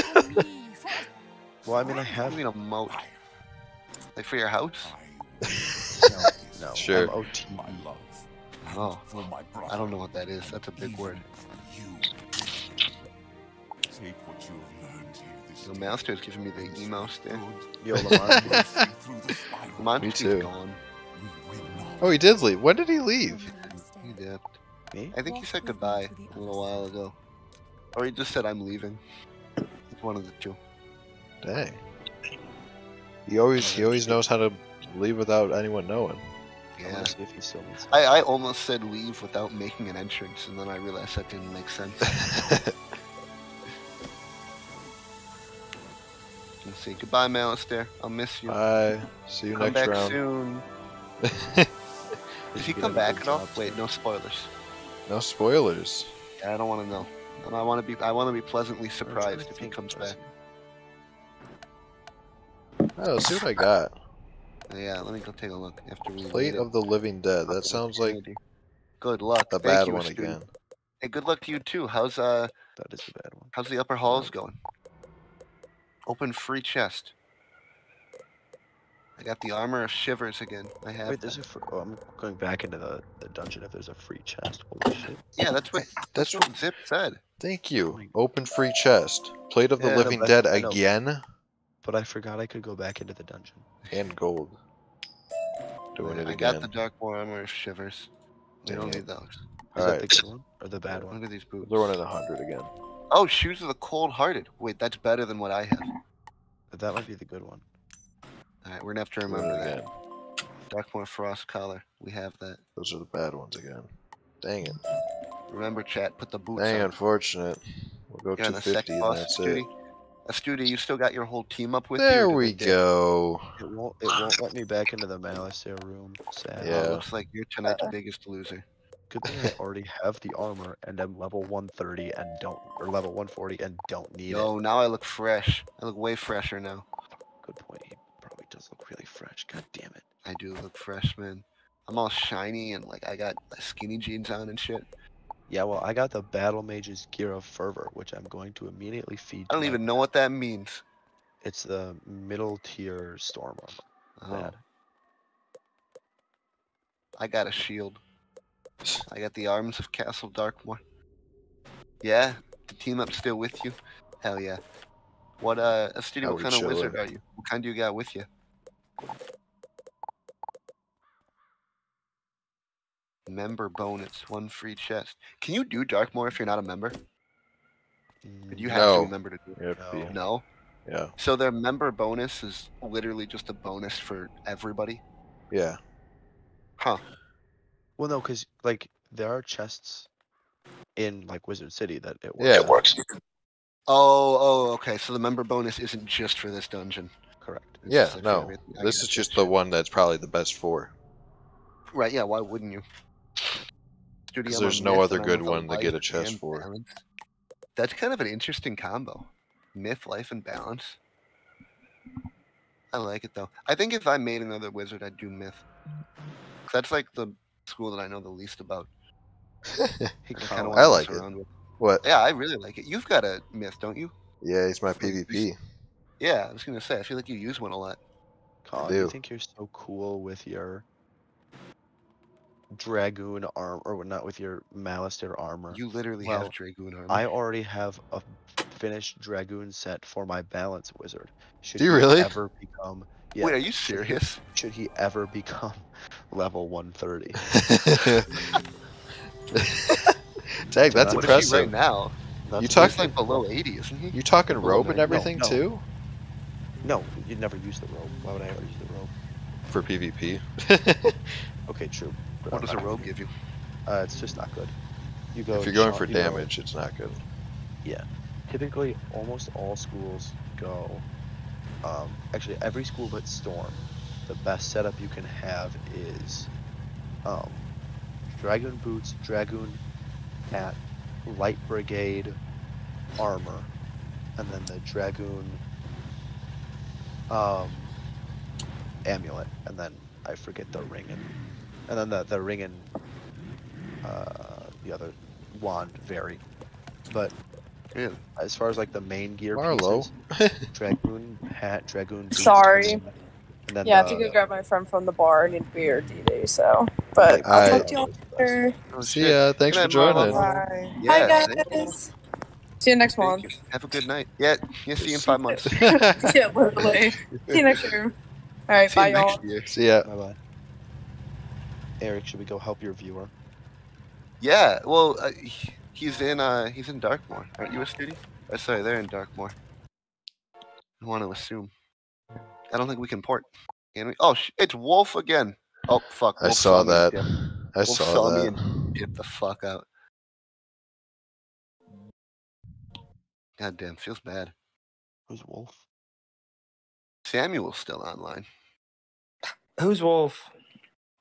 Well, I mean, I have do you mean a moat? Like for your house? [laughs] no, no. Sure. I'm OT. Oh, I don't know what that is. That's a big word. Take what you have learned here this The master is giving me the emo stare. Yo, Lamar. through the spiral. Too. gone. We will not oh, he did leave. When did he leave? He dipped. Me? I think you said goodbye a little while ago, or you just said I'm leaving. It's one of the two. Dang. He always he always knows how to leave without anyone knowing. I Yeah. wanna if he still needs. I, I almost said leave without making an entrance, and then I realized that didn't make sense. [laughs] Let's see. Goodbye, Malistaire. I'll miss you. Bye. See you come next back soon. Did [laughs] Does he get come back good at all? Wait, Steve? no spoilers. no spoilers. Yeah, I don't want to know. And I want to be. I want to be pleasantly surprised if he comes if back. Oh, let's see what I got. Yeah, let me go take a look after we. Plate of the Living Dead. That sounds like. Good luck. the Thank bad you, one student. again. Hey, good luck to you too. How's uh, That is the bad one. how's the upper halls going? Open free chest. I got the armor of shivers again. I have. Wait, there's that. a. Fr- oh, I'm going back into the, the dungeon if there's a free chest. Holy shit. Yeah, that's what That's [laughs] that's what Zip said. Thank you. Open free chest. Plate of the Yeah, Living but- Dead I know. again. But I forgot I could go back into the dungeon. And gold. Doing it I again. got the dark armor of shivers. We don't need those. Is Alright. that the good one or the bad one? Look at these boots. They're running a hundred again. Oh, shoes of the cold-hearted. Wait, that's better than what I have. But that might be the good one. All right, we're gonna have to remember that. again. Darkmoor frost collar. We have that. Those are the bad ones again. Dang it. Remember, chat. Put the boots Dang, on. unfortunate. We'll go You're on the 250 second and boss, that's it. Studi. Uh, you still got your whole team up with you? There we they go. It won't. It won't let me back into the Malistaire room. Sad. Oh, Yeah. looks like you're tonight's biggest loser. Good thing I already have the armor and I'm level 130 and don't, or level 140 and don't need Yo, now I look fresh. I look way fresher now. Good point. He probably does look really fresh. God damn it. I do look fresh, man. I'm all shiny and like I got skinny jeans on and shit. Yeah, well, I got the Battle Mage's Gear of Fervor, which I'm going to immediately feed. I don't my- even know what that means. It's the middle tier storm armor. Oh, I got a shield. I got the arms of Castle Darkmoor. Yeah, the team up still with you. Hell yeah. What uh, Astudio, what kind of wizard chilling? are you? What kind do you got with you? Member bonus, one free chest. Can you do Darkmoor if you're not a member? Did you have to No. be a member to do it? No. No. Yeah. So their member bonus is literally just a bonus for everybody. Yeah. Huh. Well, no, because like there are chests in like Wizard City that it works. Yeah. It works. Oh, oh, okay. So the member bonus isn't just for this dungeon. Correct. It's Yeah, just, like, for no. This is just the one that's probably the best for. Right, yeah, why wouldn't you? Studio, 'Cause there's no other good one to get a life chest for. balance. That's kind of an interesting combo. Myth, life, and balance. I like it though. I think if I made another wizard, I'd do myth. That's like the school that I know the least about. [laughs] Hey, oh, I kind Colin, of I like it. with. What? Yeah, I really like it. You've got a myth, don't you? Yeah, he's my PvP. Yeah, I was gonna say. I feel like you use one a lot. Colin, you do. think you're so cool with your dragoon arm, or not with your Malistaire armor? You literally Well, have Dragoon armor. I already have a finished dragoon set for my balance wizard. Should Do you he really? Ever become? Yeah. Wait, are you should he- serious? Should he ever become [laughs] level 130? [laughs] Dang, that's what is he impressive. right now? Not You talking like below 80, isn't he? You talking Below robe and 90. No, everything no. too? No, you'd never use the robe. Why would I ever use the robe? For PvP. [laughs] Okay, true. but What does a robe give you? Uh, it's just not good. You go. if you're going for you go- damage, it's not good. Yeah. Typically, almost all schools go. Um, actually, every school but Storm, the best setup you can have is, um, dragoon boots, dragoon hat, light brigade armor, and then the dragoon um amulet, and then I forget the ring and and then the the ring and uh, the other wand vary, but Really? as far as like the main gear Marlo. pieces, [laughs] dragoon hat, dragoon. boots, Sorry. And then Yeah, I the- have to go grab my friend from the bar. I need to be here DD, so. But I'll talk to y'all later. Oh, See ya. Thanks for Good night, joining. Bye. Yeah, Hi, thank you. guys. See you next month. you. Have a good night. Yeah, yeah. See you in five months. See [laughs] [laughs] yeah, literally. See you next year. All right, bye, you y'all. See ya. Bye bye. Eric, should we go help your viewer? Yeah, well, uh, he's in uh he's in Darkmoor. Aren't you a student? Uh, sorry, they're in Darkmoor. I want to assume. I don't think we can port. Can we? Oh, sh- it's Wolf again. Oh fuck! I Wolf saw that. I Wolf saw saw me that. Get the fuck out. God damn, feels bad. Who's Wolf? Samuel's still online. Who's Wolf?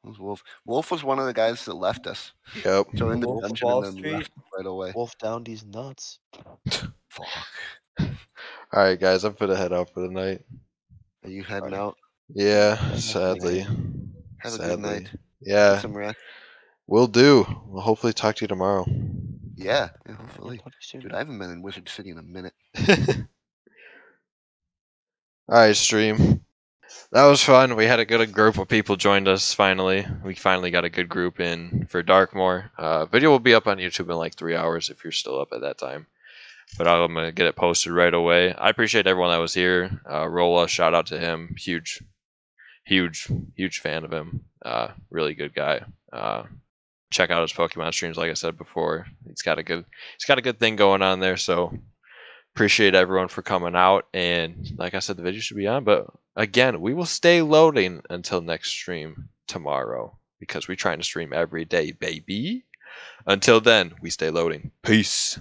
Who's Wolf? Wolf was one of the guys that left us. Yep. Joined the Wolf dungeon Wall and then Street? left right away. Wolf down these nuts. Fuck. [laughs] All right, guys, I'm gonna head out for the night. Are you heading Alright. out? Yeah, sadly. Have a Sadly. good night. Yeah, Get some rest. we'll do. We'll hopefully talk to you tomorrow. Yeah, yeah, hopefully. Talk to you soon. Dude, I haven't been in Wizard City in a minute. [laughs] All right, stream. That was fun. We had a good group of people joined us finally. We finally got a good group in for Darkmoor. Uh, video will be up on YouTube in like three hours if you're still up at that time. But I'm gonna get it posted right away. I appreciate everyone that was here. Uh, Rolla, shout out to him. Huge, huge, huge fan of him. Uh, really good guy. Uh, check out his Pokemon streams. Like I said before, he's got a good, he's got a good thing going on there. So appreciate everyone for coming out. And like I said, the video should be on. But again, we will stay loading until next stream tomorrow because we're trying to stream every day, baby. Until then, we stay loading. Peace.